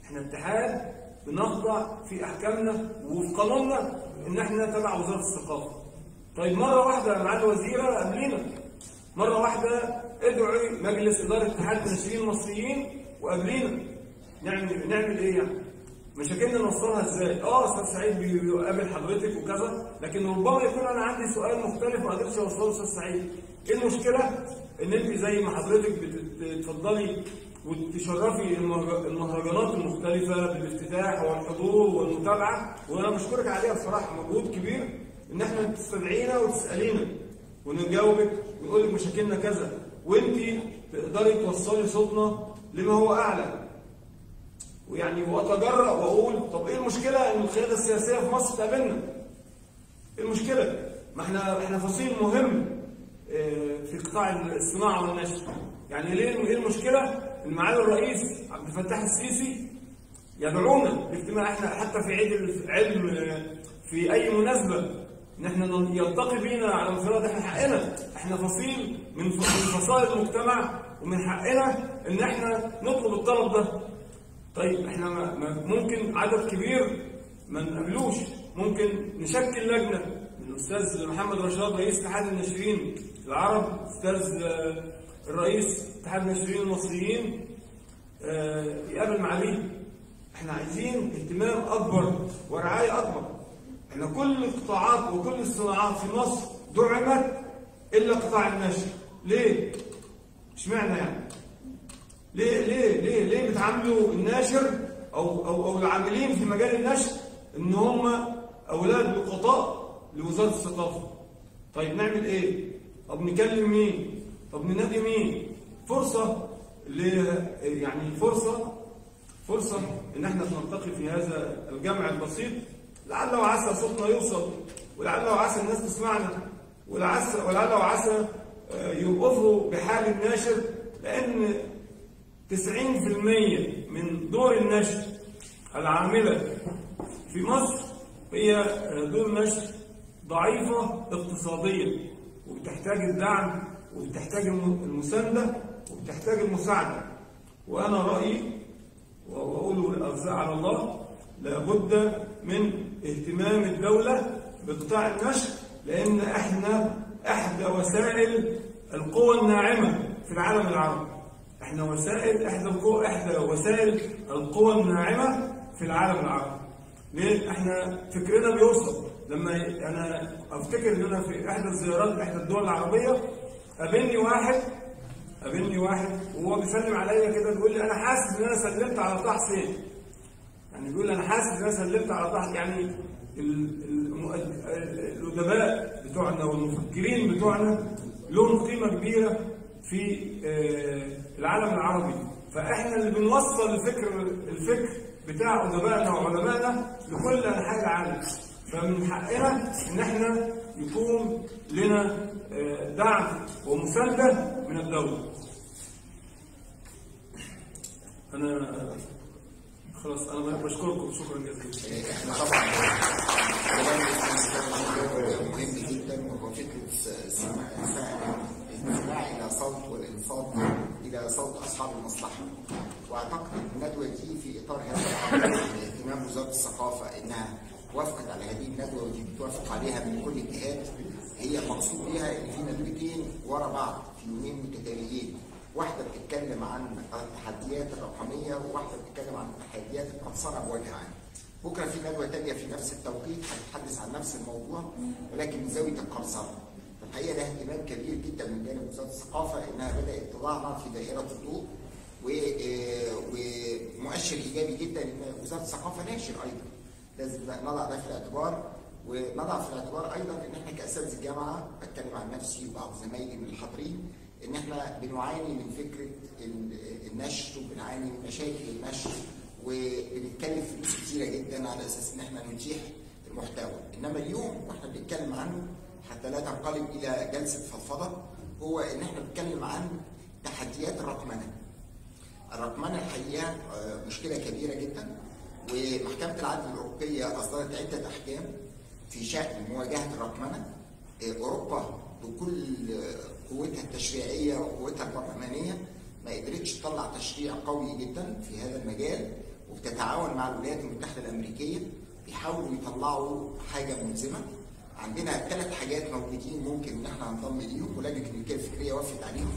إحنا اتحاد بنخضع في أحكامنا وفي قانوننا إن إحنا تبع وزارة الثقافة. طيب مرة واحدة معالي الوزيرة قبلينا مرة واحدة ادعي مجلس إدارة اتحاد الناشئين المصريين وقبلينا نعمل نعمل إيه يعني؟ مشاكلنا نوصلها إزاي؟ آه أستاذ سعيد بيقابل حضرتك وكذا لكن ربما يكون أنا عندي سؤال مختلف ما قدرتش أوصله لأستاذ سعيد. إيه المشكلة؟ إن أنت زي ما حضرتك بتتفضلي وتشرفي المهرج- المهرجانات المختلفة بالافتتاح والحضور والمتابعة وأنا بشكرك عليها بصراحة مجهود كبير إن إحنا تستدعينا وتسألينا ونجاوبك ونقول لك مشاكلنا كذا وأنت تقدري توصلي صوتنا لما هو أعلى ويعني وأتجرأ وأقول طب إيه المشكلة إن القيادة السياسية في مصر تقابلنا؟ إيه المشكلة؟ ما إحنا إحنا فصيل مهم آه، في قطاع الصناعة والنشر يعني ليه إيه المشكلة إن معالي الرئيس عبد الفتاح السيسي يدعونا لاجتماع إحنا حتى في عيد العلم في أي مناسبة إن إحنا يلتقي بينا على انفراد إحنا حقنا إحنا فصيل من فصائل المجتمع ومن حقنا إن إحنا نطلب الطلب ده طيب إحنا ممكن عدد كبير ما نقابلوش ممكن نشكل لجنة من الاستاذ محمد رشاد رئيس اتحاد الناشرين العرب أستاذ آه، الرئيس اتحاد الناشرين المصريين آه، يقابل معاليه إحنا عايزين اهتمام أكبر ورعاية أكبر إحنا كل القطاعات وكل الصناعات في مصر دعمت إلا قطاع النشر ليه؟ إشمعنى يعني؟ ليه ليه ليه ليه بتعاملوا الناشر أو أو أو العاملين في مجال النشر إن هم أولاد لقطاء لوزارة الثقافة؟ طيب نعمل إيه؟ طب نكلم مين؟ طب ننادي مين؟ فرصة يعني فرصه فرصة إن إحنا نلتقي في هذا الجمع البسيط. لعل وعسى صوتنا يوصل ولعل وعسى الناس تسمعنا ولعسى ولعل وعسى آه، يوقفوا بحال الناشر لأن 90% من دور النشر العاملة في مصر هي دور نشر ضعيفة اقتصاديا وبتحتاج الدعم وبتحتاج الم- المساندة وبتحتاج المساعدة. وأنا رأيي وأقول الأرزاق على الله لابد من اهتمام الدولة بقطاع النشر لأن إحنا إحدى وسائل القوى الناعمة في العالم العربي. إحنا وسائل احدى القوى احدى وسائل القوى الناعمة في العالم العربي. ليه؟ إحنا فكرنا بيوصل لما أنا أفتكر إن أنا في إحدى الزيارات لإحدى الدول العربية قابلني واحد قابلني واحد وهو بيسلم عليا كده بيقول لي أنا حاسس إن أنا سلمت على طه حسين. يعني بيقول أنا حاسس إن أنا سلمت على طه يعني الأدباء بتوعنا والمفكرين بتوعنا لهم قيمة كبيرة في آه، العالم العربي. فإحنا اللي بنوصل الفكر الفكر بتاع ادبائنا وعلمائنا لكل أنحاء العالم. فمن حقنا إن إحنا يكون لنا آه، دعم ومساندة من الدولة. أنا خلاص أنا بشكركم. شكرا جزيلا. طبعا مهم جدا الاستماع إلى صوت والإنصات إلى صوت أصحاب المصلحة وأعتقد الندوة دي في إطار هذا اهتمام وزارة الثقافة إنها وافقت على هذه الندوة ودي بتوافق عليها من كل الجهات هي المقصود بها إن في ندوتين ورا بعض في يومين متتاليين واحدة بتتكلم عن التحديات الرقمية وواحدة بتتكلم عن تحديات القنصره بوجه عام. بكرة في ندوة تانية في نفس التوقيت هتتحدث عن نفس الموضوع ولكن من زاوية القنصره. فالحقيقة ده اهتمام كبير جدا من جانب وزارة الثقافة إنها بدأت تضعنا في دائره الضوء آه، ومؤشر إيجابي جدا إن وزارة الثقافة ناشر أيضا. لازم نضع ده في الاعتبار ونضع في الاعتبار أيضا إن إحنا كاساتذه الجامعة بتكلم عن نفسي وبعض زمايلي من الحاضرين إن إحنا بنعاني من فكرة ال- النشر وبنعاني من مشاكل النشر وبنتكلم فلوس كتيرة جدا على أساس إن إحنا نتيح المحتوى إنما اليوم وإحنا بنتكلم عنه حتى لا تنقلب إلى جلسة فضفضة هو إن إحنا بنتكلم عن تحديات الرقمنة. الرقمنة الحقيقة آه، مشكلة كبيرة جدا ومحكمة العدل الأوروبية أصدرت عدة أحكام في شأن مواجهة الرقمنة. آه، أوروبا بكل قوتها التشريعية وقوتها البرلمانيه ما قدرتش تطلع تشريع قوي جدا في هذا المجال وبتتعاون مع الولايات المتحدة الأمريكية بيحاولوا يطلعوا حاجة ملزمة. عندنا ثلاث حاجات موجودين ممكن إن إحنا ننضم ليهم ولجنه الملكيه الفكرية وافقت عليهم.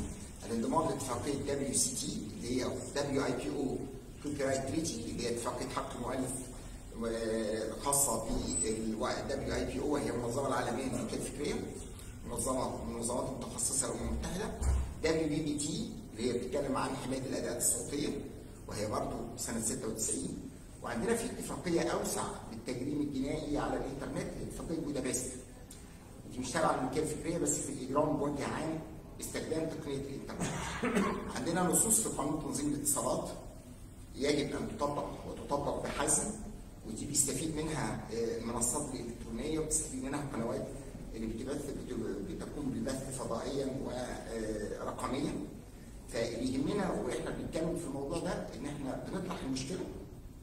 الانضمام لاتفاقيه WCT اللي هي دبليو اي بي أو كوبي رايت تريتي اللي هي اتفاقية حق المؤلف الخاصه بال WIPO وهي المنظمه العالمية للملكيه الفكرية منظمه من المنظمات المتخصصه للامم المتحده WPPT اللي هي بتتكلم عن حماية الاداءات الصوتية وهي برضه سنة 96 وعندنا في اتفاقيه أوسع للتجريم الجنائي على الإنترنت اتفاقيه بودابست دي مش تابعة للملكيه الفكرية بس في الإجرام بوجه عام باستخدام تقنية الإنترنت. عندنا نصوص في قانون تنظيم الاتصالات يجب أن تطبق وتطبق بحزم ودي بيستفيد منها آه، المنصات الالكترونيه وبتستفيد منها القنوات اللي بتبث بت- بتقوم بالبث فضائيا ورقميا فاللي يهمنا وإحنا بنتكلم في الموضوع ده إن إحنا بنطرح المشكلة.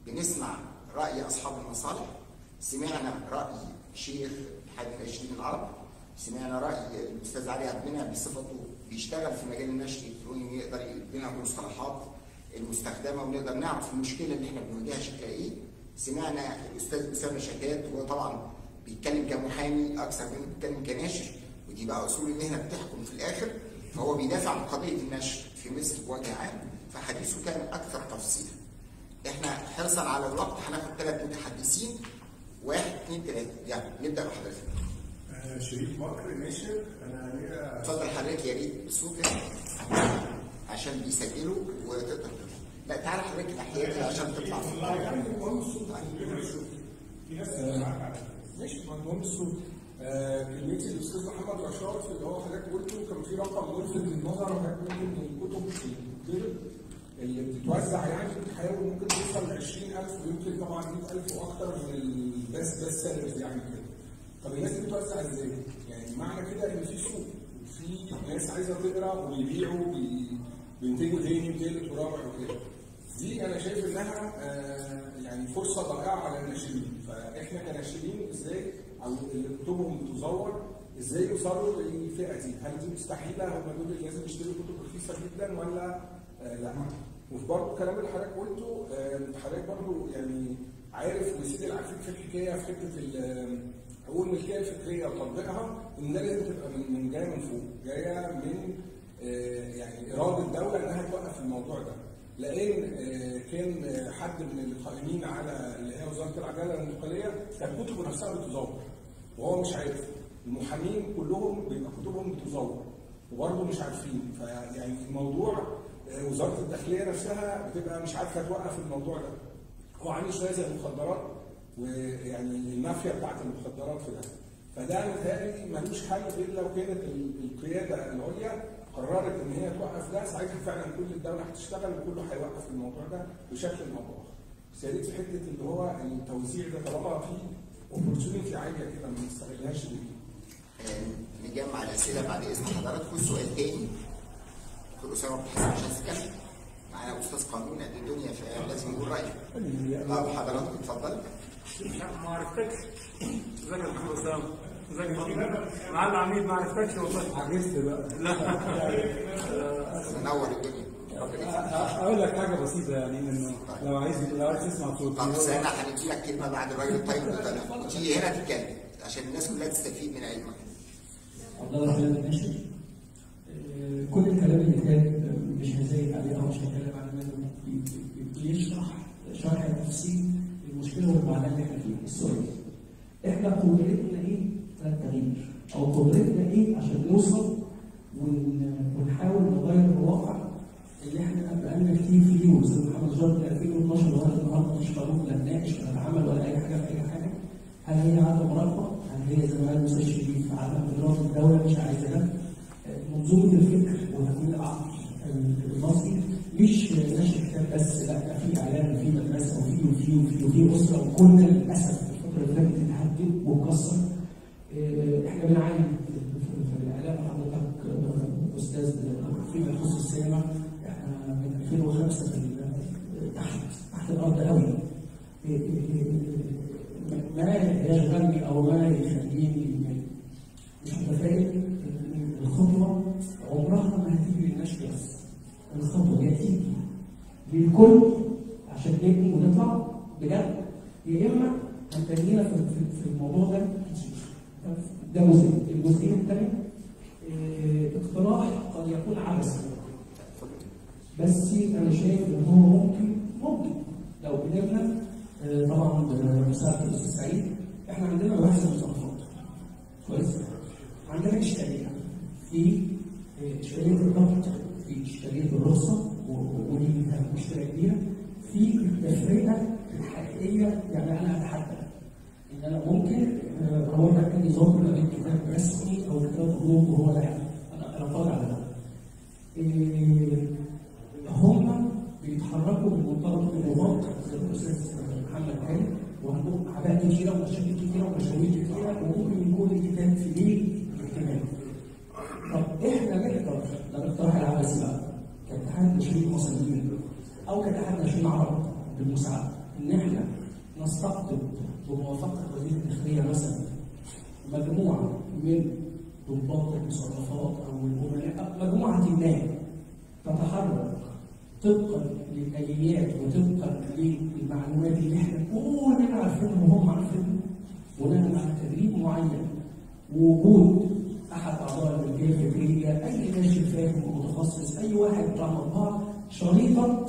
بنسمع رأي أصحاب المصالح سمعنا رأي شيخ الحاج رشيد العرب سمعنا رأي الأستاذ علي عبد المنعم بصفته بيشتغل في مجال النشر الإلكتروني يقدر يدينا المصطلحات المستخدمة ونقدر نعرف المشكلة اللي إحنا بنواجهها شكلها إيه سمعنا الأستاذ أسامة شتات وهو طبعا بيتكلم كمحامي أكثر منه بيتكلم كناشر ودي بقى أصول المهنه بتحكم في الآخر فهو بيدافع عن قضية النشر في مصر بوجه عام فحديثه كان أكثر تفصيلا. إحنا حرصا على الوقت هناخد ثلاث متحدثين. واحد اثنين ثلاثة يعني نبدأ بحضرتك. آه، شريف بكر ناشر. أنا ليا اتفضل حضرتك يا ريت بصوت عشان بيسجلوا وتقدر تطلع. لا تعالى حضرتك ناحيتي عشان تطلع. يعني المهم الصوت في ناس معاك على ماشي ما المهم الصوت آه، كلمتي الأستاذ محمد رشاد في اللي هو حضرتك قلته كان في رقم ملفت للنظر حضرتك قلت ان الكتب الكتب اللي بتتوزع يعني بتحاول ممكن توصل ل 20000 ويمكن طبعا 100000 وأكتر من ال best best sellers يعني كده طب الناس دي بتوزع إزاي؟ يعني معنى كده إن في سوق في ناس عايزة تقرأ ويبيعوا بي- بينتجوا تاني وتالت ورابع وكده دي أنا شايف إنها آه، يعني فرصة ضائعة على الناشرين فإحنا كناشرين إزاي أو اللي كتبهم بتزور إزاي يوصلوا للفئة دي؟ هل دي مستحيلة هم دول اللي لازم يشتروا كتب رخيصة جدا ولا آه لا؟ وفي برضه الكلام اللي حضرتك قلته آه، حضرتك برضه يعني عارف وسيدي العفيف في الحكاية في حتة حقوق الملكيه الفكرية وتطبيقها ان لازم تبقى من جاية من فوق، جاية من آه، يعني إرادة الدولة إنها توقف الموضوع ده. لأن كان حد من القائمين على اللي هي وزارة العدالة الانتقالية كانت كتبه نفسها بتزور وهو مش عارف. المحامين كلهم بيبقى كتبهم بتزور وبرضه مش عارفين فيعني الموضوع وزارة الداخلية نفسها بتبقى مش عارفة توقف الموضوع ده. هو عامل شوية زي المخدرات ويعني المافيا بتاعت المخدرات في ده فده متهيألي ملوش حل غير لو كانت ال- القيادة العليا قررت إن هي توقف ده ساعتها فعلا كل الدولة هتشتغل وكله هيوقف الموضوع ده بشكل أو بآخر. بس يا ريت في حتة اللي هو التوزيع ده طالما في اوبورتيونيتي عالية كده ما نستغلهاش دي. آه، نجمع الأسئلة بعد إذن حضراتكم السؤال تاني دكتور اسامه عبد الحسن يتكلم معانا أستاذ قانون قد الدنيا فلازم يقول رايه طب حضراتكم اتفضل لا ما عرفتكش ازيك يا محمد اسامه ازيك يا محمد مع العميد ما عرفتكش والله عجزت بقى لا منور الدنيا. أقول لك حاجة بسيطه يعني انه لو عايز لو عايز تسمع صوتي طب استنى هندي لك كلمه بعد الراجل الطيب ده وتيجي هنا تتكلم عشان الناس كلها تستفيد من علمك عبد الله ماشي آه، كل الكلام اللي كان مش هزايد عليه أو مش هتكلم عليه منه بي- بي- بيشرح شرح تفصيل المشكلة والمعنى اللي إحنا فيه السؤال إحنا قدرتنا إيه؟ على التغيير أو قدرتنا إيه عشان نوصل ون- ونحاول نغير الواقع اللي إحنا بقالنا كتير فيه؟ والاستاذ محمد جار من 2012 لغاية النهارده مش قانون لا نناقش ولا نتعامل ولا أي حاجة في أي حاجة. هل هي عدم مراقبة؟ هل هي زي ما قال المستشفى في عدم اراده الدولة مش عايزاها؟ منظومه الفكر وتكوين العقل المصري. مش نشر كتاب بس لا في اعلام وفي مدرسة وفي وفي وفي وفي أسرة. وكنا للأسف الفترة اللي فاتت اتهدد وكسر آه، إحنا بنعاني في- الإعلام حضرتك أستاذ فيما يخص السينما. إحنا من 2005 في ال- تحت تحت الأرض قوي آه، آه، ما يشغلني أو ما يخليني مش متفائل. الخطوة عمرها ما هتيجي للنشر بس. الخطوة هتيجي. للكل عشان نبني ونطلع. بجد. يا إما هنتنينا في الموضوع ده. ده جزء. الجزئيه الثانية اقتراح قد يكون عبثي بس أنا شايف إن هو ممكن ممكن. لو قدرنا آه، طبعا بمساعده الأستاذ سعيد إحنا عندنا مباحث المصنفات كويس. عندنا إشكالية. في آه، الضبط في اشكاليه الرخصه ودي مشكلة كبيرة في التفرقه الحقيقية يعني أنا اتحدى إن أنا ممكن آه، هو ده كان نظام ما بين كتاب رسمي أو كتاب غلوب وهو لا أنا أنا فاضي على ده. إيه، هم بيتحركوا بمنطلق الرباط زي الأستاذ محمد قال وعندهم اعباء كتيرة ومشاكل كتيرة ومشاوير كتيرة وممكن يكون الكتاب في ليل الاهتمام. طب إحنا نقدر ده الاقتراح العبثي بقى كاتحاد ناشرين مصريين أو كاتحاد ناشرين عرب بالمساعده إن نستقطب بموافقة وزير الداخلية مثلا مجموعة من ضباط المصرفات أو الامناء مجموعة ما تتحرك طبقا للاليات وطبقا للمعلومات اللي إحنا كلنا عارفينها وهم عارفينها بناء على تدريب معين. ووجود أحد أعضاء الملكية الفكرية أي ناشر فاهم ومتخصص أي واحد بتاع مطبعه شريطة.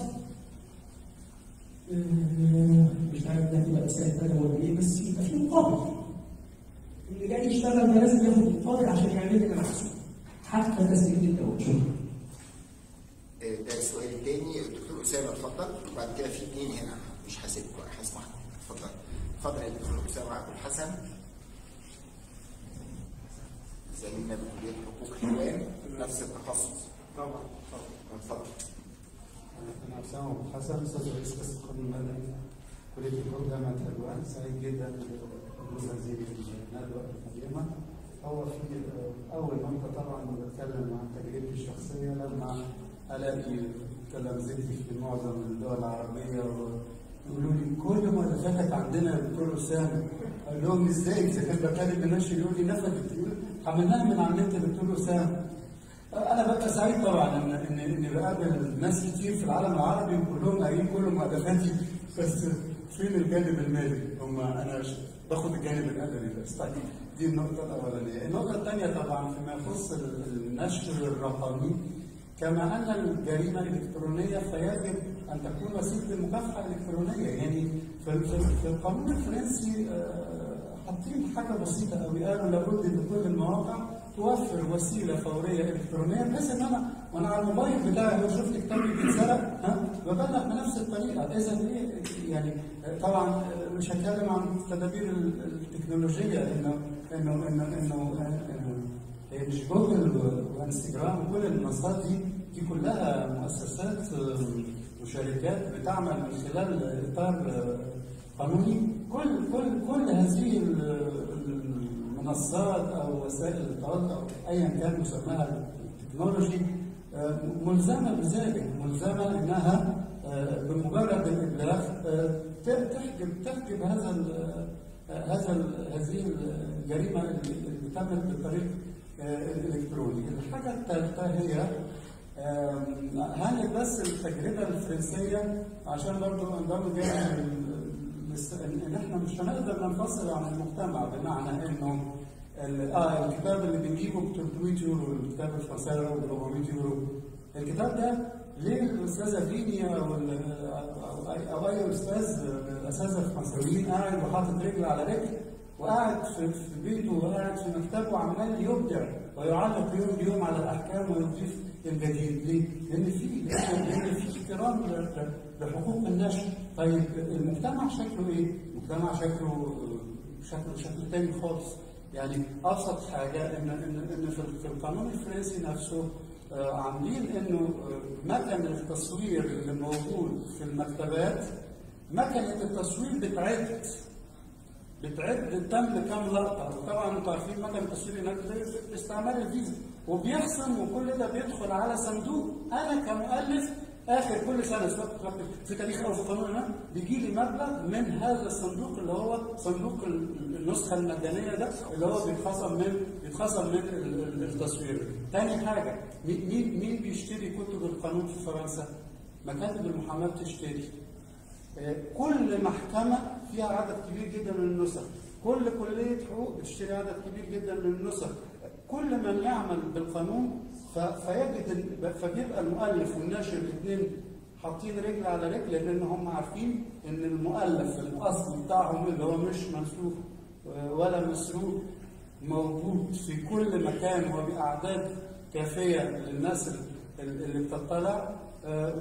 آه، مش عارف ده تبقى مسائل تانية ولا إيه بس يبقى في مقابل. اللي جاي يشتغل ده لازم ياخد مقابل عشان يعمل لنا نفسه حتى تسجيل شكرا آه، ده السؤال الثاني الدكتور أسامة اتفضل. وبعد كده في اثنين هنا. مش هسيبكم هسمعكم اتفضل. اتفضل يا دكتور أسامة. عبد الحسن. زميلنا بكليه حقوق حلوان نفس التخصص. طبعا اتفضل. أنا اسامه ابو حسن أستاذ رئيس قسم القانون المدني كلية الحقوق جامعة ألوان. سعيد جدا بوجود هذه الندوه القيمه هو في أول نقطه طبعا بتكلم عن تجربتي الشخصية لما الاقي تلامذتي في معظم الدول العربية يقولوا لي كل ما فاتت عندنا دكتور اسامه أقول لهم إزاي؟ إذا كان بكلم الناس يقولوا لي نفذت. يقول عملناها من على النت يا دكتور اسامه أنا ببقى سعيد طبعا ان ان اني بقابل ناس كتير في العالم العربي وكلهم قايلين كل مؤلفاتي بس فين الجانب المالي؟ هم أنا باخد الجانب الأدبي بس. طيب دي النقطة الأولانية، النقطة الثانية طبعا فيما يخص ال- النشر الرقمي كما أن الجريمة الإلكترونية فيجب أن تكون وسيلة المكافحه الإلكترونية. يعني في القانون الفرنسي آه، حاطين حاجة بسيطة قوي قالوا لابد إن كل المواقع توفر وسيلة فورية إلكترونية بحيث إن أنا وأنا على الموبايل بتاعي لو شفت كتابي بيتسرق ها؟ ببلغ بنفس الطريقة. إذا إيه يعني طبعا مش هتكلم عن التدابير ال- التكنولوجية انه انه انه انه هي مش جوجل وإنستجرام وكل المنصات دي دي كلها مؤسسات آه، وشركات بتعمل من خلال إطار قانوني كل كل كل هذه ال- المنصات أو وسائل التواصل أو ايا كان مسماها التكنولوجي آه، ملزمة بذلك ملزمة إنها آه، بمجرد الإبلاغ آه، تحجب تحجب هذا هذا هذه الجريمة اللي تمت آه، الالكتروني. الحاجة الثالثة هي هل بس التجربة الفرنسية عشان برضه أنضم بس ان إحنا مش هنقدر ننفصل عن المجتمع بمعنى إنه آه الكتاب اللي بنجيبه ب 300 يورو الكتاب الفرنساوي ب 400 يورو. الكتاب ده ليه الأستاذة فيني أو أو أي, أستاذ من الاساتذه الفرنساويين قاعد وحاطط رجل على رجل وقاعد في بيته وقاعد في مكتبه وعمال يبدع ويعلق يوم بيوم على الأحكام ويضيف الجديد ليه؟ لأن في لأن في احترام لحقوق النشر طيب المجتمع شكله إيه؟ المجتمع شكله شكله شكل تاني خالص. يعني أبسط حاجة إن إن إن في القانون الفرنسي نفسه آه، عاملين إنه آه، مكن التصوير اللي موجود في المكتبات مكنه التصوير بتعد بتعد تم كام لقطة. وطبعا أنتوا عارفين مكنه التصوير هناك زي باستعمال الفيزا. وبيحسم وكل ده بيدخل على صندوق. أنا كمؤلف آخر كل سنة في- تاريخ أو في قانون ما بيجي لي مبلغ من هذا الصندوق اللي هو صندوق ال- النسخة المجانيه ده اللي هو بيتخصم من بيتخصم من ال- ال- التصوير. تاني حاجة مين مين بيشتري كتب القانون في فرنسا؟ مكاتب المحاماة بتشتري. كل محكمة فيها عدد كبير جدا من النسخ كل كلية حقوق بتشتري عدد كبير جدا من النسخ كل من يعمل بالقانون فيجد فبيبقى المؤلف والناشر الاثنين حاطين رجل على رجل لأن هم عارفين إن المؤلف الأصل بتاعهم اللي هو مش منسوخ ولا مسروق موجود في كل مكان وباعداد كافية للناس ال- اللي بتطلع آه،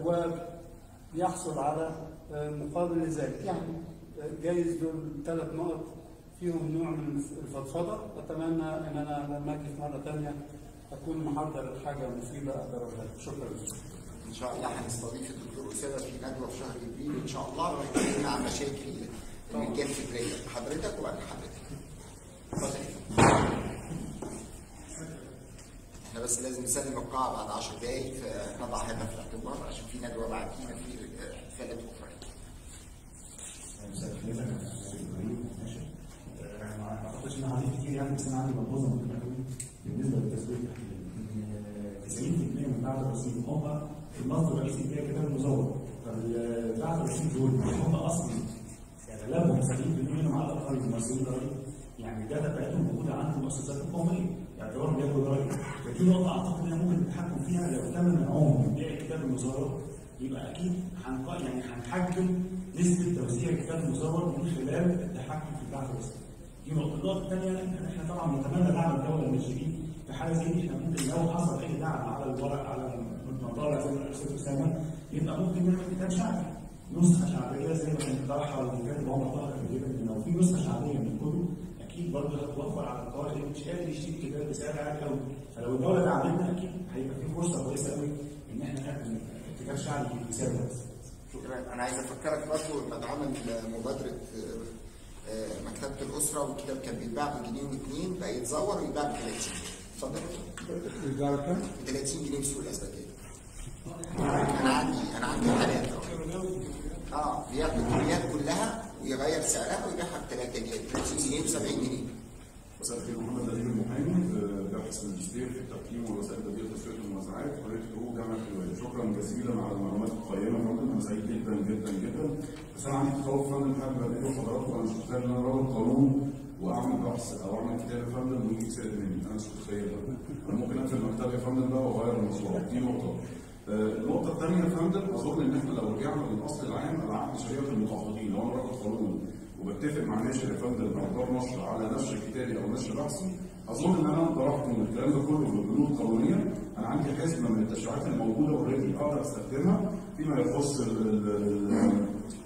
ويحصل على آه، مقابل لذلك يعني آه، جايز دول ثلاث نقط فيهم نوع من الفضفضة. أتمنى إن أنا لما أجي في مرة ثانية أكون محضر حاجة مفيدة أقدر شكرا. إن شاء الله هنستضيف الدكتور اسامه في ندوه في شهر ابريل إن شاء الله وهيتكلمنا عن مشاكل الرجال الفكريه حضرتك وبعد حضرتك. اتفضل إحنا بس لازم نسلم القاعة بعد 10 دقائق نضع هذا في الاعتبار عشان في ندوة بعدينا في احتفالات أخرى مساء الخير أنا إبراهيم ماشي ما اعتقدش إن عندي كتير يعني بس أنا عندي ملحوظه بالنسبة للتسويق. 90% من بعد الرصيد هم المصدر الرئيسي بتاعي كده المزور فبعد الرصيد دول هم أصلا اغلبهم 70% منهم على الاقل ممثلين ضرائب يعني الداتا بتاعتهم موجودة عند المؤسسات القومية. يعتبرهم بياخدوا ضرائب فدي نقطة أعتقد إنها ممكن نتحكم فيها لو تم من بيع كتاب المزور يبقى أكيد هنق- يعني هنحجم نسبة توزيع الكتاب المزور من خلال التحكم في البعث الرسمي. دي نقطة، النقطة الثانية إن إحنا طبعا نتمنى دعم الدولة للناشئين في حالة زي دي إحنا ممكن لو حصل أي دعم على الورق على المطالع زي ما الأستاذ أسامة يبقى ممكن نعمل كتاب شعبي. نسخة شعبية زي ما كان الكاتب عمر طاهر قبل كده إن لو في نسخة شعبية من الكتب أكيد برضه هتوفر على القارئ اللي مش قادر يشتري كتاب بسعر عالي قوي فلو الدولة دعمتنا أكيد هيبقى في فرصة كويسة قوي إن إحنا نقدم كتاب شعبي بسعر. شكرا. أنا عايز أفكرك برضه لما اتعمل مبادره آه، مكتبة الأسرة والكتاب كان بيتباع بجنيه واثنين بقى يتزور ويتباع ب 30 اتفضل بكام؟ ب 30 جنيه في سوق الاسبكيه أنا عندي أنا عندي حالات آه بياخد الكميات كلها ويغير سعرها ويبيعها ب 3 جنيه 30 جنيه ب 70 جنيه مساء الخير محمد نبيل المحامي آه، باحث ماجستير في التقييم والوسائل البديهيه وتسويق الموزعات كليه حقوق جامعه الولايه شكرا جزيلا على المعلومات القيمه فندم أنا سعيد جدا جدا جدا بس أنا عندي تخوف فندم حابب انقله لحضراتكم أنا مش ان أنا راجل قانون واعمل بحث أو اعمل كتاب يا فندم ويجي يتسرق مني أنا مش متخيل أنا ممكن اقفل يا فندم بقى وأغير المشروع. دي نقطة. آه، النقطة الثانية يا فندم أظن إن إحنا لو رجعنا للأصل العام على عقد شريعة المخاطبين لو أنا راجل قانون وبتفق مع ناشر يا فندم أو دار نشر على نشر كتابي أو نشر بحثي أظن إن أنا أقدر أحكم الكلام ده كله ببنود قانونية. أنا عندي حزمة من التشريعات الموجودة أوريدي أقدر أستخدمها فيما يخص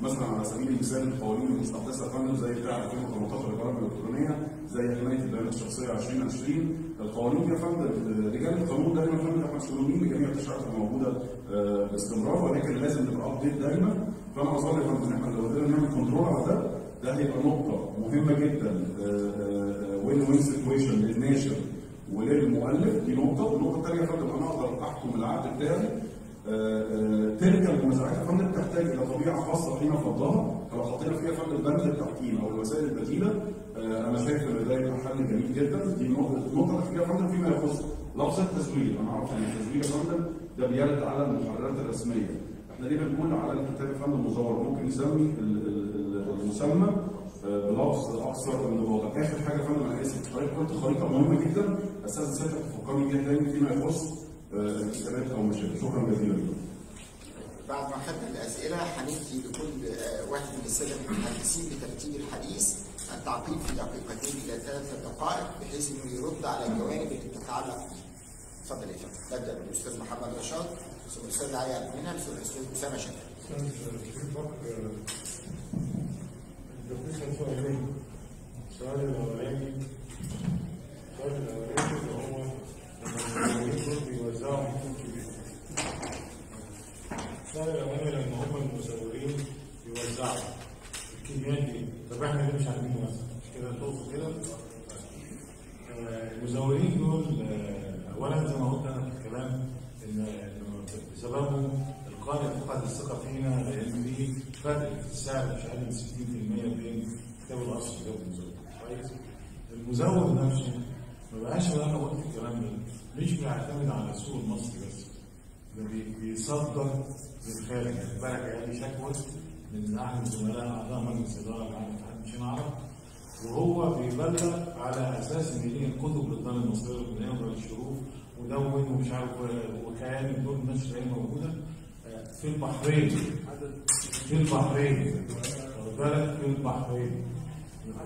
مثلا على سبيل المثال القوانين المستحدثة يا فندم زي بتاع 2018 الإدارة الإلكترونية زي حماية البيانات الشخصية 2020 القوانين يا فندم رجال القانون دايما يا فندم إحنا مسؤولين بجميع التشريعات الموجودة آه، باستمرار ولكن لازم نبقى update دايما. فأنا أظن يا فندم ان إحنا لو قدرنا نعمل control على ده ده هيبقى نقطة مهمة جدا win win situation للناشر وللمؤلف دي نقطة، النقطة الثانية يا فندم أنا أقدر أحكم العقد بتاعي آه، آه، تلك المنازعات يا فندم تحتاج إلى طبيعة خاصة في فضها. لو حطينا فيها يا فندم بند التحكيم أو الوسائل البديلة آه، أنا شايف إن ده يبقى حل جميل جدا. دي نقطة النقطة الأخيرة يا فندم فيما يخص لفظ التزوير أنا عارف إن التزوير يا فندم ده بيرد على المحررات الرسمية. إحنا ليه بنقول على الكتاب يا فندم مزور؟ ممكن ال- المسمى بلفظ أكثر من واضح آخر حاجة يا فندم أنا اسف حضرتك قلت خريطة مهمة جدا بس لازم سيادتك تفكرني بيها تاني فيما يخص آه، الكتابات أو المشاكل شكرا جزيلا. لكم بعد ما خدنا الأسئلة هندي لكل آه، واحد من السادة المتحدثين لترتيب الحديث. التعقيب في دقيقتين إلى ثلاث دقائق بحيث إنه يرد على الجوانب اللي بتتعلق. فيه. اتفضل يا فندم. نبدأ بالأستاذ محمد رشاد. ثم الأستاذ علي عبد المنعم ثم الأستاذ أسامة شاكر. السؤال الأولاني السؤال الأولاني اللي هو لما المسؤولين بيوزعوا حقوق كبيرة. السؤال الأولاني لما هم المسؤولين يوزعوا الكميات دي طب إحنا مش عارفين نوزع؟ مش كده تقصد كده؟ آه، المزورين دول آه، أولا زي ما قلت أنا في الكلام إنه بسببهم القارئ فقد الثقة فينا لأن في فرق في السعر مش أقل من 60% بين كتاب الأصل وكتاب المزور كويس؟ المزور نفسه ما بقاش أنا قلت الكلام ده. مش بيعتمد على السوق المصري بس؟ ده بي- بيصدر للخارج يعني بالك جاي شكوى من أحد الزملاء أعضاء مجلس اداره العام اتحاد مشين عرب وهو بيبلغ على أساس إن دي الكتب للدار المصرية والبنية وبر الشروف ودون ومش عارف وكيان دول النشر إيه موجودة. آه، في البحرين. في البحرين. واخد بالك في البحرين.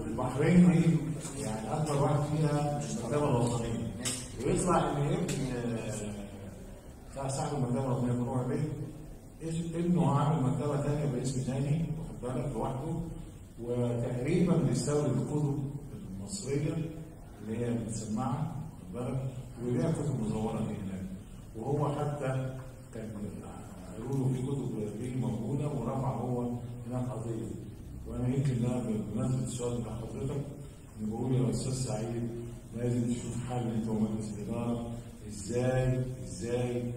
البحرين دي يعني أكبر واحد فيها المكتبه الوطنيه ويطلع إن ابن بتاع صاحب المكتبة الوطنيه فروع بيه ابنه عامل مكتبة ثانية باسم ثاني واخد بالك لوحده. وتقريبا بيستورد الكتب المصرية اللي هي بتسمعها واخد بالك وليها كتب مزوره هناك. وهو حتى كان له في كتب دي موجودة ورفع هو هناك قضية. وأنا يمكن ده بمناسبة السؤال بتاع حضرتك إن بقول يا أستاذ سعيد لازم تشوف حل أنت ومجلس الإدارة. إزاي إزاي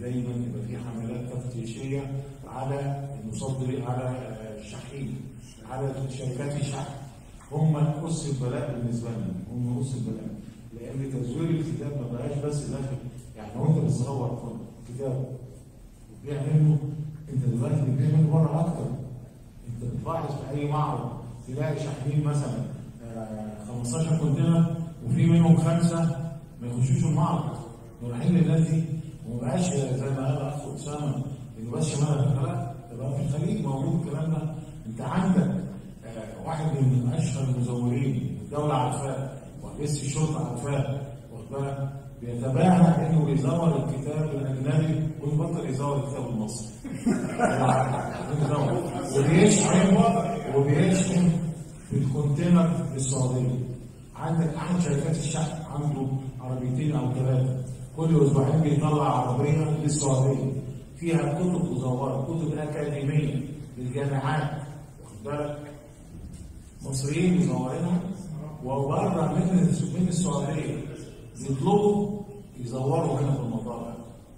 دايما يبقى في حملات تفتيشية على المصدر على الشحين على شركات الشحن. هم أس البلاء بالنسبة لنا هم أس البلاء. لأن تزوير الكتاب ما بقاش بس داخل يعني لو أنت بتصور كتاب منه أنت دلوقتي بتبيع منه بره أكتر. أنت بتلاحظ في أي معرض تلاقي شاحنين مثلا آه، 15 كونتينر وفي منهم خمسة ما يخشوش المعرض. رايحين للناس دي وما بقاش زي ما قال الاخ أسامة انه بس شمال لا ده بقى في الخليج موجود الكلام ده. انت عندك آه، واحد من أشهر المزورين الدولة عارفاه ورئيس الشرطة عارفاه واخد بالك بيتباهى انه بيزور الكتاب الأجنبي ويبطل يزور الكتاب المصري. وبيشحن وبيشحن في الكونتينر للسعوديه عندك أحد شركات الشحن عنده عربيتين أو ثلاثة؟ كل أسبوعين بيطلع عربية للسعودية. فيها كتب مزورة كتب أكاديمية للجامعات. واخد بالك؟ مصريين مزورينها. وبره من من السعودية. يطلبوا يزوروا هنا في المطار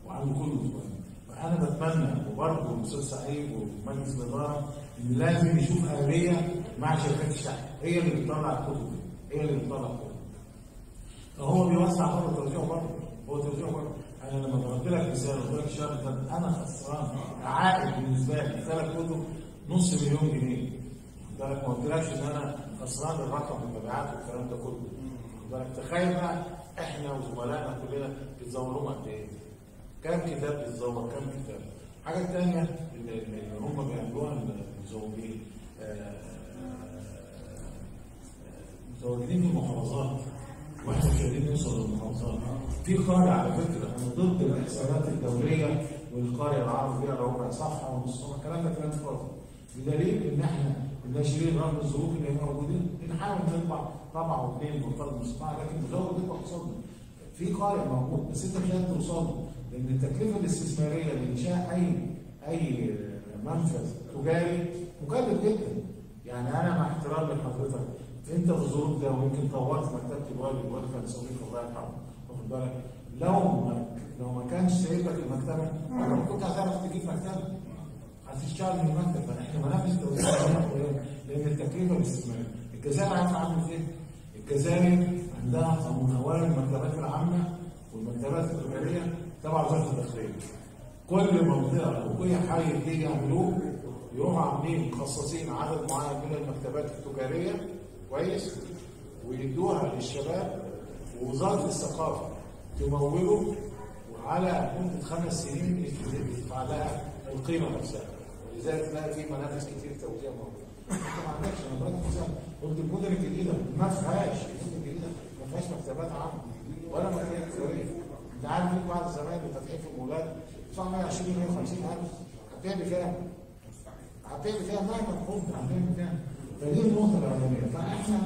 وعنده كل أسبوعين فأنا بتمنى وبرضه الاستاذ سعيد ومجلس الإدارة إن لازم يشوف اليه مع شركات الشحن. هي اللي بتطلع الكتب دي هي اللي بتطلع الكتب. فهو بيوسع بره توزيعه بره هو توزيعه بره أنا لما ضربت لك مثال قلت لك الشهر ده أنا خسران عائد بالنسبة لي. ثلاث كتب نص مليون جنيه. خد بالك ما قلتلكش إن أنا خسران الرقم المبيعات والكلام ده كله. بالك تخيل بقى إحنا وزملائنا كلنا بتزورهم قد إيه؟ كم كتاب بيتزور كم كتاب؟ الحاجة الثانية اللي, اللي هم بيعملوها المزورين آه، متواجدين في المحافظات وإحنا مش قادرين نوصل للمحافظات في قرية على فكرة أنا ضد الحسابات الدولية والقرية العرض فيها ربع صفحة ونص الكلام ده كلام فاضي بدليل إن إحنا الناشرين رغم الظروف اللي موجودين بنحاول نطبع طبعة واثنين بقدر المستطاع لكن مزود بيبقى قصادنا في قارئ موجود بس أنت مش قادر توصل له لأن التكلفة الاستثمارية لإنشاء اي أي منفذ تجاري مكلف جدا. يعني أنا مع احترامي لحضرتك أنت في الظروف ده ويمكن طورت مكتبه الوالد الوالد كان صديق الله يرحمه واخد بالك؟ لو ما لو ما كانش سايب لك المكتبة ما كنت هتعرف تجيب مكتبة. هتشتغل من المكتب فاحنا منافس توزيع لأن التكلفه الاستثماريه الجزائر عارفه عامل إزاي؟ الجزائر عندها من اوائل المكتبات العامة والمكتبات التجارية تبع وزارة الداخليه. كل منطقة وكل حي يجي يعملوه يروحوا عاملين مخصصين عدد معين من المكتبات التجارية كويس ويدوها للشباب ووزارة الثقافة تموله وعلى مدة خمس سنين يدفع لها القيمة نفسها ولذلك تلاقي في منافس كتير توزيع موجوده. انت ما عندكش أنا بدات مثلا قلت المدن الجديدة ما فيهاش المدن الجديدة ما فيهاش مكتبات عامه ولا مكتبات تجاريه انت عارف في بعض الزمايل اللي فاتحين في المولات 920 150 ألف هتعمل كام؟ هتعمل كام مهما كنت هتعمل كام؟ فدي النقطة الأولانية فإحنا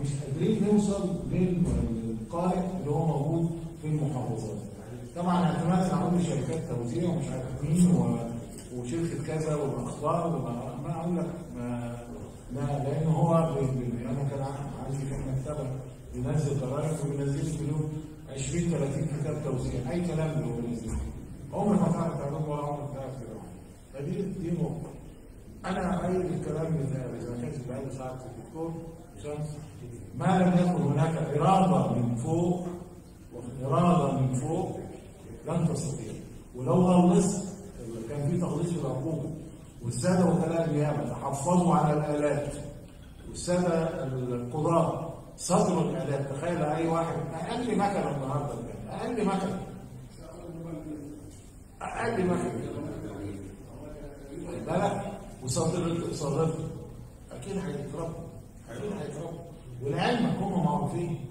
مش قادرين نوصل للقارئ اللي هو موجود في المحافظات طبعا اعتماد على شركات توزيع ومش عارف مين. وشركة كذا والاخبار ما أقول لك ما لا لأن هو. أنا كان عندي في مكتبة بينزل قرارات وبينزل في اليوم 20 30 كتاب توزيع أي كلام اللي هو بينزله. عمرك ما تعرف تعلم ولا عمرك تعرف تقرا فدي دي نقطة. أنا ايد الكلام بتاعي إذا كانت بعيد ساعة الدكتور ما لم يكن هناك إرادة من فوق اراده من فوق لن تستطيع. ولو غلصت كان في تخليص في العقوبه والسادة وكلاء النيابه تحفظوا على الآلات. والسادة القضاه صدروا الآلات. تخيل أي واحد أقل مكنة النهارده أقل مكنة. أقل مكنة. واخد بالك وصدرت صدرت. أكيد هيتربوا أكيد هيتربوا ولعلمك هم معروفين.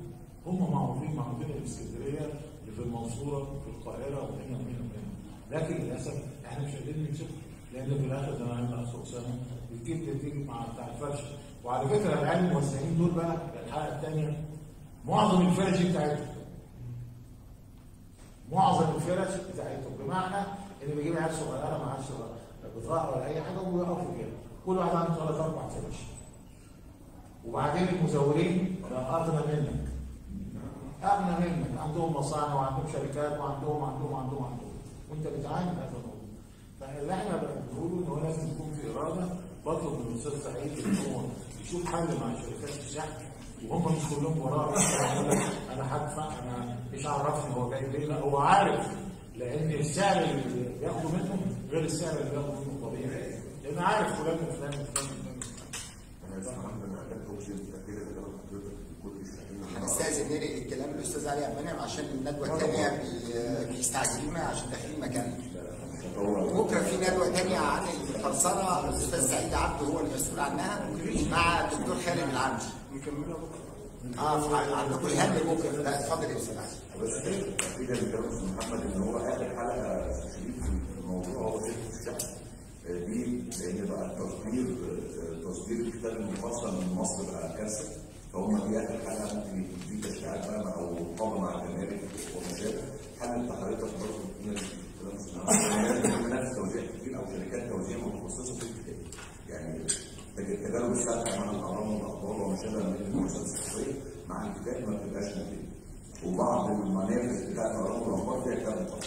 هم معروفين معروفين. في اللي في المنصورة في القاهرة وهنا وهنا وهنا. لكن للأسف إحنا مش قادرين نمسكهم لأن في الآخر زي ما قال الاخ اسامه بتجيب تجيب مع بتاع الفرش. وعلى فكرة العيال الموزعين دول بقى الحلقة الثانية معظم الفرش بتاعتهم. معظم الفرش بتاعتهم. بمعنى إن بيجيب عيال صغيرة ما عادش بتراء ولا أي حاجة ويقفوا كده كل واحد عنده ثلاث أربع فرش. وبعدين المزورين أغنى منك. أغنى منك. عندهم مصانع وعندهم شركات وعندهم وعندهم وعندهم وعندهم وأنت بتعاني من هذا فاللي إحنا بنقوله إن هو لازم يكون في إرادة بطلب من الأستاذ سعيد إن هو يشوف حل مع شركات الشحن وهم مش كلهم وراه أنا هدفع أنا مش عرفني هو جاي ليه لا هو عارف لأن السعر اللي بياخده منه غير السعر اللي بياخده منه طبيعي. لأن عارف فلان وفلان وفلان هنستاذن ننقل الكلام للاستاذ علي عبد المنعم عشان الندوة الثانية بي- بيستعجلونا عشان داخلين مكاننا بكره في ندوة ثانية عن الفلسفه الأستاذ سعيد عبده هو المسؤول عنها. مع الدكتور خالد العمدي. نكملها بكره آه عندكم الهم بكره لا اتفضل يا أستاذ بس النتيجه اللي كان محمد إن هو آخر حلقة شريك في الموضوع هو الشحن آه، دي لأن بقى التصدير آه، تصدير الكتاب المفصل من مصر بقى كارثه فهم دي آخر حلقة ممكن يكون في تشريعات بقى أو مقاومه مع الجمارك وما شابه حل انت حضرتك برضه نفس توزيع كتير أو شركات توزيع متخصصه في الكتاب يعني تجارب السابقه مع الاهرام والاخبار وما شابه من المؤسسات الصحيه مع الكتاب ما بتبقاش مفيده وبعض المنافس بتاعت الاهرام والاخبار فيها مطلق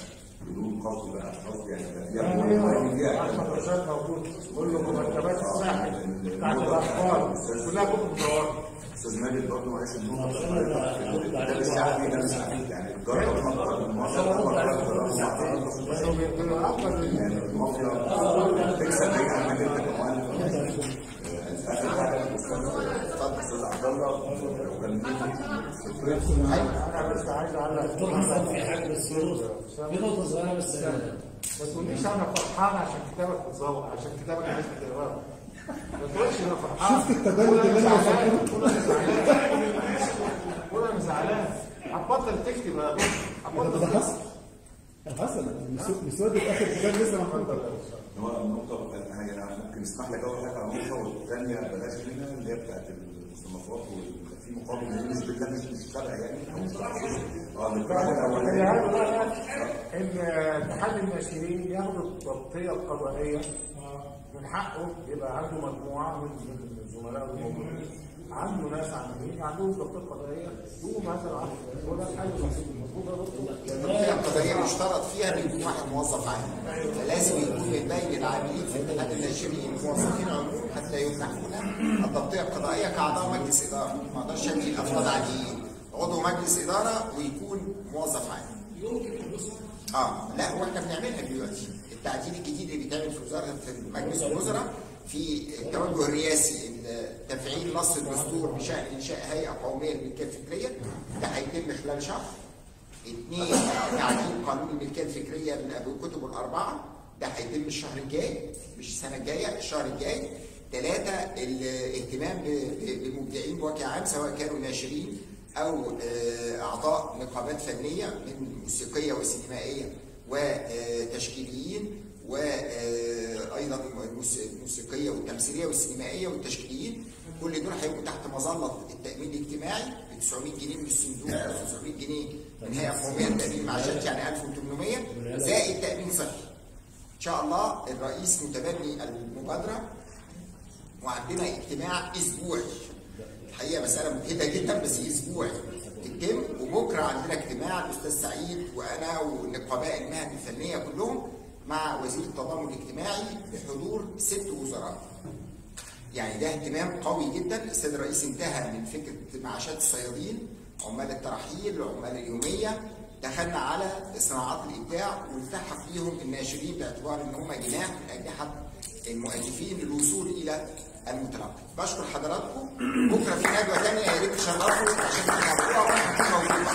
بدون قصد بقى قصد يعني كان فيها فيها احمد رشاد موجود كل مرتبات الساحل بتاعت الاخبار كلها كتب مدوره أستاذ ماجد برضه معلش النقطه الكتاب الشعبي نفس يعني جرب أكتر من مره بس هو بيبقى افضل يعني المافيا تكسب هي عمال انت كمؤلف اخر حاجة اتفضل أستاذ عبد الله لو كان أنا بس عايز اعلق في حاجة بس في نقطه صغيره بس ما تقوليش أنا فرحان عشان كتابك متزوق عشان كتابك عايز تقراه شفت التجارب اللي أنا زعلان قول أنا زعلان. هتبطل تكتب هتبطل ده حصل. حصل. مسودة آخر كتاب لسه محطوط هو النقطة يعني أنا ممكن اسمح لك أول حاجة على النقطة والثانية بلاش منها اللي هي بتاعت المصنفات وفي مقابل اللي مش بالله مش مش شرع يعني. آه عايز الأولانية. أقولها ان اتحاد الناشرين ياخد التغطية القضائية؟ من حقه يبقى عنده مجموعة من الزملاء الموجودين. عنده ناس عاملين عندهم تغطيه قضائية يقوم هذا العقد وده حاجة مظبوطه التغطية القضائية مشترط فيها إن يكون واحد موظف عام. فلازم يكون من بين العاملين في اتحاد الناشرين موظفين عموم حتى يمنحون التغطية القضائية كأعضاء مجلس إدارة. ما أقدرش ادي أفراد عاديين. عضو مجلس إدارة ويكون موظف عام. آه لا هو إحنا بنعملها دلوقتي. التعديل الجديد اللي بيتعمل في وزارة في مجلس الوزراء في التوجه الرئاسي إن تفعيل نص الدستور بشأن إنشاء هيئة قومية للملكية الفكرية. ده هيتم خلال شهر. اثنين تعديل قانون الملكية الفكرية بالكتب الأربعة. ده هيتم الشهر الجاي مش السنة الجاية الشهر الجاي. ثلاثة الاهتمام بمبدعين بوجه عام سواء كانوا ناشرين أو آه، أعضاء نقابات فنية من موسيقية وسينمائية. وتشكيليين وأيضا الموسيقية والتمثيلية والسينمائية والتشكيليين. كل دول هيبقوا تحت مظلة التأمين الاجتماعي ب 900 جنيه من الصندوق و 900 جنيه من هيئة قومية لتامين معاشات يعني 1800 زائد تأمين صحي. إن شاء الله الرئيس متبني المبادرة وعندنا اجتماع أسبوعي. الحقيقة مسألة مجهدة جدا بس أسبوعي. يتم وبكرة عندنا اجتماع الأستاذ سعيد وأنا ونقباء المهن الفنية كلهم مع وزير التضامن الاجتماعي بحضور ست وزراء. يعني ده اهتمام قوي جدا السيد الرئيس انتهى من فكرة معاشات الصيادين عمال الترحيل عمال اليومية دخلنا على صناعات الإبداع والتحق بيهم الناشرين باعتبار إن هم جناح من اجنحه المؤلفين للوصول إلى المتلقي. بشكر حضراتكم. بكرة في ندوه ثانية يا ريت تشرفوا عشان تحضروها وأنا هكون موجود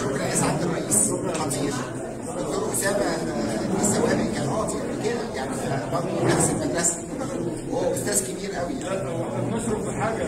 شكرا يا سعادة الرئيس. خطير. يعني برضه نفس المدرسة وهو أستاذ كبير قوي نشرب في حاجة